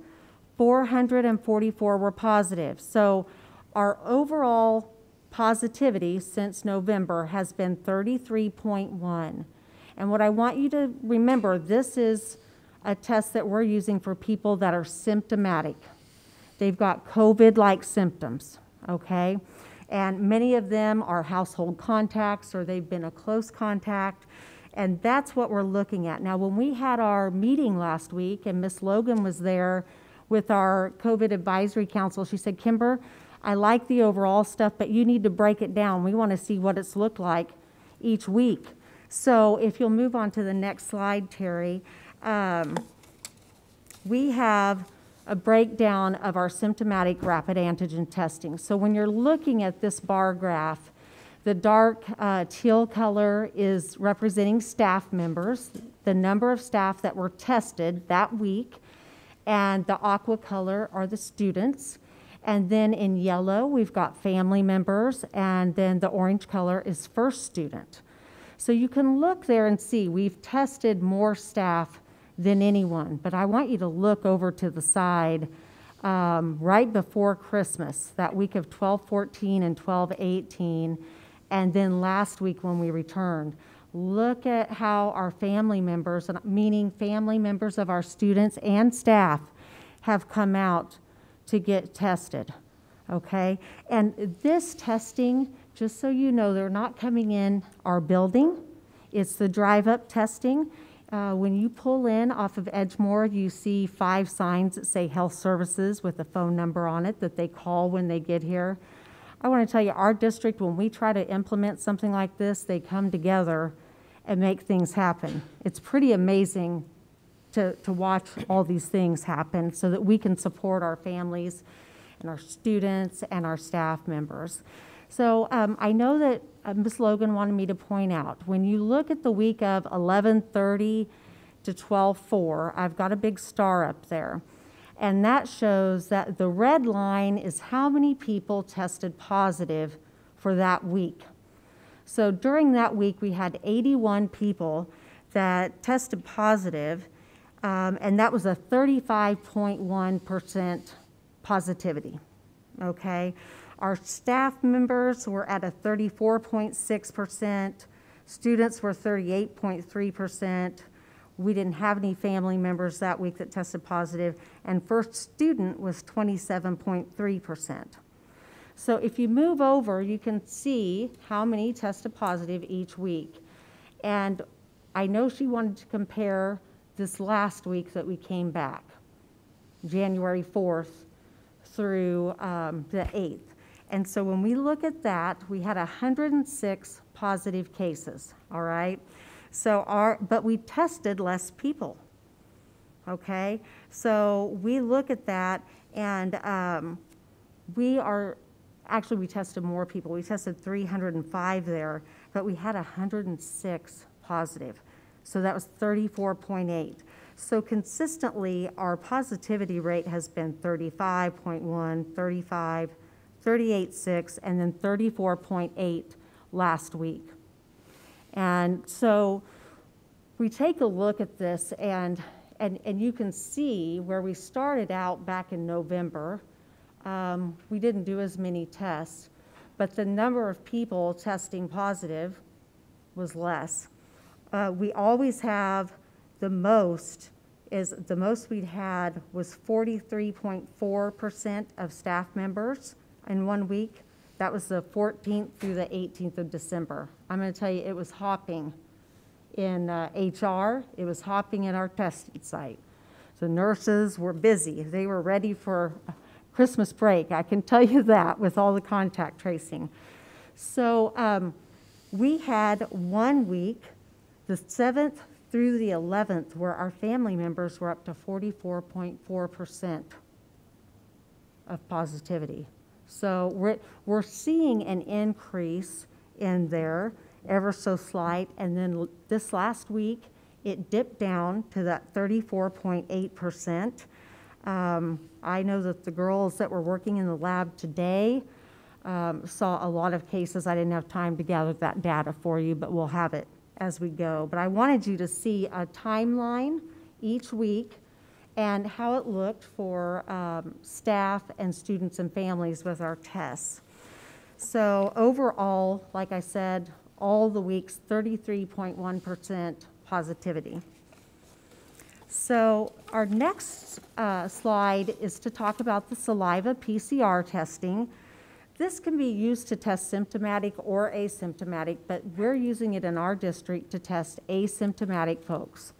444 were positive. So our overall positivity since November has been 33.1. And what I want you to remember, this is a test that we're using for people that are symptomatic. They've got COVID like symptoms, okay? And many of them are household contacts or they've been a close contact. And that's what we're looking at. Now, when we had our meeting last week and Miss Logan was there with our COVID Advisory Council, she said, Kimber, I like the overall stuff, but you need to break it down. We want to see what it's looked like each week. So if you'll move on to the next slide, Terry, um, we have a breakdown of our symptomatic rapid antigen testing. So when you're looking at this bar graph, the dark uh, teal color is representing staff members, the number of staff that were tested that week, and the aqua color are the students. And then in yellow, we've got family members, and then the orange color is first student. So you can look there and see we've tested more staff than anyone, but I want you to look over to the side um, right before Christmas, that week of 12 14 and 12 18 and then last week when we returned. Look at how our family members, meaning family members of our students and staff, have come out to get tested. Okay? And this testing, just so you know, they're not coming in our building, it's the drive up testing. Uh, when you pull in off of Edgemoor, you see five signs that say health services with a phone number on it that they call when they get here. I want to tell you, our district, when we try to implement something like this, they come together and make things happen. It's pretty amazing to, to watch all these things happen so that we can support our families and our students and our staff members. So um, I know that uh, Ms. Logan wanted me to point out, when you look at the week of 1130 to 12.4, I've got a big star up there and that shows that the red line is how many people tested positive for that week. So during that week, we had 81 people that tested positive, um, and that was a 35.1% positivity. Okay? Our staff members were at a 34.6%, students were 38.3%, we didn't have any family members that week that tested positive, and first student was 27.3%. So if you move over, you can see how many tested positive each week. And I know she wanted to compare this last week that we came back, January 4th through um, the 8th. And so when we look at that, we had 106 positive cases, all right? So our, but we tested less people. Okay, so we look at that, and um, we are actually we tested more people. We tested 305 there, but we had 106 positive. So that was 34.8. So consistently, our positivity rate has been 35.1, 35, 38.6, and then 34.8 last week. And so we take a look at this, and, and, and you can see where we started out back in November. Um, we didn't do as many tests, but the number of people testing positive was less. Uh, we always have the most is the most we'd had was 43.4% of staff members in one week. That was the 14th through the 18th of December. I'm going to tell you, it was hopping in uh, HR, it was hopping in our testing site. The nurses were busy. They were ready for Christmas break. I can tell you that with all the contact tracing. So um, we had one week, the 7th through the 11th, where our family members were up to 44.4% of positivity. So we're, we're seeing an increase in there, ever so slight. And then this last week, it dipped down to that 34.8%. Um, I know that the girls that were working in the lab today um, saw a lot of cases. I didn't have time to gather that data for you, but we'll have it as we go. But I wanted you to see a timeline each week and how it looked for um, staff and students and families with our tests. So overall, like I said, all the weeks, 33.1% positivity. So our next uh, slide is to talk about the saliva PCR testing. This can be used to test symptomatic or asymptomatic, but we're using it in our district to test asymptomatic folks.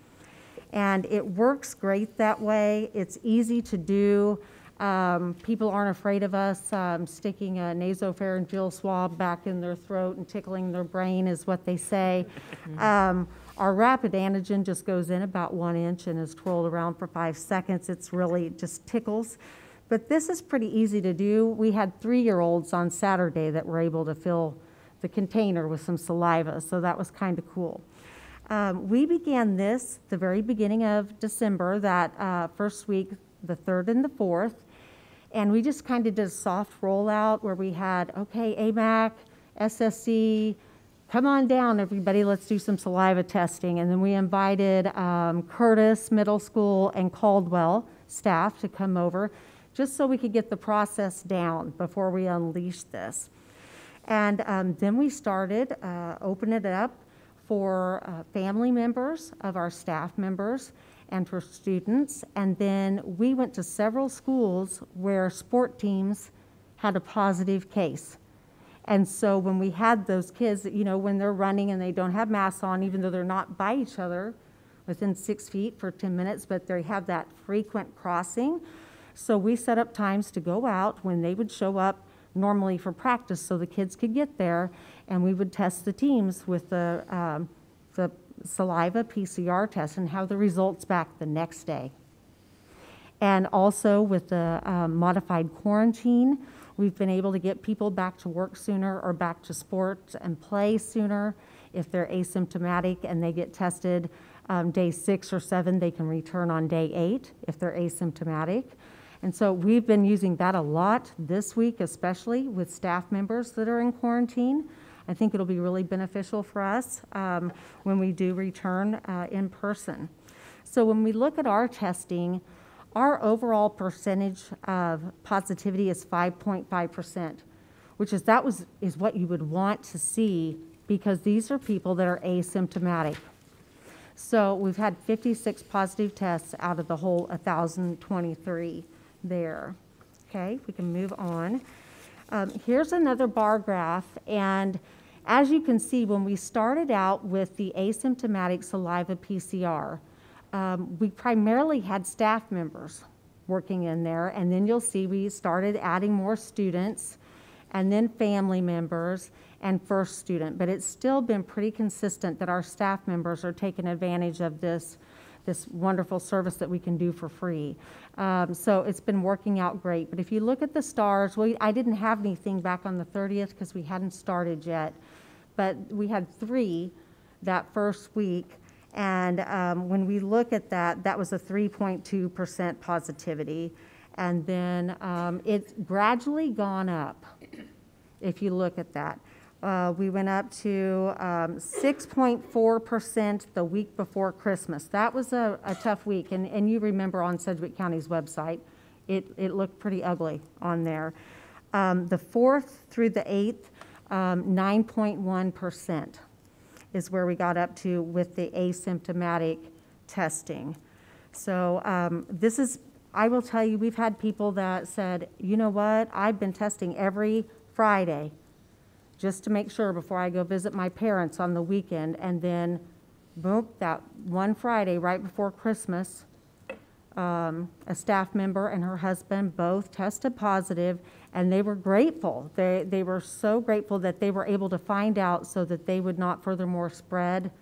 And it works great that way. It's easy to do. Um, people aren't afraid of us um, sticking a nasopharyngeal swab back in their throat and tickling their brain, is what they say. um, our rapid antigen just goes in about one inch and is twirled around for five seconds. It's really just tickles. But this is pretty easy to do. We had three year olds on Saturday that were able to fill the container with some saliva, so that was kind of cool. Um, we began this the very beginning of December, that uh, first week, the third and the fourth, and we just kind of did a soft rollout where we had, okay, AMAC, SSC, come on down, everybody, let's do some saliva testing. And then we invited um, Curtis Middle School and Caldwell staff to come over just so we could get the process down before we unleashed this. And um, then we started, uh, open it up for uh, family members of our staff members and for students. And then we went to several schools where sport teams had a positive case. And so when we had those kids, you know, when they're running and they don't have masks on, even though they're not by each other within six feet for 10 minutes, but they have that frequent crossing. So we set up times to go out when they would show up normally for practice so the kids could get there, and we would test the teams with the, um, the saliva PCR test and have the results back the next day. And also with the um, modified quarantine, we've been able to get people back to work sooner or back to sports and play sooner. If they're asymptomatic and they get tested um, day six or seven, they can return on day eight if they're asymptomatic. And so we've been using that a lot this week, especially with staff members that are in quarantine. I think it'll be really beneficial for us um, when we do return uh, in person. So when we look at our testing, our overall percentage of positivity is 5.5%, which is that was is what you would want to see because these are people that are asymptomatic. So we've had 56 positive tests out of the whole 1,023 there. Okay, we can move on. Um, here's another bar graph, and as you can see, when we started out with the asymptomatic saliva PCR, um, we primarily had staff members working in there, and then you'll see we started adding more students, and then family members, and first student. But it's still been pretty consistent that our staff members are taking advantage of this this wonderful service that we can do for free. Um, so it's been working out great. But if you look at the stars, well, I didn't have anything back on the 30th because we hadn't started yet. But we had three that first week. And um, when we look at that, that was a 3.2% positivity. And then um, it's gradually gone up if you look at that. Uh, we went up to um, 6.4% the week before Christmas. That was a, a tough week. And, and you remember on Sedgwick County's website, it, it looked pretty ugly on there. Um, the 4th through the 8th, um, 9.1% is where we got up to with the asymptomatic testing. So um, this is I will tell you, we've had people that said, you know what, I've been testing every Friday just to make sure before I go visit my parents on the weekend. And then, boom, that one Friday right before Christmas, um, a staff member and her husband both tested positive, and they were grateful. They, they were so grateful that they were able to find out so that they would not furthermore spread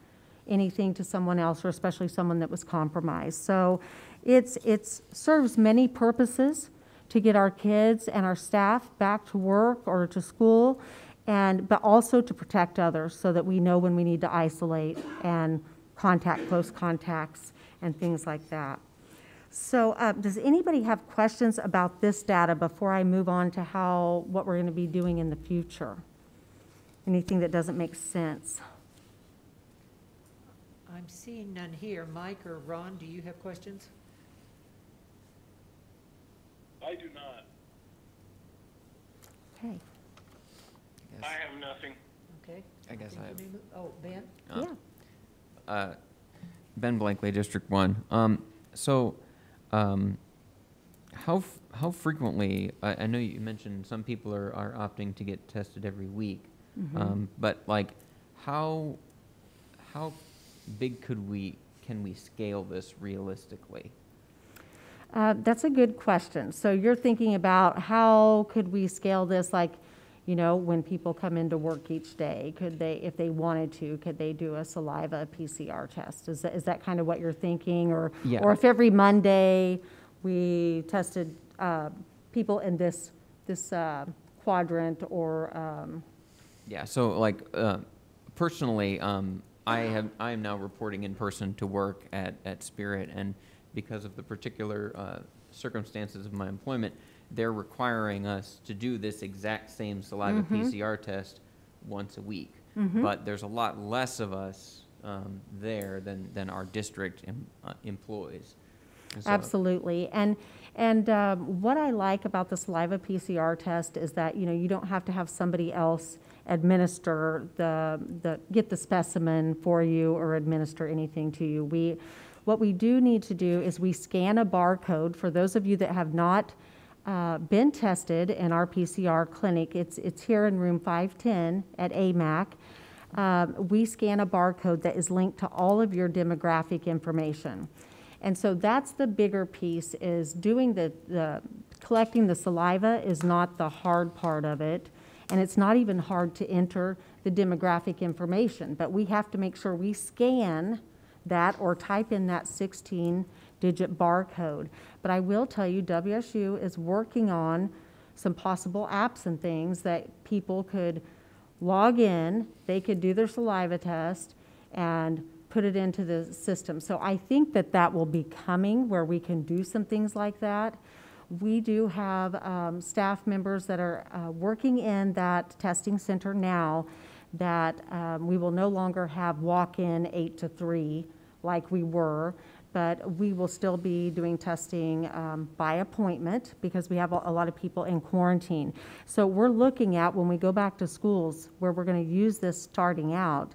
anything to someone else, or especially someone that was compromised. So it's, it's serves many purposes to get our kids and our staff back to work or to school, and but also to protect others so that we know when we need to isolate and contact close contacts and things like that. So uh, does anybody have questions about this data before I move on to how, what we're going to be doing in the future? Anything that doesn't make sense? I'm seeing none here. Mike or Ron, do you have questions? I do not. Okay. I have nothing. Okay. I guess think I we have- Oh, Ben? Uh, Yeah. Uh, Ben Blankley, District One. Um, so, um, how, f- how frequently, I, I know you mentioned some people are, are opting to get tested every week. Mhm. Um, but like, how, how big could we, can we scale this realistically? Uh, That's a good question. So you're thinking about how could we scale this, like, you know, when people come into work each day? Could they, if they wanted to, could they do a saliva PCR test? Is that, is that kind of what you're thinking? Or, Yeah. or if every Monday we tested uh, people in this, this uh, quadrant or, um, Yeah, so like, uh, personally, um, I have, I am now reporting in person to work at, at Spirit, and because of the particular, uh, circumstances of my employment, they're requiring us to do this exact same saliva Mhm. PCR test once a week. Mhm. But there's a lot less of us, um, there than, than our district em- uh, employs. So- Absolutely. And, and um, what I like about the saliva PCR test is that, you know, you don't have to have somebody else administer the, the, get the specimen for you or administer anything to you. We, what we do need to do is we scan a barcode. For those of you that have not uh, been tested in our PCR clinic, it's, it's here in room 510 at AMAC. Um, we scan a barcode that is linked to all of your demographic information. And so that's the bigger piece is doing the, the collecting the saliva is not the hard part of it. And it's not even hard to enter the demographic information, but we have to make sure we scan that or type in that 16 digit barcode. But I will tell you, WSU is working on some possible apps and things that people could log in, they could do their saliva test and put it into the system. So I think that that will be coming where we can do some things like that. We do have um, staff members that are uh, working in that testing center now that um, we will no longer have walk-in eight to three like we were, but we will still be doing testing um, by appointment because we have a, lot of people in quarantine. So we're looking at when we go back to schools where we're going to use this starting out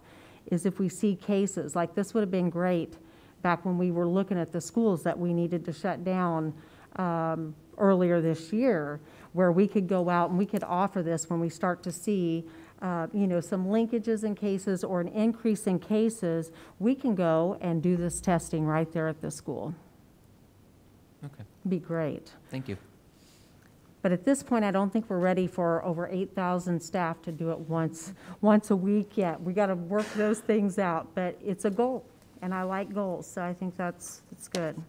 is if we see cases like this would have been great back when we were looking at the schools that we needed to shut down um, earlier this year, where we could go out and we could offer this when we start to see, uh, you know, some linkages in cases or an increase in cases, we can go and do this testing right there at the school. Okay, Be great. thank you. But at this point, I don't think we're ready for over 8,000 staff to do it once, once a week yet. We got to work those things out, but it's a goal, and I like goals, so I think that's, that's good.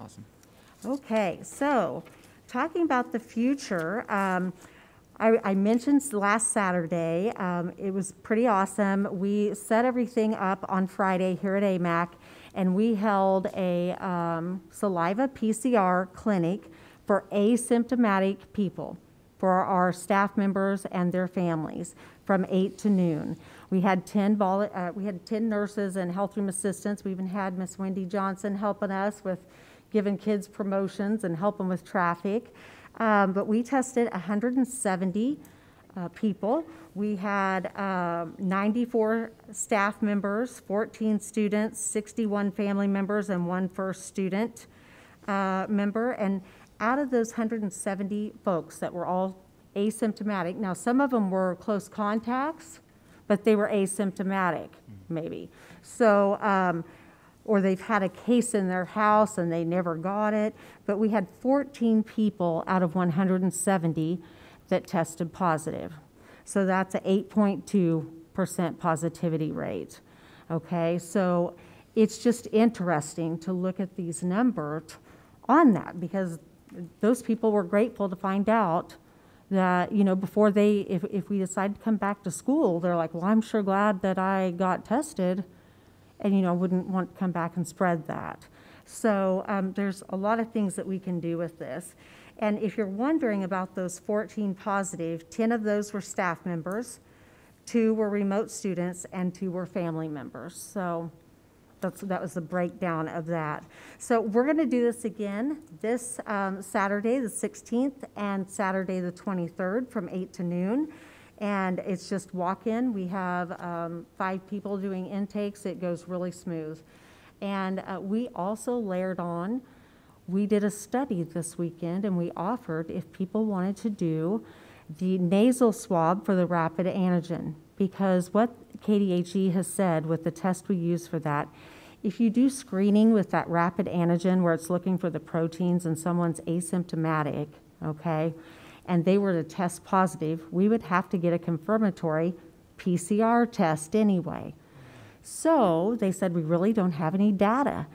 Awesome. Okay, so talking about the future, um, I, I mentioned last Saturday, um, it was pretty awesome. We set everything up on Friday here at AMAC, and we held a um, saliva PCR clinic for asymptomatic people, for our staff members and their families, from 8 to noon. We had 10, vol- uh, we had 10 nurses and health room assistants. We even had Miss Wendy Johnson helping us with giving kids promotions and helping with traffic. Um, but we tested 170 uh, people. We had um, 94 staff members, 14 students, 61 family members, and one first student. uh, member, and out of those 170 folks that were all asymptomatic, now some of them were close contacts, but they were asymptomatic, maybe. So, um, or they've had a case in their house and they never got it. But we had 14 people out of 170 that tested positive. So that's a 8.2% positivity rate. Okay, so it's just interesting to look at these numbers on that because those people were grateful to find out that, you know, before they, if, if we decide to come back to school, they're like, well, I'm sure glad that I got tested and, you know, I wouldn't want to come back and spread that. So um, there's a lot of things that we can do with this. And if you're wondering about those 14 positive, 10 of those were staff members, two were remote students, and two were family members. So that's, that was the breakdown of that. So we're going to do this again this um, Saturday, the 16th, and Saturday, the 23rd, from 8 to noon. And it's just walk in. We have um, five people doing intakes. It goes really smooth. And uh, we also layered on, we did a study this weekend and we offered if people wanted to do the nasal swab for the rapid antigen. Because what KDHE has said with the test we use for that, if you do screening with that rapid antigen where it's looking for the proteins and someone's asymptomatic, okay, and they were to test positive, we would have to get a confirmatory PCR test anyway. So they said, we really don't have any data.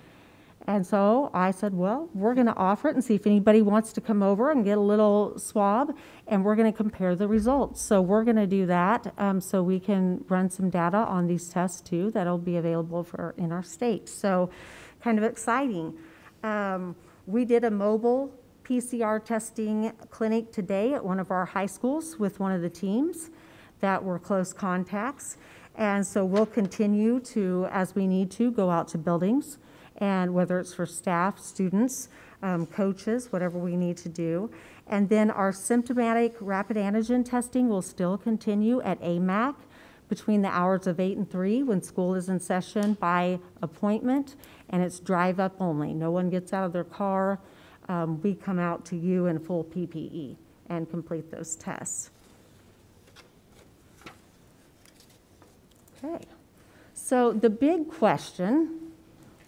And so I said, well, we're going to offer it and see if anybody wants to come over and get a little swab, and we're going to compare the results. So we're going to do that um, so we can run some data on these tests too that'll be available for in our state. So kind of exciting. Um, we did a mobile PCR testing clinic today at one of our high schools with one of the teams that were close contacts. And so we'll continue to, as we need to, go out to buildings and whether it's for staff, students, um, coaches, whatever we need to do. And then our symptomatic rapid antigen testing will still continue at AMAC between the hours of 8 and 3 when school is in session by appointment, and it's drive up only. No one gets out of their car. Um, we come out to you in full PPE and complete those tests. Okay. So the big question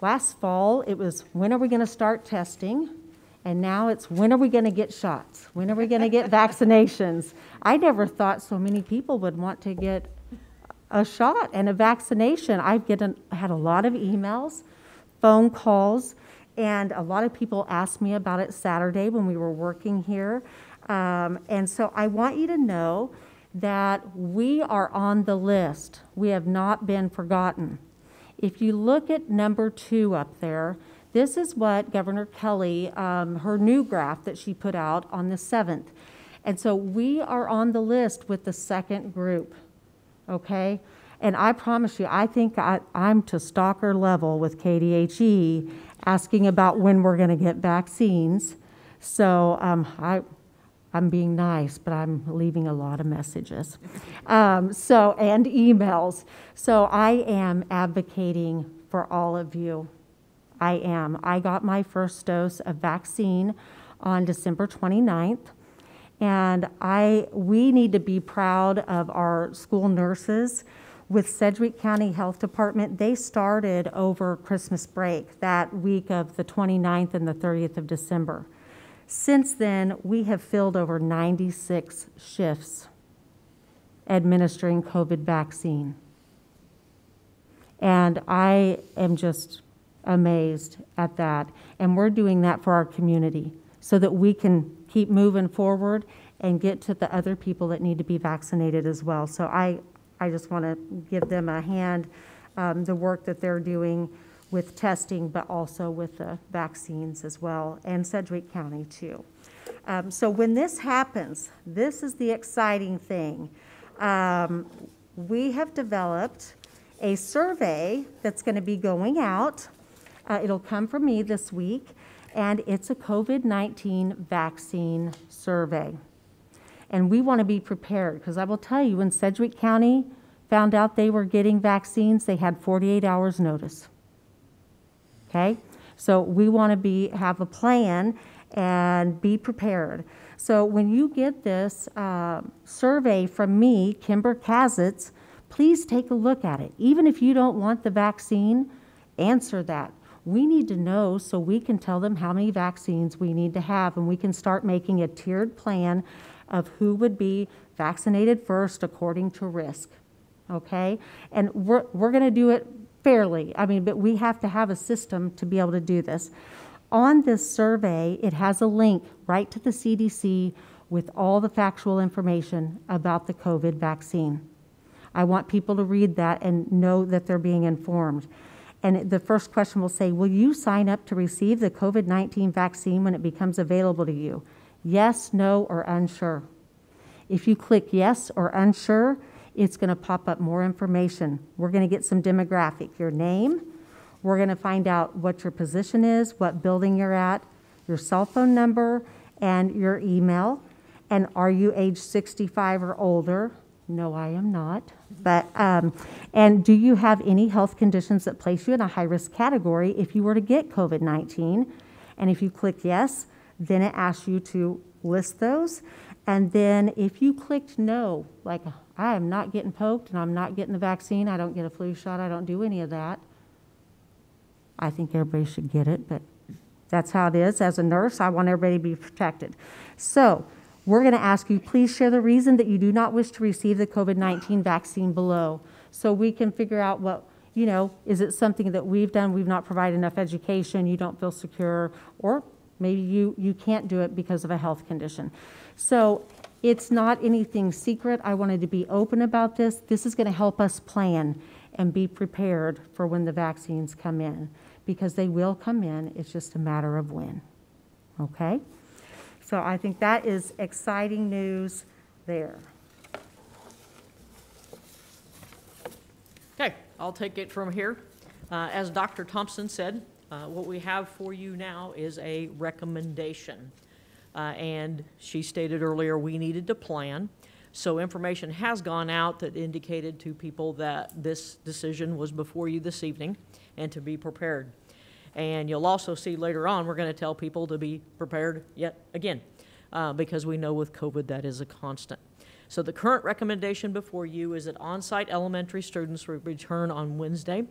Last fall, it was when are we going to start testing? And now it's when are we going to get shots? When are we going to get [LAUGHS] vaccinations? I never thought so many people would want to get a shot and a vaccination. I've getting, had a lot of emails, phone calls, and a lot of people asked me about it Saturday when we were working here. Um, and so I want you to know that we are on the list. We have not been forgotten. If you look at number two up there, this is what Governor Kelly, um, her new graph that she put out on the 7th. And so we are on the list with the second group, okay? And I promise you, I think I, am to stalker level with KDHE asking about when we're going to get vaccines. So um, I, I'm being nice, but I'm leaving a lot of messages. Um, so, and emails. So I am advocating for all of you. I am. I got my first dose of vaccine on December 29th. And I, we need to be proud of our school nurses. With Sedgwick County Health Department, they started over Christmas break that week of the 29th and the 30th of December. Since then, we have filled over 96 shifts administering COVID vaccine. And I am just amazed at that. And we're doing that for our community so that we can keep moving forward and get to the other people that need to be vaccinated as well. So I, I just want to give them a hand, um, the work that they're doing with testing, but also with the vaccines as well, and Sedgwick County too. Um, so when this happens, this is the exciting thing. Um, we have developed a survey that's going to be going out. Uh, it'll come from me this week, and it's a COVID 19 vaccine survey. And we want to be prepared because I will tell you, when Sedgwick County found out they were getting vaccines, they had 48 hours' notice. Okay? So we want to be, have a plan and be prepared. So when you get this uh, survey from me, Kimber Kasitz, please take a look at it. Even if you don't want the vaccine, answer that. We need to know so we can tell them how many vaccines we need to have, and we can start making a tiered plan of who would be vaccinated first according to risk. Okay? And we're, we're going to do it fairly. I mean, but we have to have a system to be able to do this. On this survey, it has a link right to the CDC with all the factual information about the COVID vaccine. I want people to read that and know that they're being informed. And the first question will say, Will you sign up to receive the COVID 19 vaccine when it becomes available to you? Yes, no, or unsure. If you click yes or unsure, it's going to pop up more information. We're going to get some demographic your name, we're going to find out what your position is, what building you're at, your cell phone number, and your email. And are you age 65 or older? No, I am not. But um, and do you have any health conditions that place you in a high risk category if you were to get COVID 19? And if you click yes, then it asks you to list those. And then if you clicked no, like I am not getting poked and I'm not getting the vaccine, I don't get a flu shot, I don't do any of that. I think everybody should get it, but that's how it is. As a nurse, I want everybody to be protected. So we're going to ask you, please share the reason that you do not wish to receive the COVID 19 vaccine below so we can figure out what, you know, is it something that we've done, we've not provided enough education, you don't feel secure, or maybe you, you can't do it because of a health condition. So it's not anything secret. I wanted to be open about this. This is going to help us plan and be prepared for when the vaccines come in because they will come in. It's just a matter of when. Okay? So I think that is exciting news there. Okay, I'll take it from here. Uh, As Dr. Thompson said, uh, what we have for you now is a recommendation. Uh, And she stated earlier, we needed to plan. So information has gone out that indicated to people that this decision was before you this evening and to be prepared. And you'll also see later on, we're going to tell people to be prepared yet again, uh, because we know with COVID that is a constant. So the current recommendation before you is that on-site elementary students return on Wednesday,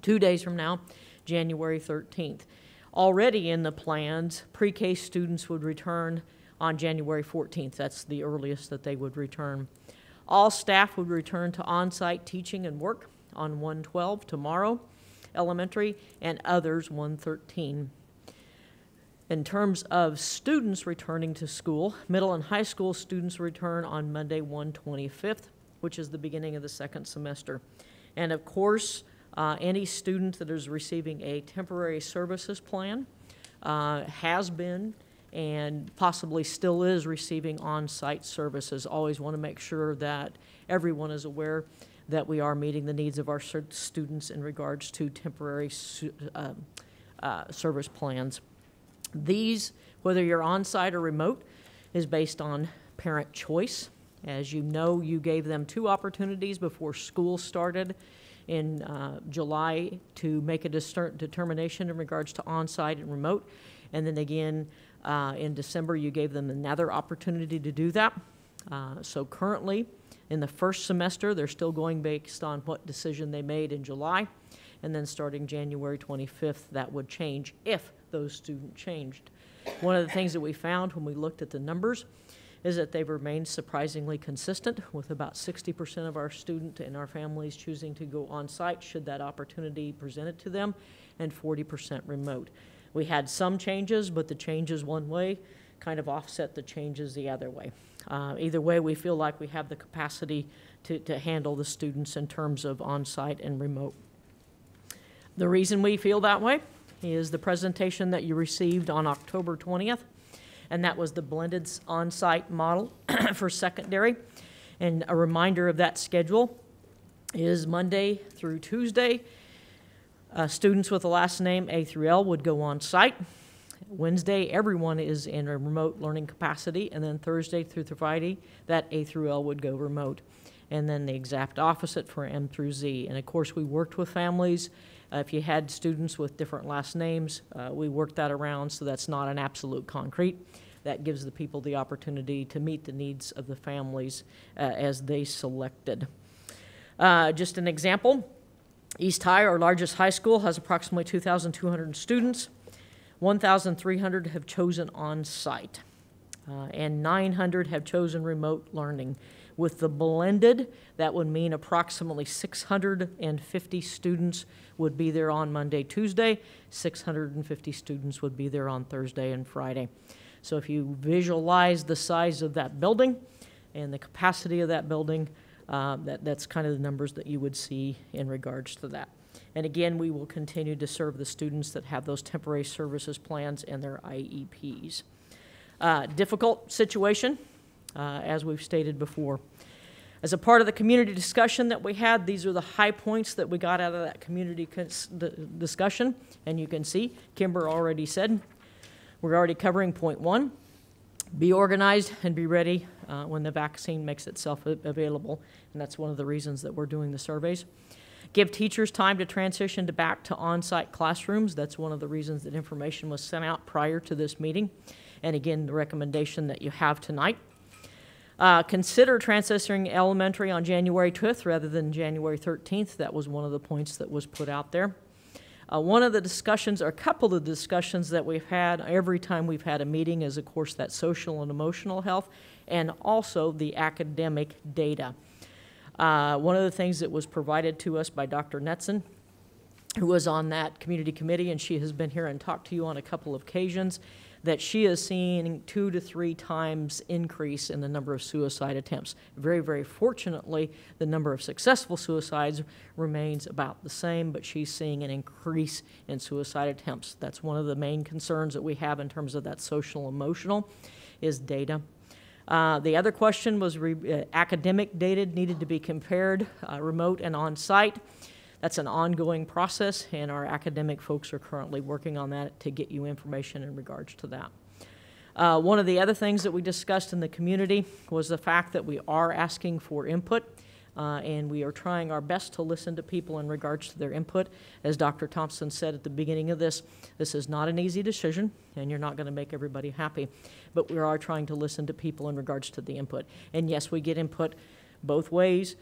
two days from now, January 13th. Already in the plans, pre-K students would return on January 14th. That's the earliest that they would return. All staff would return to on-site teaching and work on 112 tomorrow, elementary, and others 113. In terms of students returning to school, middle and high school students return on Monday, 125th, which is the beginning of the second semester. And of course, uh, any student that is receiving a temporary services plan uh, has been and possibly still is receiving on-site services. Always want to make sure that everyone is aware that we are meeting the needs of our students in regards to temporary uh, uh, service plans. These, whether you're on-site or remote, is based on parent choice. As you know, you gave them two opportunities before school started in uh, July to make a determination in regards to on-site and remote. And then again, uh, in December, you gave them another opportunity to do that. Uh, so currently, in the first semester, they're still going based on what decision they made in July. And then starting January 25th, that would change if those students changed. One of the things that we found when we looked at the numbers is that they've remained surprisingly consistent with about 60% of our student and our families choosing to go on site should that opportunity presented to them and 40% remote. We had some changes, but the changes one way kind of offset the changes the other way. Uh, either way, we feel like we have the capacity to, to handle the students in terms of on-site and remote. The reason we feel that way is the presentation that you received on October 20th, and that was the blended on-site model [CLEARS THROAT] for secondary. And a reminder of that schedule is Monday through Tuesday, uh, students with the last name A through L would go on site. Wednesday, everyone is in a remote learning capacity, and then Thursday through Friday, that A through L would go remote. And then the exact opposite for M through Z. And of course, we worked with families Uh, If you had students with different last names, uh, we worked that around, so that's not an absolute concrete. That gives the people the opportunity to meet the needs of the families uh, as they selected. Uh, Just an example, East High, our largest high school, has approximately 2,200 students. 1,300 have chosen on-site, uh, and 900 have chosen remote learning. With the blended, that would mean approximately 650 students would be there on Monday, Tuesday. 650 students would be there on Thursday and Friday. So if you visualize the size of that building and the capacity of that building, uh, that, that's kind of the numbers that you would see in regards to that. And again, we will continue to serve the students that have those temporary services plans and their IEPs. Uh, difficult situation, uh, as we've stated before. As a part of the community discussion that we had, these are the high points that we got out of that community discussion. And you can see, Kimber already said, we're already covering point one. Be organized and be ready uh, when the vaccine makes itself available. And that's one of the reasons that we're doing the surveys. Give teachers time to transition to back to on-site classrooms. That's one of the reasons that information was sent out prior to this meeting. And again, the recommendation that you have tonight. Uh, consider transitioning elementary on January 5th rather than January 13th. That was one of the points that was put out there. Uh, one of the discussions, or a couple of discussions that we've had every time we've had a meeting is, of course, that social and emotional health and also the academic data. Uh, one of the things that was provided to us by Dr. Netson, who was on that community committee, and she has been here and talked to you on a couple of occasions, that she is seeing two to three times increase in the number of suicide attempts. Very, very fortunately, the number of successful suicides remains about the same, but she's seeing an increase in suicide attempts. That's one of the main concerns that we have in terms of that social emotional is data. Uh, the other question was uh, academic data needed to be compared, uh, remote and on site. That's an ongoing process, and our academic folks are currently working on that to get you information in regards to that. Uh, one of the other things that we discussed in the community was the fact that we are asking for input. Uh, and we are trying our best to listen to people in regards to their input. As Dr. Thompson said at the beginning of this, this is not an easy decision, and you're not going to make everybody happy. But we are trying to listen to people in regards to the input. And yes, we get input both ways,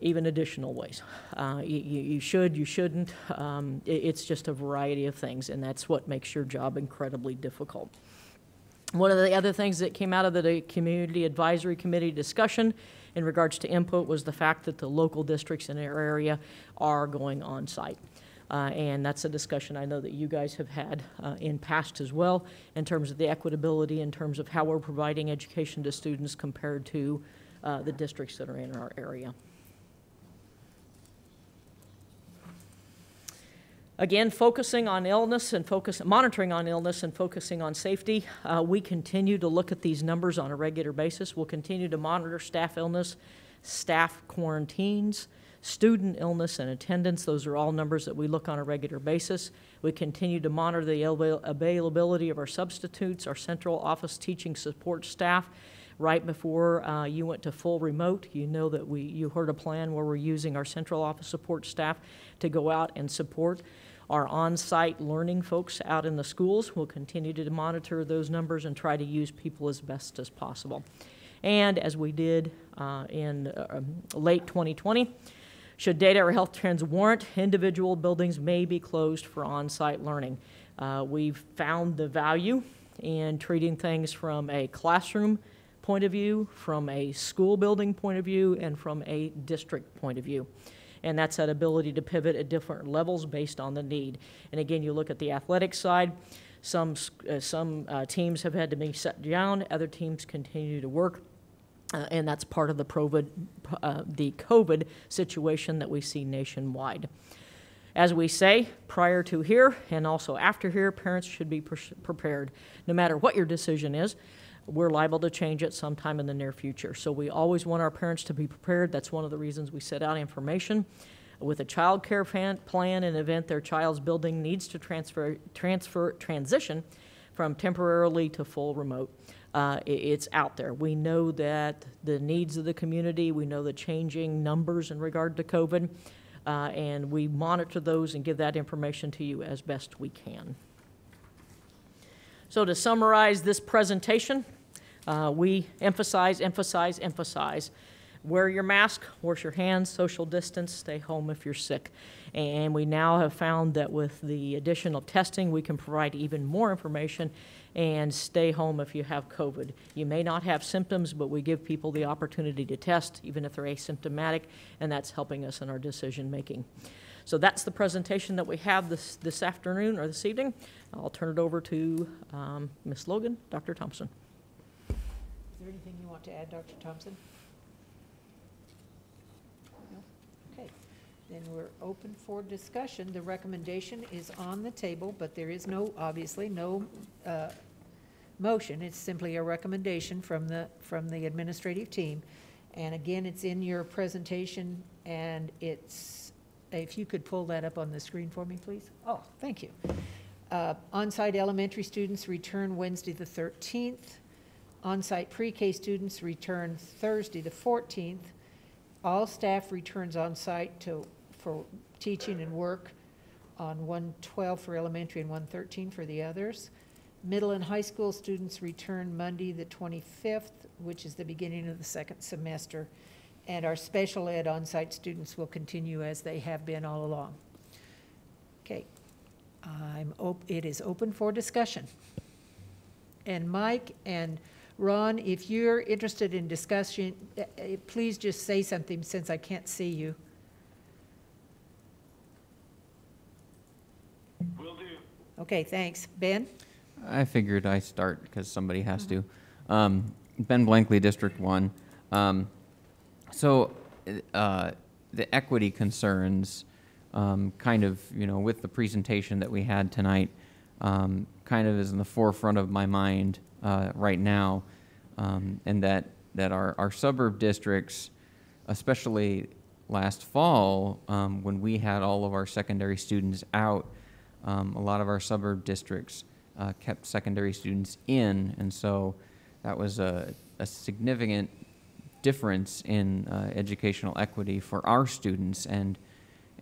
even additional ways. Uh, you, you should, you shouldn't. Um, it, it's just a variety of things, and that's what makes your job incredibly difficult. One of the other things that came out of the Community Advisory Committee discussion in regards to input was the fact that the local districts in our area are going on site. Uh, and that's a discussion I know that you guys have had uh, in past as well in terms of the equitability, in terms of how we're providing education to students compared to uh, the districts that are in our area. Again, focusing on illness and focus, monitoring on illness and focusing on safety. Uh, we continue to look at these numbers on a regular basis. We'll continue to monitor staff illness, staff quarantines, student illness and attendance. Those are all numbers that we look on a regular basis. We continue to monitor the availability of our substitutes, our central office teaching support staff. Right before uh, you went to full remote, you know that we you heard a plan where we're using our central office support staff to go out and support our on-site learning folks out in the schools. We'll continue to monitor those numbers and try to use people as best as possible. And as we did uh, in uh, late 2020, should data or health trends warrant, individual buildings may be closed for on-site learning. Uh, we've found the value in treating things from a classroom point of view, from a school building point of view, and from a district point of view and that's that ability to pivot at different levels based on the need. And again, you look at the athletic side, some, uh, some uh, teams have had to be shut down, other teams continue to work. Uh, and that's part of the COVID, uh, the COVID situation that we see nationwide. As we say, prior to here and also after here, parents should be pre- prepared. No matter what your decision is, we're liable to change it sometime in the near future. So we always want our parents to be prepared. That's one of the reasons we set out information. With a child care plan in event their child's building needs to transfer, transfer transition from temporarily to full remote. Uh, it, it's out there. We know that the needs of the community, we know the changing numbers in regard to COVID. uh, and we monitor those and give that information to you as best we can. So to summarize this presentation, uh, we emphasize, emphasize, emphasize. Wear your mask, wash your hands, social distance, stay home if you're sick. And we now have found that with the additional testing, we can provide even more information and stay home if you have COVID. You may not have symptoms, but we give people the opportunity to test, even if they're asymptomatic, and that's helping us in our decision making. So that's the presentation that we have this, this afternoon or this evening. I'll turn it over to um, Ms. Logan, Dr. Thompson. There anything you want to add, Dr. Thompson? No? Okay, then we're open for discussion. The recommendation is on the table, but there is no, obviously, no uh, motion. It's simply a recommendation from the, from the administrative team. And again, it's in your presentation, and it's, if you could pull that up on the screen for me, please. Oh, thank you. Uh, On-site elementary students return Wednesday, the 13th. On-site pre-K students return Thursday, the 14th. All staff returns on-site to, for teaching and work on 112 for elementary and 113 for the others. Middle and high school students return Monday, the 25th, which is the beginning of the second semester. And our special ed on-site students will continue as they have been all along. Okay, I'm, it is open for discussion. And Mike and Ron, if you're interested in discussion, eh, eh, please just say something since I can't see you. Will do. Okay, thanks. Ben? I figured I start because somebody has to. Um, ben Blankley, District One. Um, so, uh, the equity concerns, um, kind of, you know, with the presentation that we had tonight, um, kind of is in the forefront of my mind uh, right now, um, and that that our, our suburb districts, especially last fall, um, when we had all of our secondary students out, um, a lot of our suburb districts uh, kept secondary students in, and so that was a, a significant difference in uh, educational equity for our students and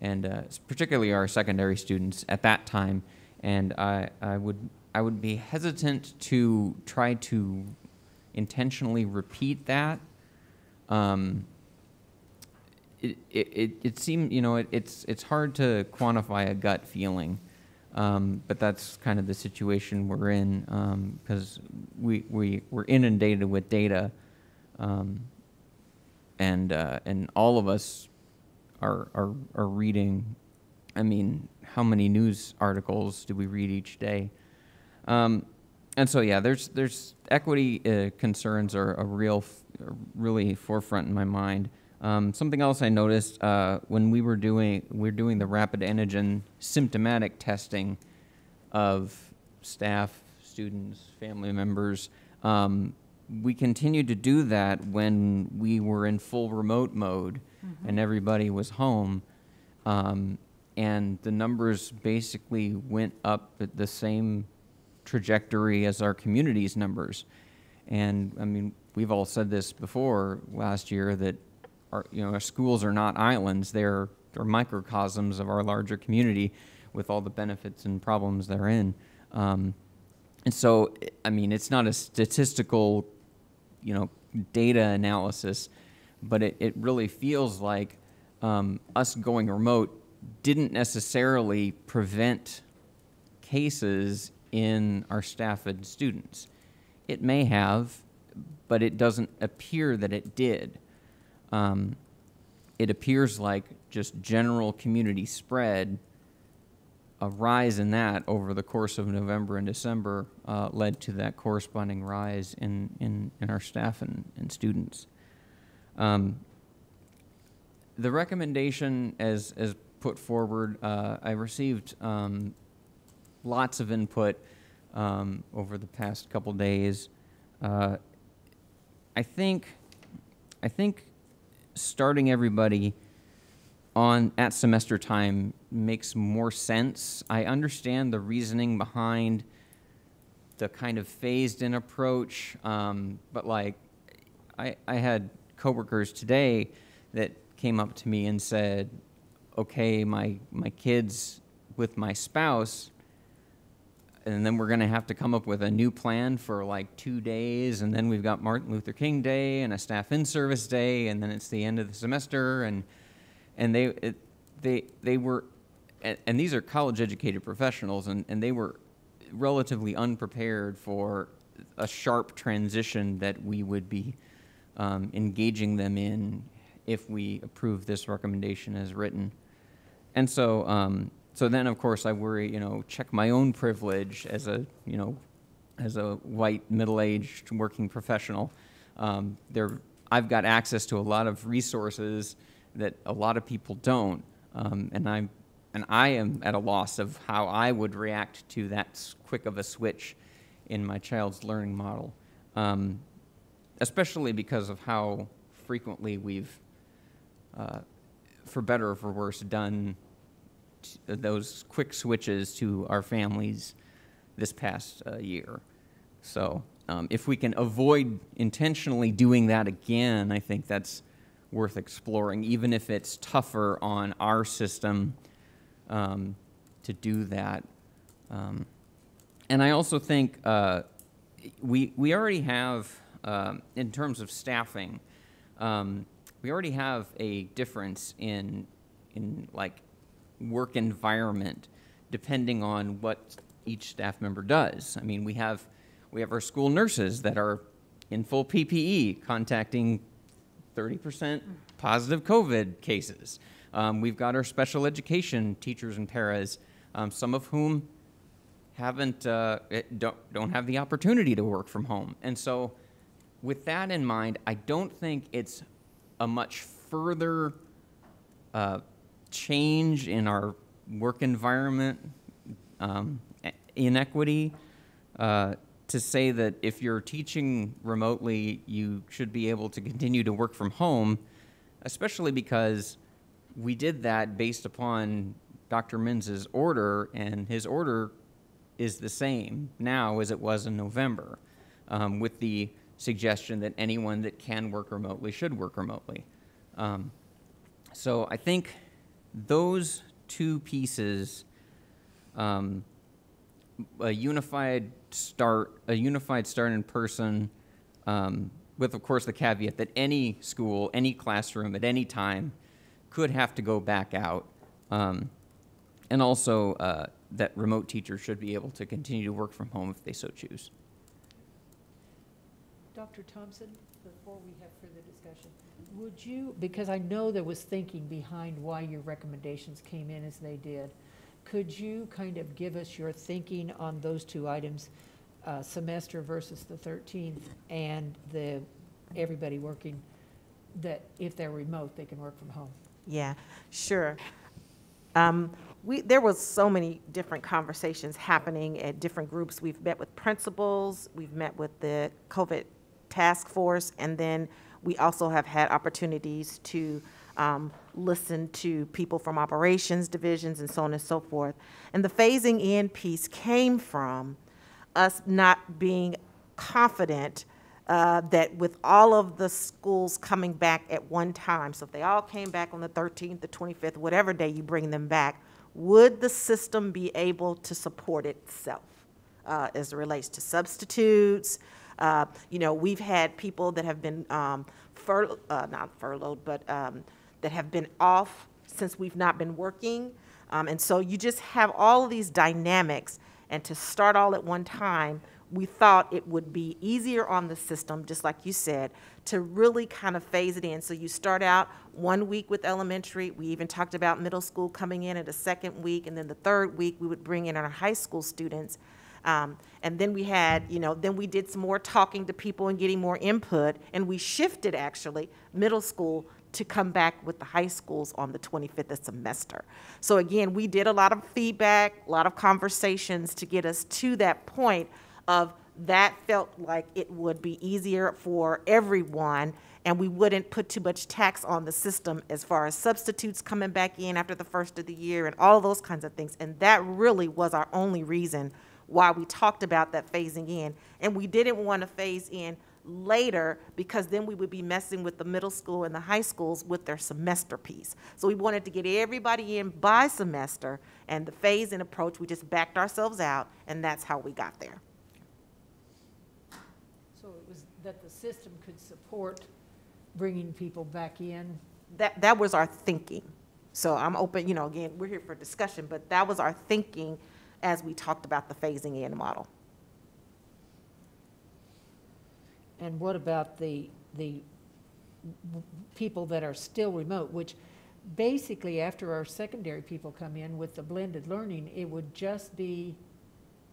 and uh, particularly our secondary students at that time. And I, I would I would be hesitant to try to intentionally repeat that. Um, it, it, it, seemed, you know, it, it's, it's hard to quantify a gut feeling. Um, but that's kind of the situation we're in because we, we, we're inundated with data. Um, and, uh, and all of us are, are, are reading, I mean, how many news articles do we read each day? Um, and so, yeah, there's, there's equity uh, concerns are a real, f- really forefront in my mind. Um, something else I noticed uh, when we were doing we are doing the rapid antigen symptomatic testing of staff, students, family members. Um, we continued to do that when we were in full remote mode Mm-hmm. and everybody was home. Um, and the numbers basically went up at the same trajectory as our community's numbers. And I mean, we've all said this before last year that our, you know, our schools are not islands, they're, they're microcosms of our larger community with all the benefits and problems they're in. Um, and so, I mean, it's not a statistical, you know, data analysis, but it, it really feels like um, us going remote didn't necessarily prevent cases in our staff and students. It may have, but it doesn't appear that it did. Um, it appears like just general community spread, a rise in that over the course of November and December uh, led to that corresponding rise in, in, in our staff and, and students. Um, the recommendation as, as put forward, uh, I received um, lots of input um, over the past couple days. Uh, I think, I think starting everybody on at semester time makes more sense. I understand the reasoning behind the kind of phased in approach, um, but like I, I had coworkers today that came up to me and said, okay my my kids with my spouse and then we're going to have to come up with a new plan for like two days and then we've got martin luther king day and a staff in service day and then it's the end of the semester and and they it, they they were and, and these are college educated professionals and, and they were relatively unprepared for a sharp transition that we would be um, engaging them in if we approve this recommendation as written. And so, um, so then of course I worry, you know, check my own privilege as a, you know, as a white middle-aged working professional. Um, there, I've got access to a lot of resources that a lot of people don't, um, and I'm, and I am at a loss of how I would react to that quick of a switch in my child's learning model, um, especially because of how frequently we've, uh, for better or for worse, done those quick switches to our families this past uh, year. So um, if we can avoid intentionally doing that again, I think that's worth exploring, even if it's tougher on our system um, to do that. Um, and I also think uh, we, we already have, um, in terms of staffing, um, we already have a difference in, in like work environment depending on what each staff member does. I mean, we have, we have our school nurses that are in full PPE contacting 30% positive COVID cases. Um, we've got our special education teachers and paras, um, some of whom haven't uh, don't don't have the opportunity to work from home. And so, with that in mind, I don't think it's a much further uh, change in our work environment um, inequity uh, to say that if you're teaching remotely, you should be able to continue to work from home, especially because we did that based upon Dr. Minns's order, and his order is the same now as it was in November, um, with the suggestion that anyone that can work remotely should work remotely. Um, so I think those two pieces, um, a unified start, a unified start in person, um, with of course the caveat that any school, any classroom at any time could have to go back out. Um, and also uh, that remote teachers should be able to continue to work from home if they so choose. Dr. Thompson, before we have further discussion, would you, because I know there was thinking behind why your recommendations came in as they did, could you kind of give us your thinking on those two items, uh, semester versus the 13th, and the, everybody working, that if they're remote, they can work from home? Yeah, sure. Um, we, there was so many different conversations happening at different groups. We've met with principals, we've met with the COVID task force, and then we also have had opportunities to um, listen to people from operations divisions and so on and so forth. And the phasing in piece came from us not being confident uh, that with all of the schools coming back at one time, so if they all came back on the 13th, the 25th, whatever day you bring them back, would the system be able to support itself uh, as it relates to substitutes? Uh, you know, we've had people that have been um, fur, uh, not furloughed, but um, that have been off since we've not been working. Um, and so you just have all of these dynamics, and to start all at one time, we thought it would be easier on the system, just like you said, to really kind of phase it in. So you start out one week with elementary. We even talked about middle school coming in at a second week, and then the third week we would bring in our high school students. Um, and then we had, you know, then we did some more talking to people and getting more input, and we shifted actually middle school to come back with the high schools on the 25th of semester. So again, we did a lot of feedback, a lot of conversations to get us to that point of that felt like it would be easier for everyone and we wouldn't put too much tax on the system as far as substitutes coming back in after the first of the year and all those kinds of things. And that really was our only reason why we talked about that phasing in. And we didn't want to phase in later because then we would be messing with the middle school and the high schools with their semester piece. So we wanted to get everybody in by semester and the phase-in approach, we just backed ourselves out and that's how we got there. So it was that the system could support bringing people back in? That, that was our thinking. So I'm open, you know, again, we're here for discussion, but that was our thinking as we talked about the phasing in model. And what about the, the people that are still remote, which basically after our secondary people come in with the blended learning, it would just be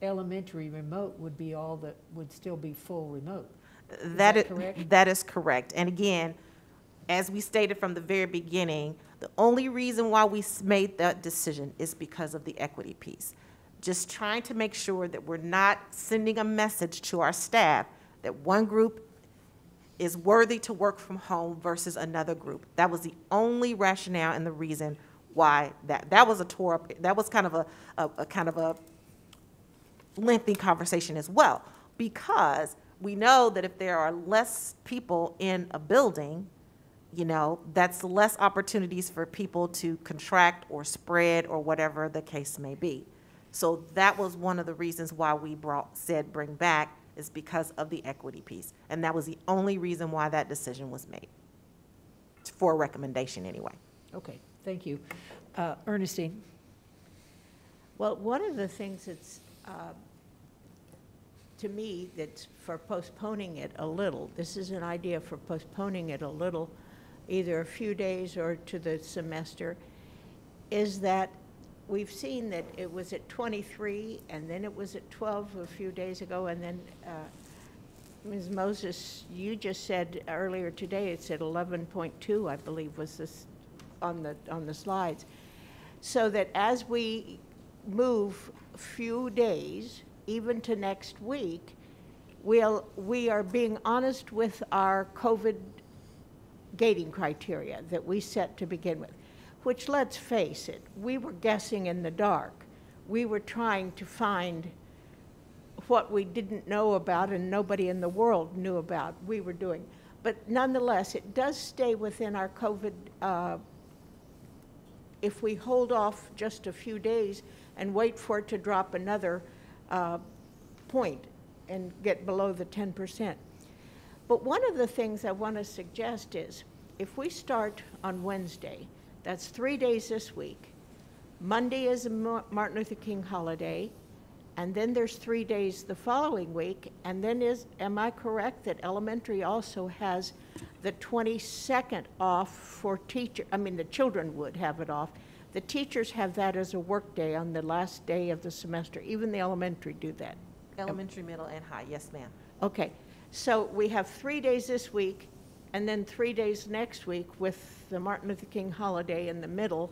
elementary remote would be all that would still be full remote. Is That that is, correct? that is correct. And again, as we stated from the very beginning, the only reason why we made that decision is because of the equity piece. Just trying to make sure that we're not sending a message to our staff that one group is worthy to work from home versus another group. That was the only rationale and the reason why that, that was a tore up, that was kind of a, a, a kind of a lengthy conversation as well, because we know that if there are less people in a building, you know, that's less opportunities for people to contract or spread or whatever the case may be. So that was one of the reasons why we brought, said bring back, is because of the equity piece. And that was the only reason why that decision was made, for a recommendation anyway. Okay, thank you. Uh, Ernestine? Well, one of the things that's, uh, to me, that's for postponing it a little, this is an idea for postponing it a little, either a few days or to the semester, is that we've seen that it was at 23, and then it was at 12 a few days ago, and then, uh, Ms. Moses, you just said earlier today, it's at 11.2, I believe, was this on the, on the slides. So that as we move few days, even to next week, we'll, we are being honest with our COVID gating criteria that we set to begin with, which, let's face it, we were guessing in the dark. We were trying to find what we didn't know about and nobody in the world knew about, we were doing. But nonetheless, it does stay within our COVID, uh, if we hold off just a few days and wait for it to drop another uh, point and get below the 10%. But one of the things I want to suggest is, if we start on Wednesday, that's three days this week. Monday is a Martin Luther King holiday, and then there's three days the following week, and then is, am I correct that elementary also has the 22nd off for teacher, I mean, the children would have it off. The teachers have that as a work day on the last day of the semester, even the elementary do that. Elementary, middle, and high, yes, ma'am. Okay, so we have three days this week, and then three days next week with the Martin Luther King holiday in the middle,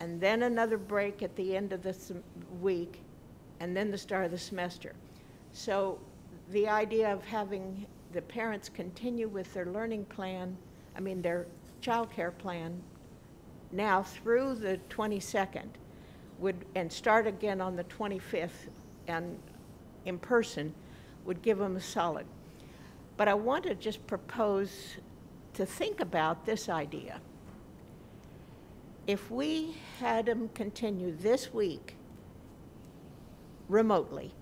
and then another break at the end of the week, and then the start of the semester. So the idea of having the parents continue with their learning plan, I mean, their childcare plan, now through the 22nd, would, and start again on the 25th and in person, would give them a solid. But I want to just propose to think about this idea. If we had them continue this week remotely,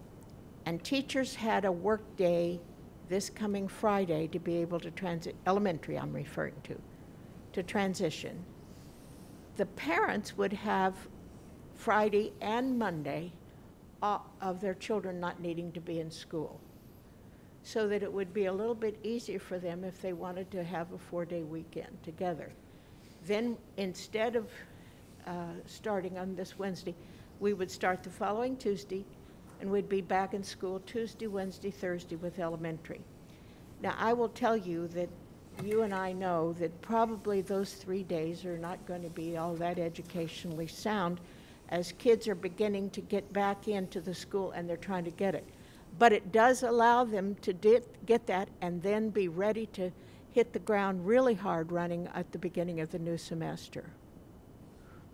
and teachers had a work day this coming Friday to be able to transit, elementary I'm referring to, to transition, the parents would have Friday and Monday uh, of their children not needing to be in school. So that it would be a little bit easier for them if they wanted to have a four-day weekend together. Then, instead of uh, starting on this Wednesday, we would start the following Tuesday, and we'd be back in school Tuesday, Wednesday, Thursday with elementary. Now, I will tell you that you and I know that probably those three days are not going to be all that educationally sound as kids are beginning to get back into the school and they're trying to get it. But it does allow them to di- get that and then be ready to hit the ground really hard running at the beginning of the new semester.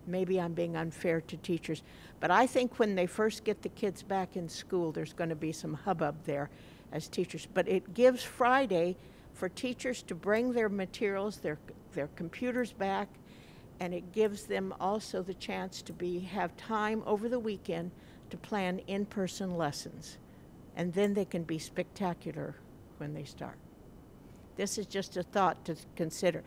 Maybe I'm being unfair to teachers, but I think when they first get the kids back in school, there's going to be some hubbub there as teachers. But it gives Friday for teachers to bring their materials, their, their computers back, and it gives them also the chance to be, have time over the weekend to plan in-person lessons. And then they can be spectacular when they start. This is just a thought to consider.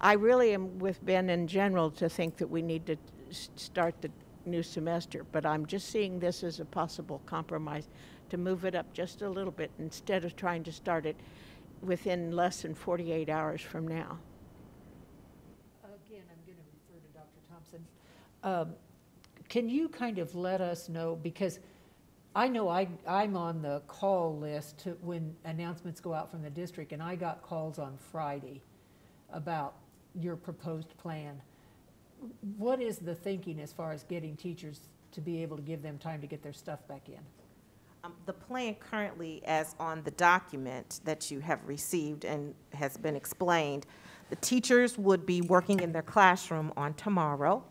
I really am with Ben in general to think that we need to start the new semester, but I'm just seeing this as a possible compromise to move it up just a little bit instead of trying to start it within less than 48 hours from now. Again, I'm going to refer to Dr. Thompson. Um, Can you kind of let us know, because I know I, I'm on the call list to, when announcements go out from the district, and I got calls on Friday about your proposed plan. What is the thinking as far as getting teachers to be able to give them time to get their stuff back in? Um, The plan currently, as on the document that you have received and has been explained, the teachers would be working in their classroom on tomorrow,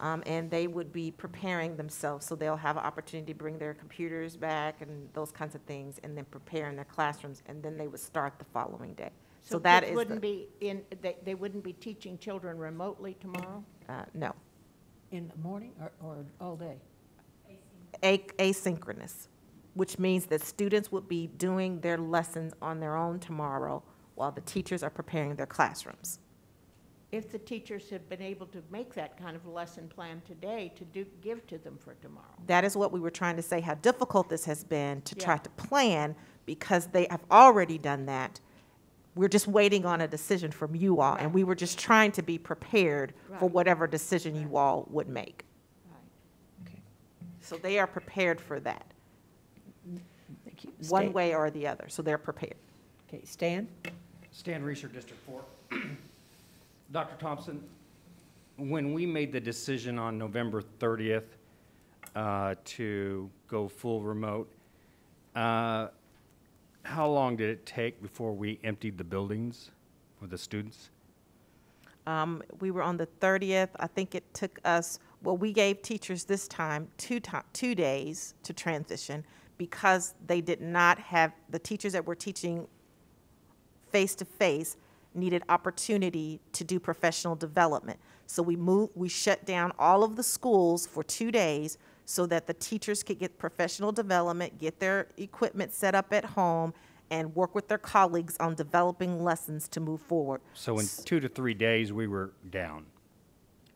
um, and they would be preparing themselves, so they'll have an opportunity to bring their computers back and those kinds of things, and then prepare in their classrooms, and then they would start the following day. So that kids is, wouldn't the- be in, they, they wouldn't be teaching children remotely tomorrow? uh, no, In the morning or, or all day? A- asynchronous, which means that students would be doing their lessons on their own tomorrow while the teachers are preparing their classrooms. If the teachers had been able to make that kind of lesson plan today to do, give to them for tomorrow. That is what we were trying to say, how difficult this has been to try to plan, because they have already done that. We're just waiting on a decision from you all, and we were just trying to be prepared for whatever decision you all would make. So they are prepared for that, Thank you. one Stan? way or the other, so they're prepared. Okay, Stan? Stan Reeser, District Four. [CLEARS THROAT] Dr. Thompson, when we made the decision on November 30th uh, to go full remote, uh, how long did it take before we emptied the buildings for the students? Um, we were on the thirtieth, I think it took us, well, we gave teachers this time two ti- two days to transition because they did not have, the teachers that were teaching face-to-face needed opportunity to do professional development. So we moved, we shut down all of the schools for two days so that the teachers could get professional development, get their equipment set up at home, and work with their colleagues on developing lessons to move forward. So in two to three days, we were down.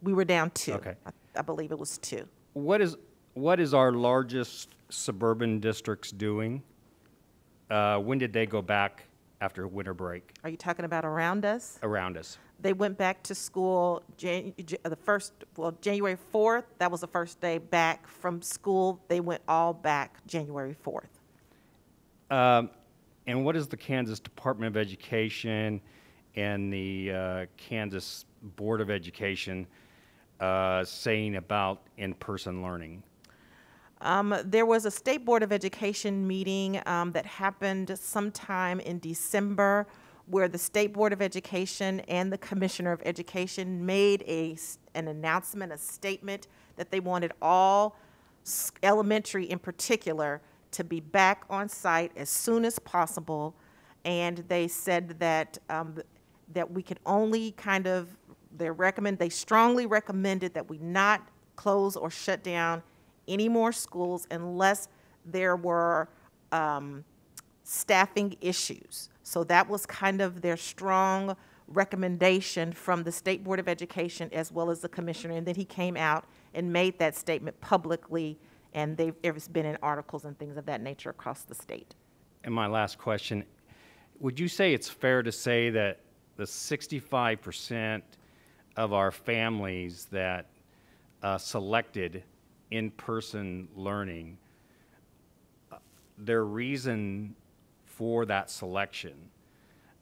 We were down two. Okay. I, I believe it was two. What is, what is our largest suburban districts doing? Uh, When did they go back after winter break Are you talking about around us? around us? They went back to school Jan, J- the first, well, January 4th, that was the first day back from school. They went all back January 4th. Um, And what is the Kansas Department of Education and the uh, Kansas Board of Education uh, saying about in-person learning? Um, there was a State Board of Education meeting um, that happened sometime in December where the State Board of Education and the Commissioner of Education made a, an announcement, a statement that they wanted all elementary in particular to be back on site as soon as possible. And they said that, um, that we could only kind of, they recommend, they strongly recommended that we not close or shut down any more schools unless there were um, staffing issues. So that was kind of their strong recommendation from the State Board of Education as well as the commissioner. And then he came out and made that statement publicly, and they've, it's been in articles and things of that nature across the state. And my last question, would you say it's fair to say that the 65% of our families that uh, selected in-person learning, uh, their reason for that selection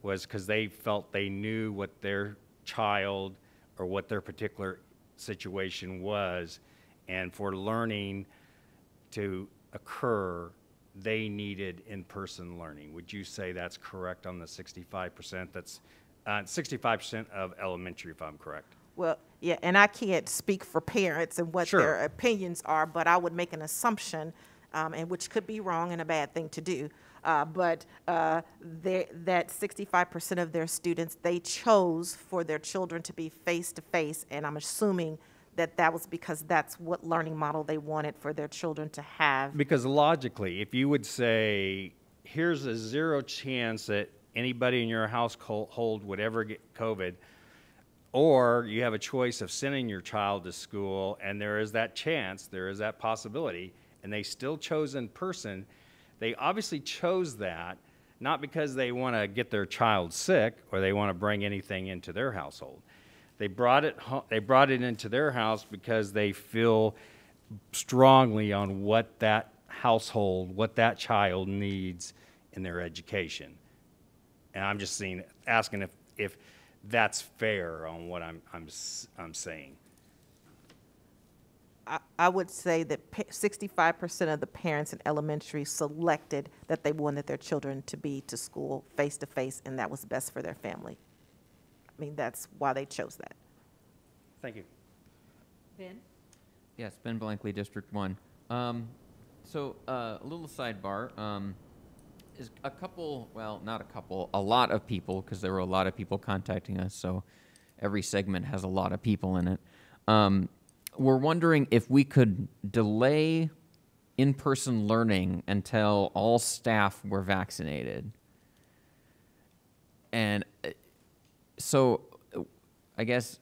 was because they felt they knew what their child or what their particular situation was, and for learning to occur, they needed in-person learning. Would you say that's correct on the 65%? That's uh, 65% of elementary, if I'm correct. Well, yeah, and I can't speak for parents and what Sure. their opinions are, but I would make an assumption um, and which could be wrong and a bad thing to do. Uh, but uh, that 65% of their students, they chose for their children to be face-to-face, and I'm assuming that that was because that's what learning model they wanted for their children to have. Because logically, if you would say, here's a zero chance that anybody in your household would ever get COVID, or you have a choice of sending your child to school, and there is that chance, there is that possibility, and they still chose in person, they obviously chose that not because they want to get their child sick or they want to bring anything into their household. They brought it, home they brought it into their house because they feel strongly on what that household, what that child needs in their education. And I'm just seeing, asking if, if that's fair on what I'm, I'm, I'm saying. I, I would say that sixty-five percent of the parents in elementary selected that they wanted their children to be to school face-to-face, and that was best for their family. I mean, that's why they chose that. Thank you. Ben? Yes, Ben Blankley, District One. Um, so, uh, a little sidebar, um, is a couple, well, not a couple, a lot of people, because there were a lot of people contacting us, so every segment has a lot of people in it. Um, we're wondering if we could delay in-person learning until all staff were vaccinated. And uh, so, uh, I guess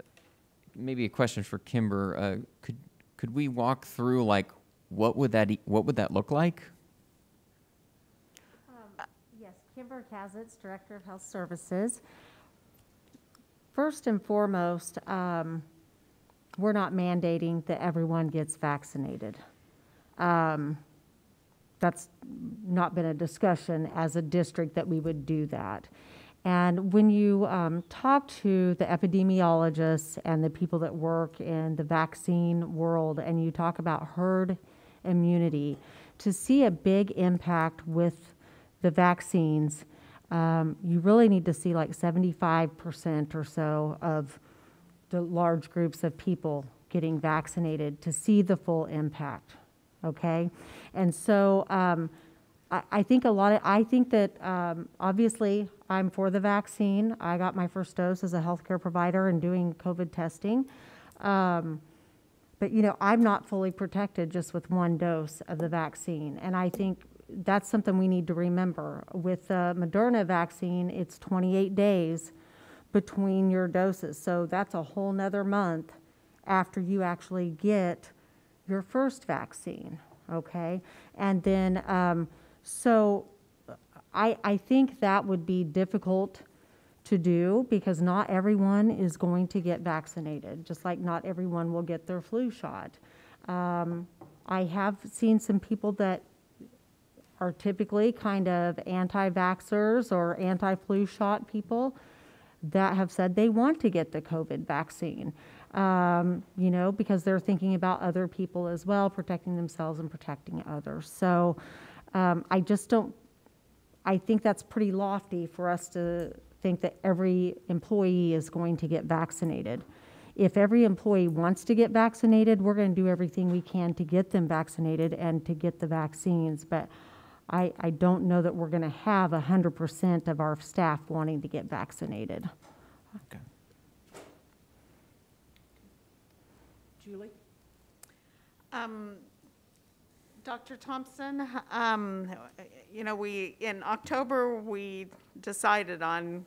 maybe a question for Kimber. Uh, could could we walk through like what would that what would that look like? Um, Kimber Kasitz, Director of Health Services. First and foremost, um, we're not mandating that everyone gets vaccinated. Um, that's not been a discussion as a district that we would do that. And when you um, talk to the epidemiologists and the people that work in the vaccine world, and you talk about herd immunity, to see a big impact with the vaccines, um, you really need to see like 75% or so of the large groups of people getting vaccinated to see the full impact. Okay? And so um, I, I, think a lot of, I think that um, obviously I'm for the vaccine. I got my first dose as a healthcare provider and doing COVID testing. Um, but you know, I'm not fully protected just with one dose of the vaccine. And I think that's something we need to remember. With the Moderna vaccine, it's 28 days between your doses. So that's a whole nother month after you actually get your first vaccine, okay? And then, um, so I, I think that would be difficult to do because not everyone is going to get vaccinated, just like not everyone will get their flu shot. Um, I have seen some people that are typically kind of anti vaxxers or anti flu shot people that have said they want to get the COVID vaccine, um, you know, because they're thinking about other people as well, protecting themselves and protecting others. So um, I just don't, I think that's pretty lofty for us to think that every employee is going to get vaccinated. If every employee wants to get vaccinated, we're going to do everything we can to get them vaccinated and to get the vaccines. But I, I don't know that we're going to have 100% of our staff wanting to get vaccinated. Okay. Julie? Um, Dr. Thompson, um, you know, we, in October, we decided on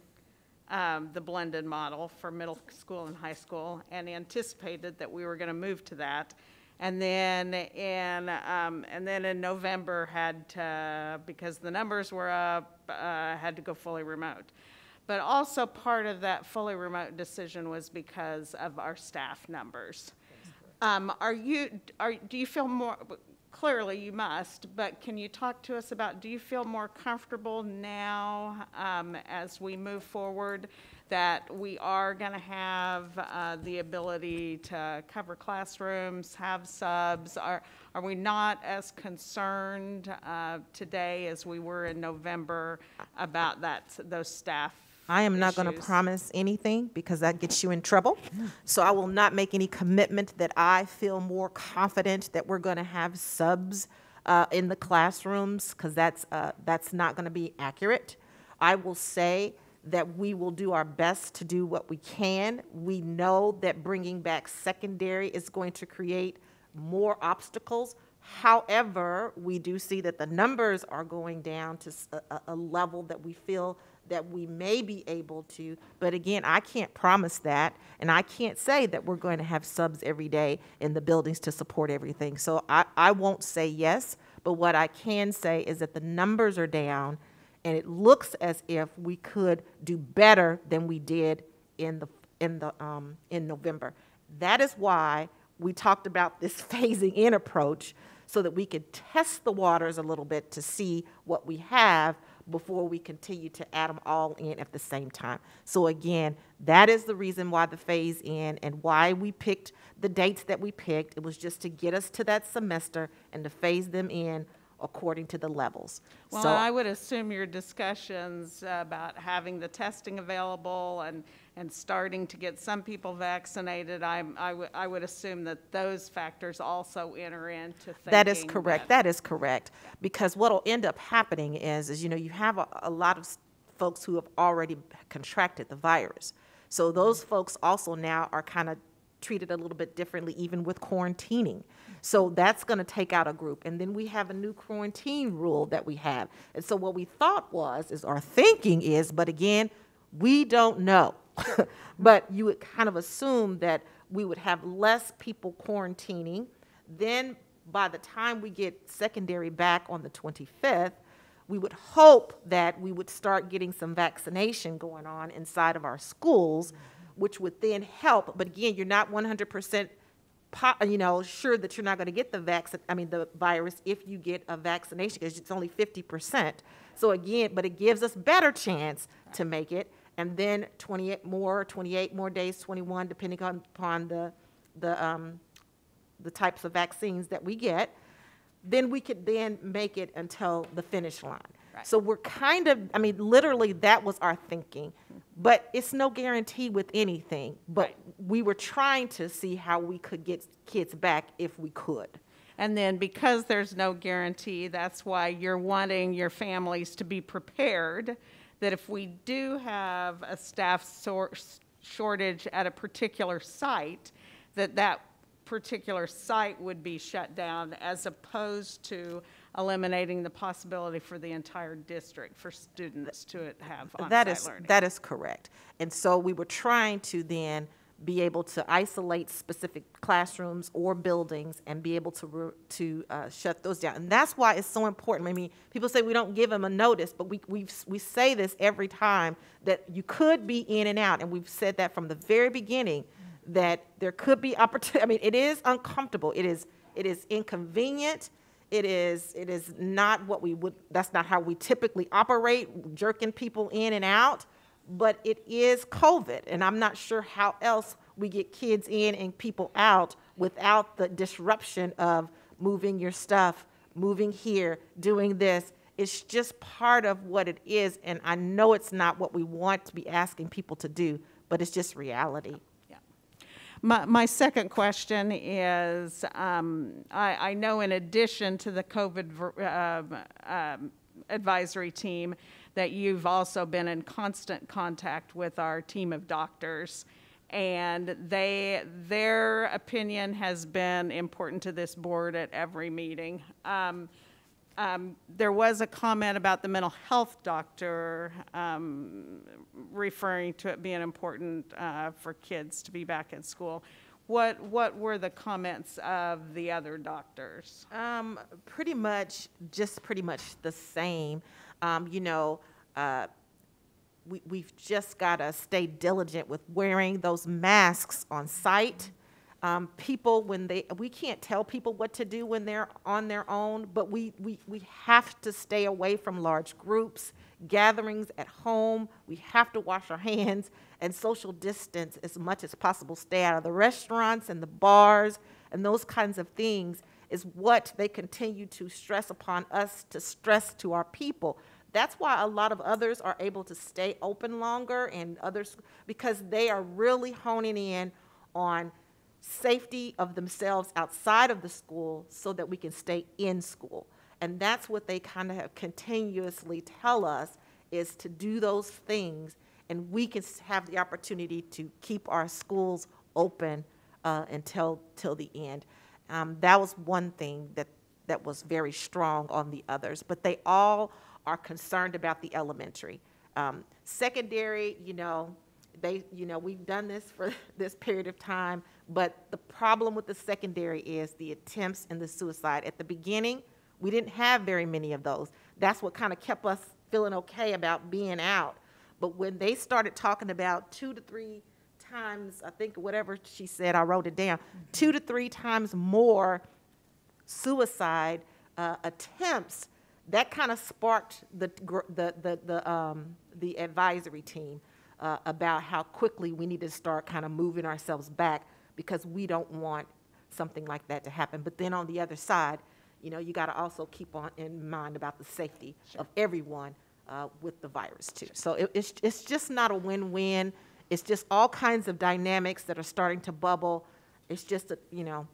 um, the blended model for middle school and high school and anticipated that we were going to move to that. And then in, um, and then in November had to, because the numbers were up, uh, had to go fully remote. But also part of that fully remote decision was because of our staff numbers. Um, are you, are, do you feel more, clearly you must, but can you talk to us about, do you feel more comfortable now um, as we move forward that we are going to have uh, the ability to cover classrooms, have subs? Are, are we not as concerned uh, today as we were in November about that, those staff I am not going to promise anything because that gets you in trouble. So I will not make any commitment that I feel more confident that we're going to have subs uh, in the classrooms, because that's, uh, that's not going to be accurate. I will say that we will do our best to do what we can. We know that bringing back secondary is going to create more obstacles. However, we do see that the numbers are going down to a level that we feel that we may be able to. But again, I can't promise that, and I can't say that we're going to have subs every day in the buildings to support everything. So I, I won't say yes, but what I can say is that the numbers are down, and it looks as if we could do better than we did in the, in the, um, in November. That is why we talked about this [LAUGHS] phasing in approach, so that we could test the waters a little bit to see what we have before we continue to add them all in at the same time. So again, that is the reason why the phase in and why we picked the dates that we picked. It was just to get us to that semester and to phase them in according to the levels. Well, So- I would assume your discussions about having the testing available and, and starting to get some people vaccinated, I'm, I would, I would assume that those factors also enter into. That is correct. That is correct. Because what'll end up happening is, is, you know, you have a, a lot of folks who have already contracted the virus. So those folks also now are kind of treated a little bit differently, even with quarantining. So that's going to take out a group. And then we have a new quarantine rule that we have. And so what we thought was, is our thinking is, but again, we don't know. [LAUGHS] but you would kind of assume that we would have less people quarantining. Then by the time we get secondary back on the 25th, we would hope that we would start getting some vaccination going on inside of our schools, which would then help. But again, you're not 100% po- you know, sure that you're not going to get the vaccine, I mean, the virus if you get a vaccination, because it's only 50%. So again, but it gives us better chance to make it. And then 28 more, 28 more days, 21, depending on, upon the, the, um, the types of vaccines that we get, then we could then make it until the finish line. So we're kind of, I mean, literally, that was our thinking. But it's no guarantee with anything. But we were trying to see how we could get kids back if we could. And then because there's no guarantee, that's why you're wanting your families to be prepared, that if we do have a staff source shortage at a particular site, that that particular site would be shut down as opposed to eliminating the possibility for the entire district for students to have That is, learning. that is correct. And so we were trying to then be able to isolate specific classrooms or buildings and be able to, to uh, shut those down. And that's why it's so important. I mean, people say we don't give them a notice, but we, we, we say this every time, that you could be in and out. And we've said that from the very beginning, that there could be opportunity, I mean, it is uncomfortable. It is, it is inconvenient. It is, it is not what we would, that's not how we typically operate, jerking people in and out. But it is COVID, and I'm not sure how else we get kids in and people out without the disruption of moving your stuff, moving here, doing this. It's just part of what it is, and I know it's not what we want to be asking people to do, but it's just reality. My, second question is, um, I, I know in addition to the COVID um, um, advisory team, that you've also been in constant contact with our team of doctors. And they, their opinion has been important to this board at every meeting. Um, um, There was a comment about the mental health doctor um, referring to it being important uh, for kids to be back in school. What, what were the comments of the other doctors? Um, pretty much, just pretty much the same. Um, you know, uh, we, we've just got to stay diligent with wearing those masks on site. Um, people, when they, we can't tell people what to do when they're on their own, but we, we, we have to stay away from large groups, gatherings at home. We have to wash our hands and social distance as much as possible. Stay out of the restaurants and the bars and those kinds of things is what they continue to stress upon us to stress to our people. That's why a lot of others are able to stay open longer and others, because they are really honing in on safety of themselves outside of the school so that we can stay in school. And that's what they kind of have continuously tell us, is to do those things, and we can have the opportunity to keep our schools open uh, until, till the end. Um, That was one thing that, that was very strong on the others, but they all are concerned about the elementary. Um, Secondary, you know, they, you know, we've done this for [LAUGHS] this period of time, but the problem with the secondary is the attempts and the suicide. At the beginning, we didn't have very many of those. That's what kind of kept us feeling okay about being out. But when they started talking about two to three times, I think whatever she said, I wrote it down, two to three times more suicide uh, attempts, that kind of sparked the, the, the, the, um, the advisory team uh, about how quickly we need to start kind of moving ourselves back because we don't want something like that to happen. But then on the other side, you know, you got to also keep on in mind about the safety of everyone uh, with the virus too. So it, it's, it's just not a win-win. It's just all kinds of dynamics that are starting to bubble. It's just, a, you know,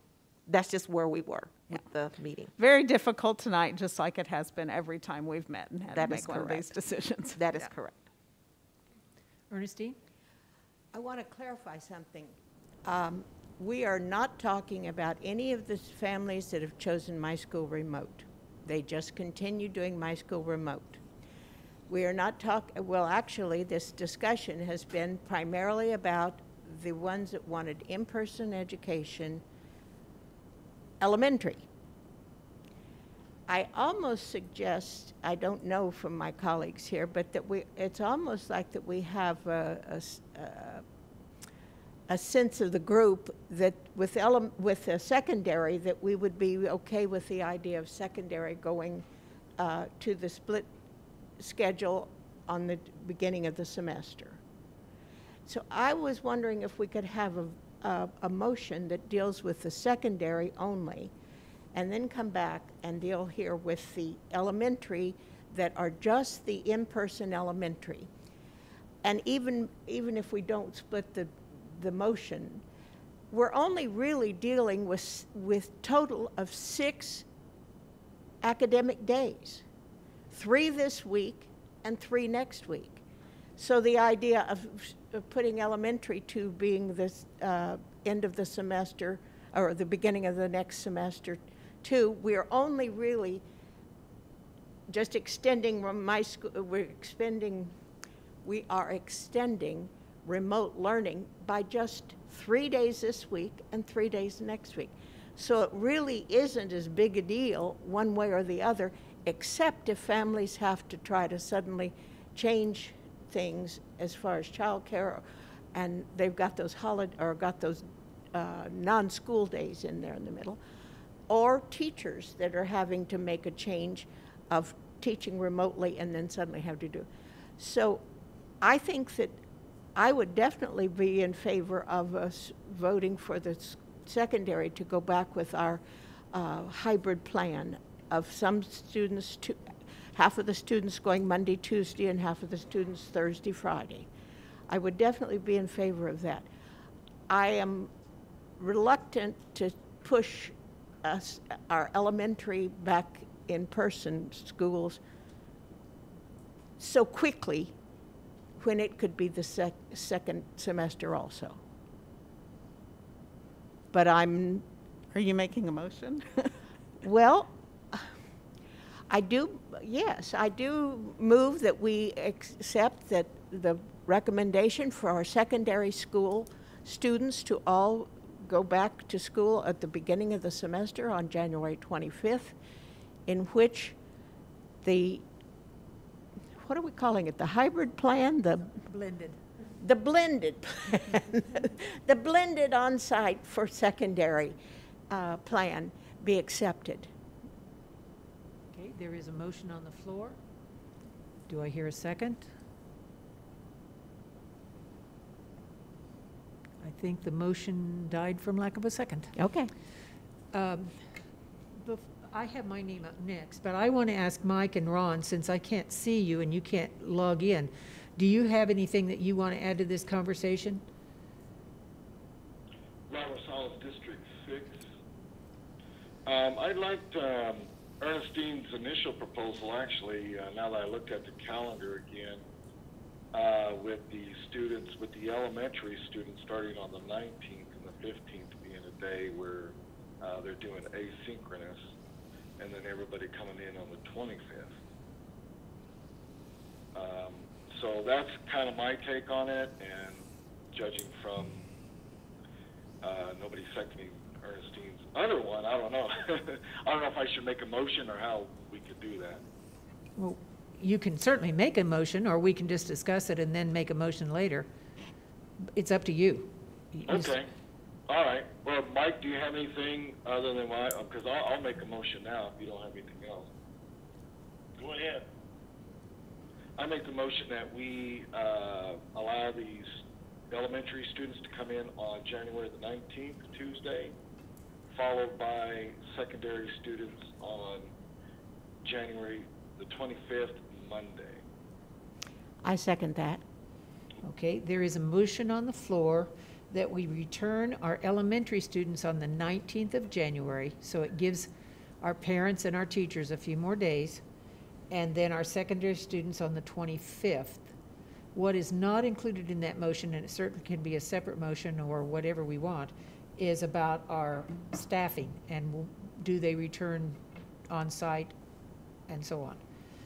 that's just where we were with the meeting. Very difficult tonight, just like it has been every time we've met and had to That is make one of these decisions. That is Yeah. correct. Ernestine? I want to clarify something. Um, We are not talking about any of the families that have chosen My School Remote. They just continue doing My School Remote. We are not talking, well, actually, this discussion has been primarily about the ones that wanted in-person education, elementary. I almost suggest, I don't know from my colleagues here, but that we, it's almost like that we have a, a- a sense of the group that with ele, with a secondary, that we would be okay with the idea of secondary going uh, to the split schedule on the beginning of the semester. So I was wondering if we could have a, a, a motion that deals with the secondary only, and then come back and deal here with the elementary that are just the in-person elementary. And even, even if we don't split the, the motion, we're only really dealing with, with total of six academic days. Three this week and three next week. So the idea of, of putting elementary to being the uh, end of the semester or the beginning of the next semester, two, we're only really just extending from my school, we're expending, we are extending remote learning by just three days this week and three days next week. So it really isn't as big a deal one way or the other, except if families have to try to suddenly change things as far as childcare, and they've got those holiday, or got those uh, non-school days in there in the middle, or teachers that are having to make a change of teaching remotely and then suddenly have to do. So I think that I would definitely be in favor of us voting for the secondary to go back with our uh, hybrid plan of some students, to, half of the students going Monday, Tuesday, and half of the students Thursday, Friday. I would definitely be in favor of that. I am reluctant to push us, our elementary back in person schools so quickly when it could be the sec- second semester also. But I'm. Are you making a motion? [LAUGHS] well, I do, yes, I do move that we accept that the recommendation for our secondary school students to all go back to school at the beginning of the semester on January 25th, in which the, what are we calling it, the hybrid plan, the Blended. the blended plan, [LAUGHS] the blended on-site for secondary uh, plan be accepted. Okay, there is a motion on the floor. Do I hear a second? I think the motion died from lack of a second. Okay. Um, I have my name up next, but I want to ask Mike and Ron, since I can't see you and you can't log in, do you have anything that you want to add to this conversation? Ramos District Six. Um, I'd like to, um, Ernestine's initial proposal, actually, uh, now that I looked at the calendar again, uh, with the students, with the elementary students starting on the 19th and the 15th being a day where uh, they're doing asynchronous, and then everybody coming in on the 25th. Um, so that's kind of my take on it, and judging from uh, nobody seconding Ernestine's other one, I don't know. [LAUGHS] I don't know if I should make a motion or how we could do that. Well, you can certainly make a motion, or we can just discuss it and then make a motion later. It's up to you. You s- Okay, all right. Well, Mike, do you have anything other than my, because I'll, I'll make a motion now if you don't have anything else. Go ahead. I make the motion that we, uh, allow these elementary students to come in on January the nineteenth, Tuesday, followed by secondary students on January the twenty-fifth, Monday. I second that. Okay, there is a motion on the floor that we return our elementary students on the 19th of January, so it gives our parents and our teachers a few more days, and then our secondary students on the 25th. What is not included in that motion, and it certainly can be a separate motion or whatever we want, is about our staffing, and do they return on-site, and so on.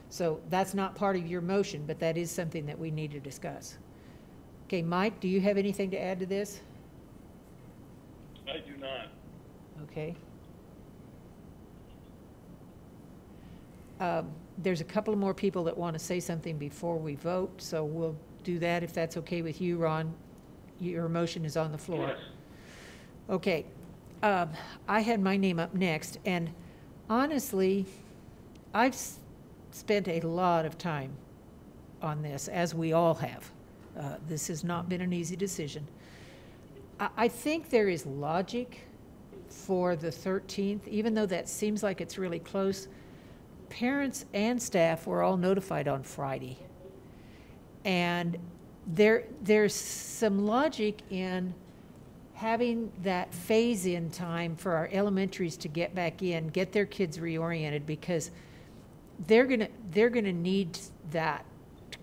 So that's not part of your motion, but that is something that we need to discuss. Okay, Mike, do you have anything to add to this? I do not. Okay. Um, There's a couple more people that want to say something before we vote, so we'll do that if that's okay with you, Ron. Your motion is on the floor. Yes. Okay, um, I had my name up next, and honestly, I've s- spent a lot of time on this, as we all have. Uh, This has not been an easy decision. I, I think there is logic for the 13th, even though that seems like it's really close. Parents and staff were all notified on Friday. And there, there's some logic in having that phase-in time for our elementaries to get back in, get their kids reoriented, because they're gonna, they're gonna need that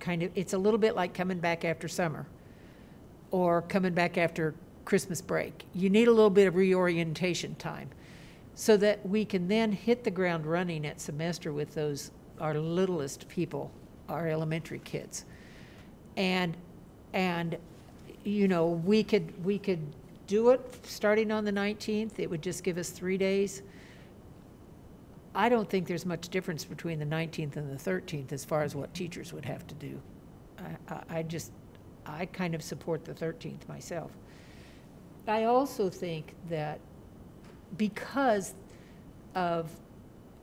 kind of, it's a little bit like coming back after summer or coming back after Christmas break. You need a little bit of reorientation time so that we can then hit the ground running at semester with those, our littlest people, our elementary kids. And, and, you know, we could, we could do it starting on the 19th. It would just give us three days. I don't think there's much difference between the 19th and the 13th as far as what teachers would have to do. I, I, I just, I kind of support the 13th myself. I also think that because of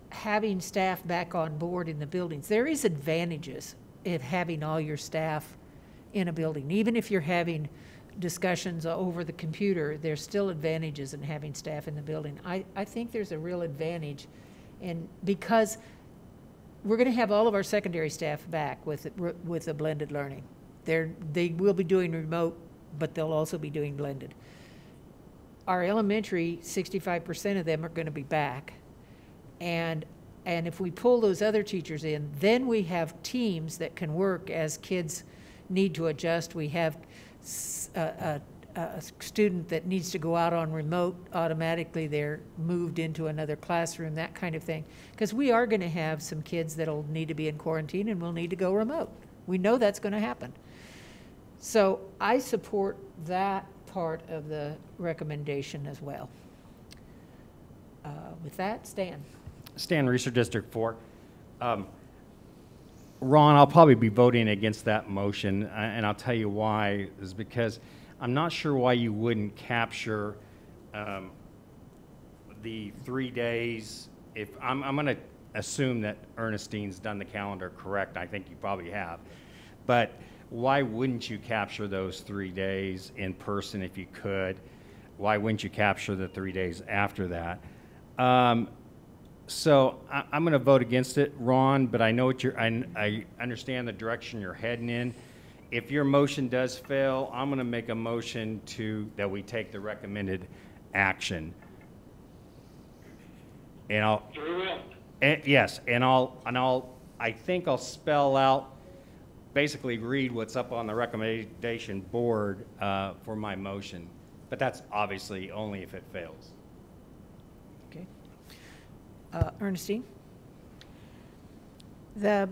having staff back on board in the buildings, there is advantages of having all your staff in a building. Even if you're having discussions over the computer, there's still advantages in having staff in the building. I, I think there's a real advantage, and because we're going to have all of our secondary staff back with, with a blended learning. They're, they will be doing remote, but they'll also be doing blended. Our elementary, sixty-five percent of them are going to be back. And, and if we pull those other teachers in, then we have teams that can work as kids need to adjust. We have a, a, uh, uh, a student that needs to go out on remote, automatically they're moved into another classroom, that kind of thing. Because we are going to have some kids that'll need to be in quarantine and will need to go remote. We know that's going to happen. So I support that part of the recommendation as well. Uh, With that, Stan. Stan Reeser, District Four. Um, Ron, I'll probably be voting against that motion, and I'll tell you why, is because I'm not sure why you wouldn't capture um, the three days. If, I'm, I'm gonna assume that Ernestine's done the calendar correct, I think you probably have. But why wouldn't you capture those three days in person if you could? Why wouldn't you capture the three days after that? Um, so I, I'm going to vote against it, Ron, but I know what you're, I, I understand the direction you're heading in. If your motion does fail, I'm going to make a motion to, that we take the recommended action. And I'll, And, yes, and I'll, and I'll, I think I'll spell out, basically read what's up on the recommendation board uh, for my motion. But that's obviously only if it fails. Okay. Uh, Ernestine? The,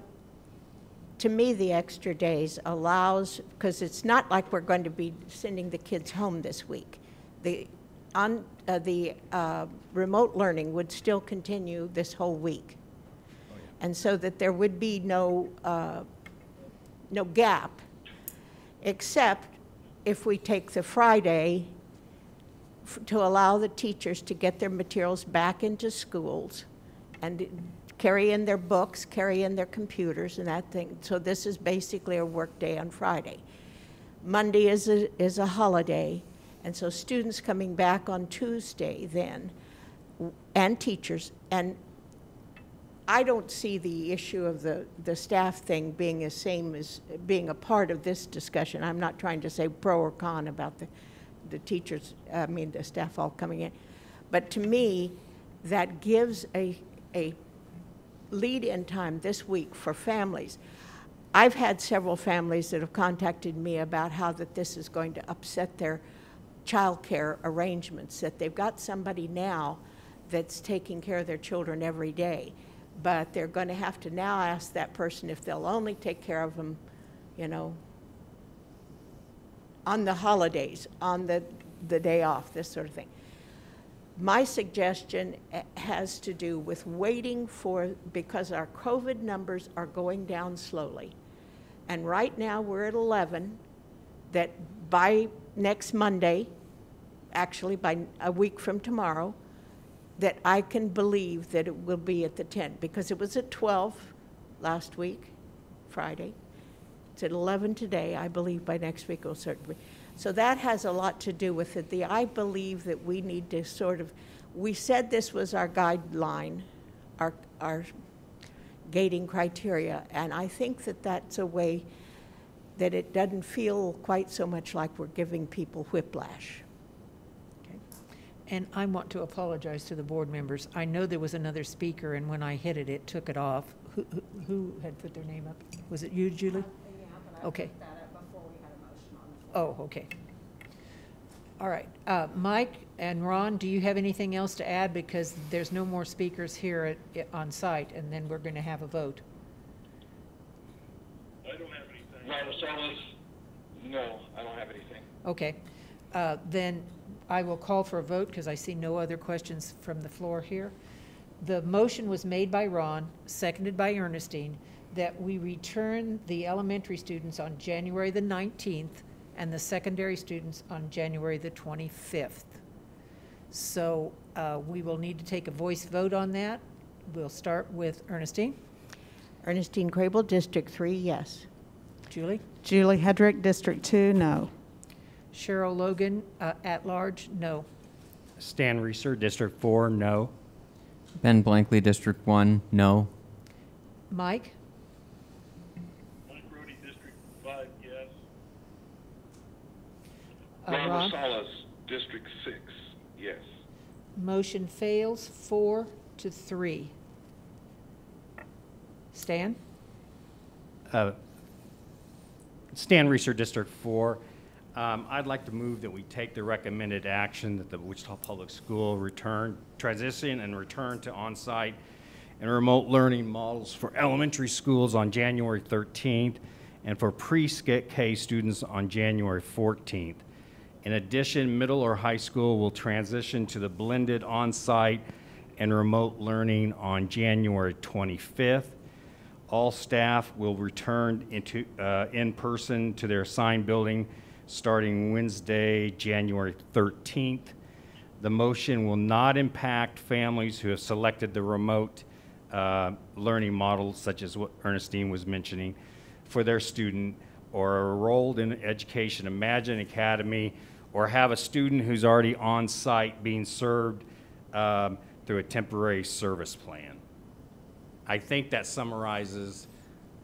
to me, the extra days allows, because it's not like we're going to be sending the kids home this week. The, on, uh, the uh, remote learning would still continue this whole week. And so that there would be no, uh, no gap, except if we take the Friday to allow the teachers to get their materials back into schools and carry in their books, carry in their computers and that thing. So this is basically a work day on Friday. Monday is a, is a holiday, and so students coming back on Tuesday then, and teachers, and I don't see the issue of the, the staff thing being the same as, being a part of this discussion. I'm not trying to say pro or con about the, the teachers, I mean, the staff all coming in. But to me, that gives a, a lead-in time this week for families. I've had several families that have contacted me about how that this is going to upset their childcare arrangements, that they've got somebody now that's taking care of their children every day, but they're going to have to now ask that person if they'll only take care of them, you know, on the holidays, on the, the day off, this sort of thing. My suggestion has to do with waiting for, because our COVID numbers are going down slowly. And right now, we're at 11, that by next Monday, actually by a week from tomorrow, that I can believe that it will be at the 10, because it was at 12 last week, Friday. It's at 11 today, I believe by next week it'll certainly. So that has a lot to do with it. The, I believe that we need to sort of, we said this was our guideline, our, our gating criteria, and I think that that's a way that it doesn't feel quite so much like we're giving people whiplash. And I want to apologize to the board members. I know there was another speaker, and when I hit it, it took it off. Who, who- who had put their name up? Was it you, Julie? Okay. Oh, okay. All right. Uh, Mike and Ron, do you have anything else to add? Because there's no more speakers here at, on site, and then we're going to have a vote. I don't have anything. Ron Rosales? No, I don't have anything. Okay. Uh, Then I will call for a vote because I see no other questions from the floor here. The motion was made by Ron, seconded by Ernestine, that we return the elementary students on January the 19th and the secondary students on January the 25th. So uh, we will need to take a voice vote on that. We'll start with Ernestine. Ernestine Krehbiel, District 3, yes. Julie? Julie Hedrick, District 2, no. Sheril Logan, uh, at large, no. Stan Reeser, District 4, no. Ben Blankley, District 1, no. Mike? Mike Rodee, District Five, yes. Uh, Ron Ron? Rosales, District Six, yes. Motion fails four to three. Stan? Uh, Stan Reeser, District 4. Um, I'd like to move that we take the recommended action that the Wichita Public School return, transition and return to on-site and remote learning models for elementary schools on January 13th and for pre-K students on January 14th. In addition, middle or high school will transition to the blended on-site and remote learning on January 25th. All staff will return into, uh, in person to their assigned building starting Wednesday, January 13th. The motion will not impact families who have selected the remote uh, learning model, such as what Ernestine was mentioning, for their student or enrolled in Education Imagine Academy or have a student who's already on site being served um, through a temporary service plan. I think that summarizes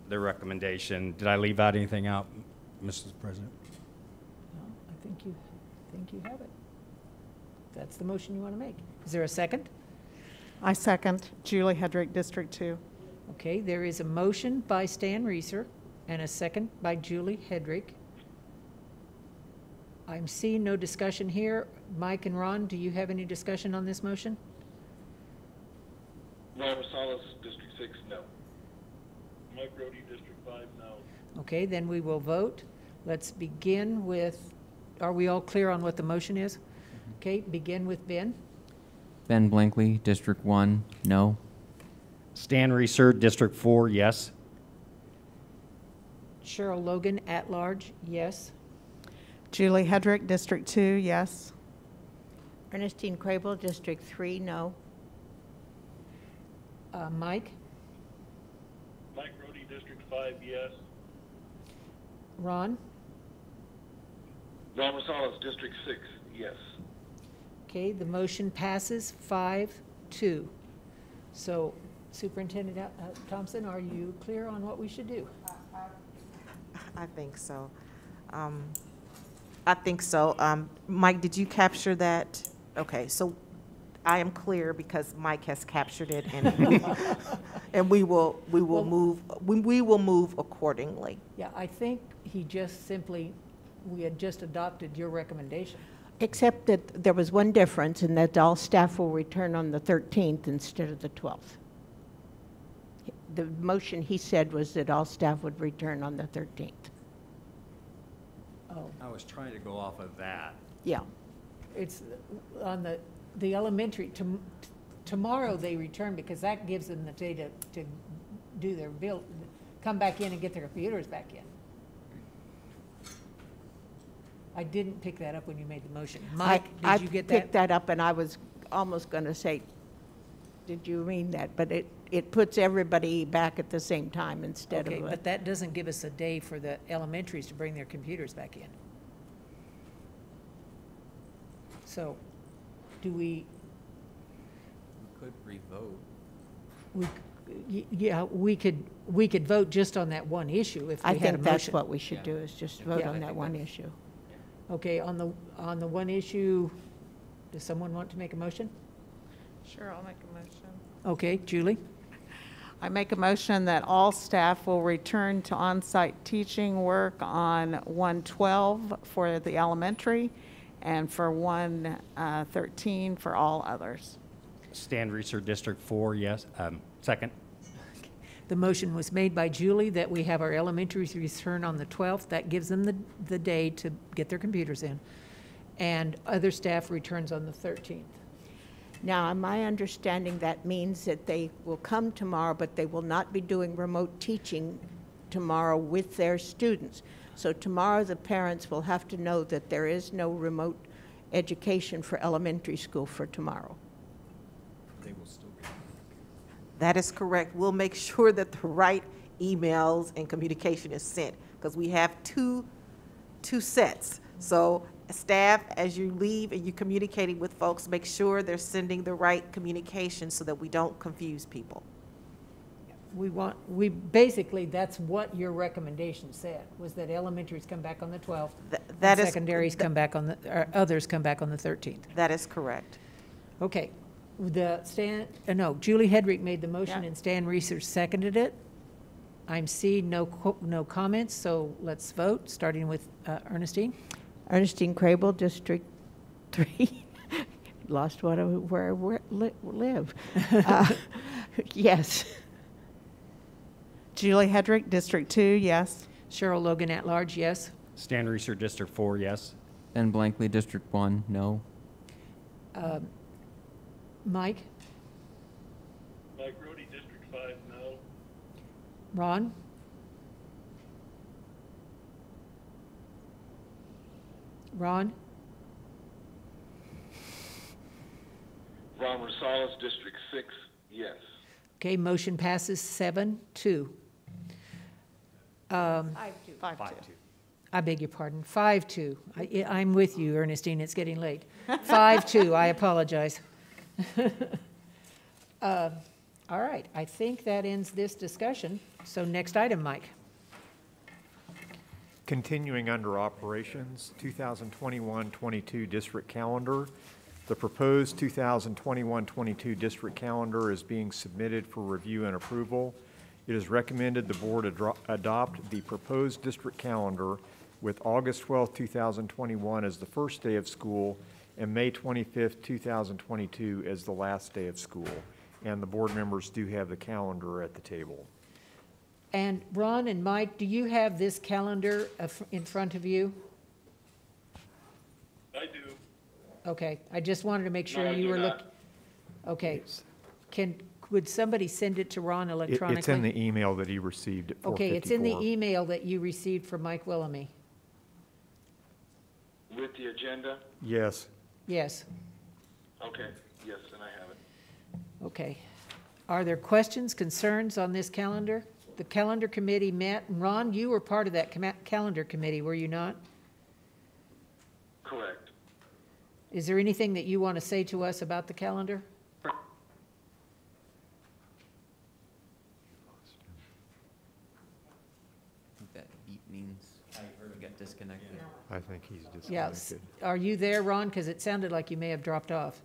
the recommendation. Did I leave out anything out, Mrs. President? No, I think you, I think you have it. That's the motion you want to make. Is there a second? I second Julie Hedrick, District 2. Okay, there is a motion by Stan Reeser and a second by Julie Hedrick. I'm seeing no discussion here. Mike and Ron, do you have any discussion on this motion? Ron Rosales, District Six, no. Mike Rodee, District Five, no. Okay, then we will vote. Let's begin with, are we all clear on what the motion is? Mm-hmm. Okay, begin with Ben. Ben Blankley, District 1, no. Stan Reeser, District 4, yes. Sheril Logan, at large, yes. Julie Hedrick, District 2, yes. Ernestine Krehbiel, District Three, no. Uh, Mike, Mike Rodee, District Five, yes. Ron, Ron Rosales, District Six, yes. okay, the motion passes five, two. So Superintendent uh, Thompson, are you clear on what we should do? I think so. Um, I think so. Um, Mike, did you capture that? Okay, so I am clear because Mike has captured it and, [LAUGHS] and we will, we will Well- move, we, we will move accordingly. Yeah, I think he just simply, we had just adopted your recommendation. Except that there was one difference, and that all staff will return on the 13th instead of the 12th. The motion he said was that all staff would return on the 13th. I was trying to go off of that. Yeah. it's on the, the elementary, tom- tomorrow they return because that gives them the day to, to do their bill, come back in and get their computers back in. I didn't pick that up when you made the motion. Mike, I- did you get that? I picked that? that up, and I was almost going to say, did you mean that? But it, it puts everybody back at the same time instead Okay, of, a- but that doesn't give us a day for the elementaries to bring their computers back in. So, do we, We could revote. we, y- yeah, we could, we could vote just on that one issue if I we had a think that's motion. what we should do, is just vote Yeah, I on that think one that- issue. Okay, on the, on the one issue, does someone want to make a motion? Sure, I'll make a motion. Okay, Julie? I make a motion that all staff will return to on-site teaching work on 112 for the elementary and for 113 for all others. Stan Reeser, District 4, yes. Um, Second. The motion was made by Julie that we have our elementaries return on the 12th. That gives them the, the day to get their computers in. And other staff returns on the 13th. Now, in my understanding, that means that they will come tomorrow, but they will not be doing remote teaching tomorrow with their students. So tomorrow, the parents will have to know that there is no remote education for elementary school for tomorrow. They will still be. That is correct. We'll make [LAUGHS] sure that the right emails and communication is sent, because we have two, two sets. So staff, as you leave and you're communicating with folks, make sure they're sending the right communication so that we don't confuse people. We want, we, basically, that's what your recommendation said, was that elementaries come back on the 12th. Th- and that is- Secondaries come back on the, or others come back on the 13th. That is correct. Okay, the Stan, uh, no, Julie Hedrick made the motion Yeah. and Stan Reeser seconded it. I'm seeing no, co- no comments, so let's vote, starting with uh, Ernestine. Ernestine Krehbiel, District [LAUGHS] Three, lost what, I- where I wor- li- live. [LAUGHS] Uh, [LAUGHS] Yes. Julie Hedrick, District 2, yes. Sheril Logan at large, yes. Stan Reeser, District 4, yes. Ben Blankley, District 1, no. Um, Mike, Mike Rodee, District Five, no. Ron, Ron, Ron Rosales, District Six, yes. okay, motion passes seven, two. Um, Five, Five, two. two. I beg your pardon, five, two. I, I'm with you, Ernestine, it's getting late. Five, two, I apologize. Uh, [LAUGHS] All right, I think that ends this discussion. So next item, Mike. Continuing under operations, 2021-22 district calendar. The proposed 2021-22 district calendar is being submitted for review and approval. It is recommended the board adro- adopt the proposed district calendar with August 12, 2021 as the first day of school and May 25th, 2022 as the last day of school. And the board members do have the calendar at the table. And Ron and Mike, do you have this calendar in front of you? I do. Okay, I just wanted to make sure No, you were looking. Okay, can, would somebody send it to Ron It- electronically? It's in the email that he received at 4:54. Okay, it's in the email that you received from Mike Willamy. With the agenda? Yes. Yes, Okay, yes, and I have it. okay. Are there questions, concerns on this calendar? The calendar committee met, and Ron, you were part of that comma- calendar committee, were you not? Correct. Is there anything that you want to say to us about the calendar? I think that beep means we got disconnected. I think he's Yes. disconnected. Are you there, Ron? Because it sounded like you may have dropped off.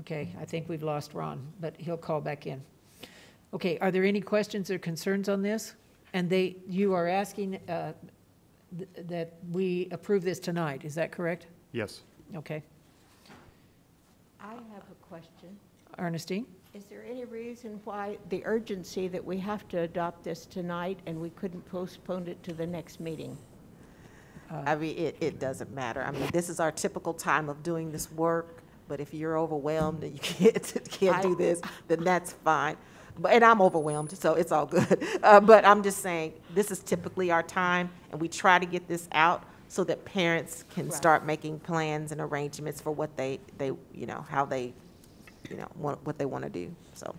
Okay, I think we've lost Ron, but he'll call back in. Okay, are there any questions or concerns on this? And they, you are asking uh, th- that we approve this tonight, is that correct? Yes. Okay. I have a question. Ernestine? Is there any reason why the urgency that we have to adopt this tonight and we couldn't postpone it to the next meeting? I mean, it, it doesn't matter. I mean, this is our typical time of doing this work, but if you're overwhelmed and you [LAUGHS] can't, can't do this, then that's fine. But, and I'm overwhelmed, so it's all good. [LAUGHS] Uh, but I'm just saying, this is typically our time, and we try to get this out so that parents can Right. start making plans and arrangements for what they, they, you know, how they, you know, want, what they want to do, so.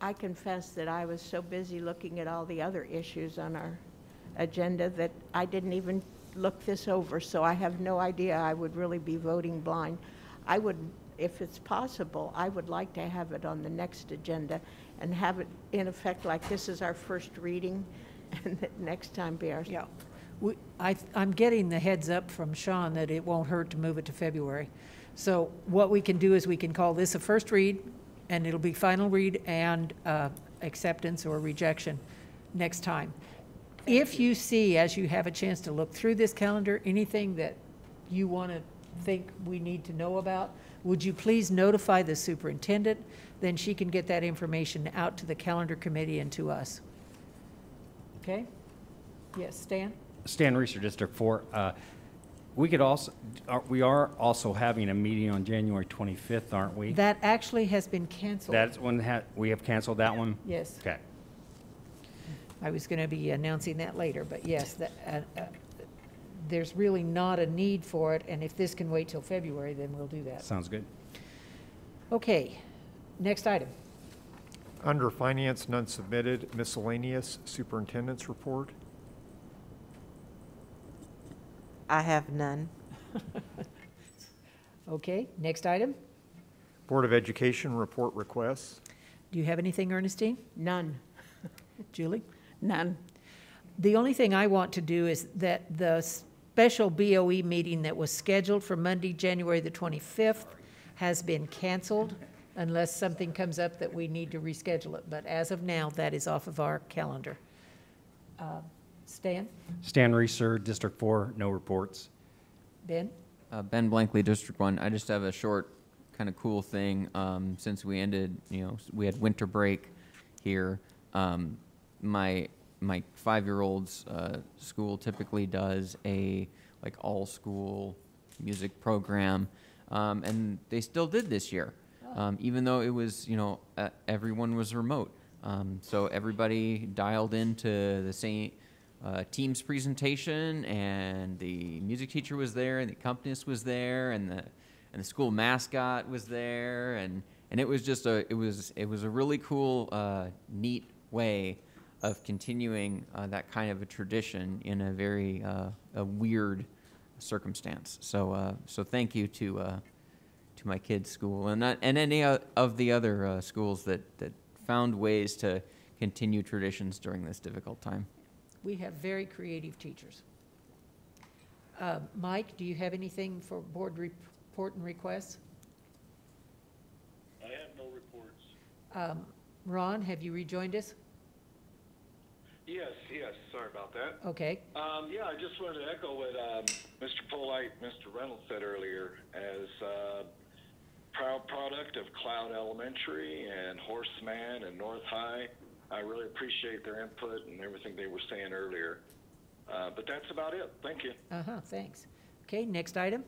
I confess that I was so busy looking at all the other issues on our agenda that I didn't even look this over, so I have no idea. I would really be voting blind. I would, if it's possible, I would like to have it on the next agenda and have it in effect like this is our first reading, [LAUGHS] and that next time be our. Yeah. We, I, I'm getting the heads up from Sean that it won't hurt to move it to February. So what we can do is we can call this a first read, and it'll be final read and uh, acceptance or rejection next time. If you see, as you have a chance to look through this calendar, anything that you want to think we need to know about, would you please notify the superintendent? Then she can get that information out to the calendar committee and to us. Okay? Yes, Stan? Stan Reeser, District Four. Uh, We could also, are- we are also having a meeting on January 25th, aren't we? That actually has been canceled. That's when, ha- we have canceled that one? Yes. Okay. I was going to be announcing that later, but yes, that, uh, uh, there's really not a need for it, and if this can wait till February, then we'll do that. Sounds good. Okay, next item. Under Finance, none submitted. Miscellaneous, Superintendent's Report. I have none. [LAUGHS] Okay, next item. Board of Education Report Requests. Do you have anything, Ernestine? None. [LAUGHS] Julie? None. The only thing I want to do is that the special BOE meeting that was scheduled for Monday, January the 25th, has been canceled unless something comes up that we need to reschedule it. But as of now, that is off of our calendar. Uh, Stan? Stan Reeser, District Four, no reports. Ben? Uh, Ben Blankley, District One. I just have a short, kind of cool thing. Um, since we ended, you know, we had winter break here. Um, my my five-year-old's uh, school typically does a like all-school music program, um, and they still did this year, um, even though it was you know uh, everyone was remote. Um, so everybody dialed into the same uh, Teams presentation, and the music teacher was there, and the accompanist was there, and the and the school mascot was there, and and it was just a it was it was a really cool, uh, neat way of continuing uh, that kind of a tradition in a very uh, a weird circumstance. So uh, so thank you to uh, to my kids' school and not, and any of the other schools that that found ways to continue traditions during this difficult time. We have very creative teachers. Uh, Mike, do you have anything for board report and requests? I have no reports. Um, Ron, have you rejoined us? Yes, yes, sorry about that. Okay. Um, yeah, I just wanted to echo what, um, Mr. Polite, Mr. Reynolds said earlier, as, uh, proud product of Cloud Elementary and Horace Mann and North High. I really appreciate their input and everything they were saying earlier. Uh, but that's about it. Thank you. Uh-huh, thanks. Okay, next item.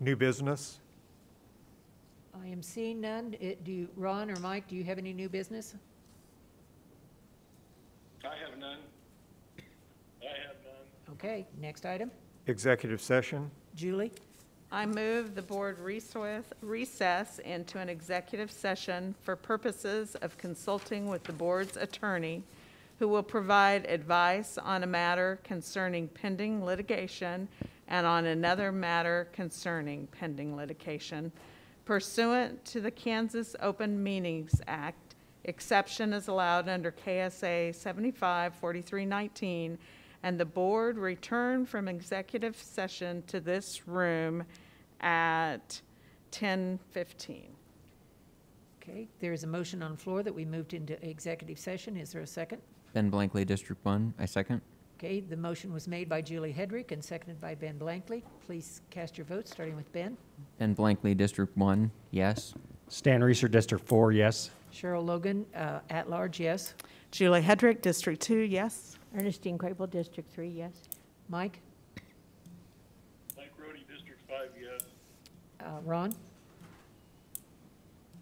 New business? I am seeing none. It- Do you, Ron or Mike, do you have any new business? I have none. I have none. Okay, next item. Executive session? Julie? I move the board recess into an executive session for purposes of consulting with the board's attorney, who will provide advice on a matter concerning pending litigation and on another matter concerning pending litigation pursuant to the Kansas Open Meetings Act. Exception is allowed under KSA 754319, and the board return from executive session to this room at 10:15. Okay, there is a motion on the floor that we moved into executive session. Is there a second? Ben Blankley, District One, I second. Okay, the motion was made by Julie Hedrick and seconded by Ben Blankley. Please cast your vote, starting with Ben. Ben Blankley, District One, yes. Stan Reeser, District Four, yes. Sheril Logan, uh, at large, yes. Julie Hedrick, District 2, yes. Ernestine Krehbiel, District Three, yes. Mike? Mike Rodee, District Five, yes. Uh, Ron?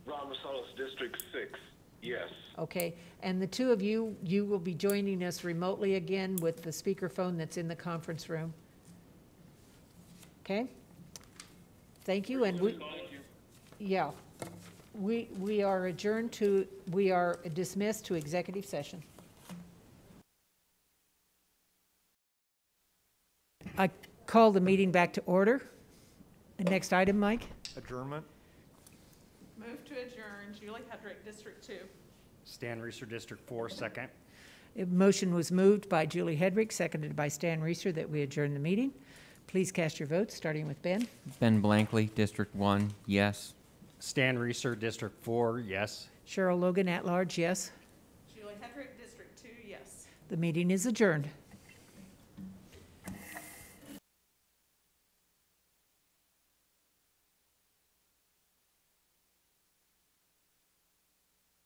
Ron Rosales, District Six, yes. Okay, and the two of you, you will be joining us remotely again with the speakerphone that's in the conference room. Okay? Thank you, and we, yeah, we, we are adjourned to, we are dismissed to executive session. I call the meeting back to order. The next item, Mike? Adjournment? Move to adjourn, Julie Hedrick, District 2. Stan Reeser, District Four, second. A motion was moved by Julie Hedrick, seconded by Stan Reeser, that we adjourn the meeting. Please cast your votes, starting with Ben. Ben Blankley, District One, yes. Stan Reeser, District Four, yes. Sheril Logan, at large, yes. Julie Hedrick, District 2, yes. The meeting is adjourned.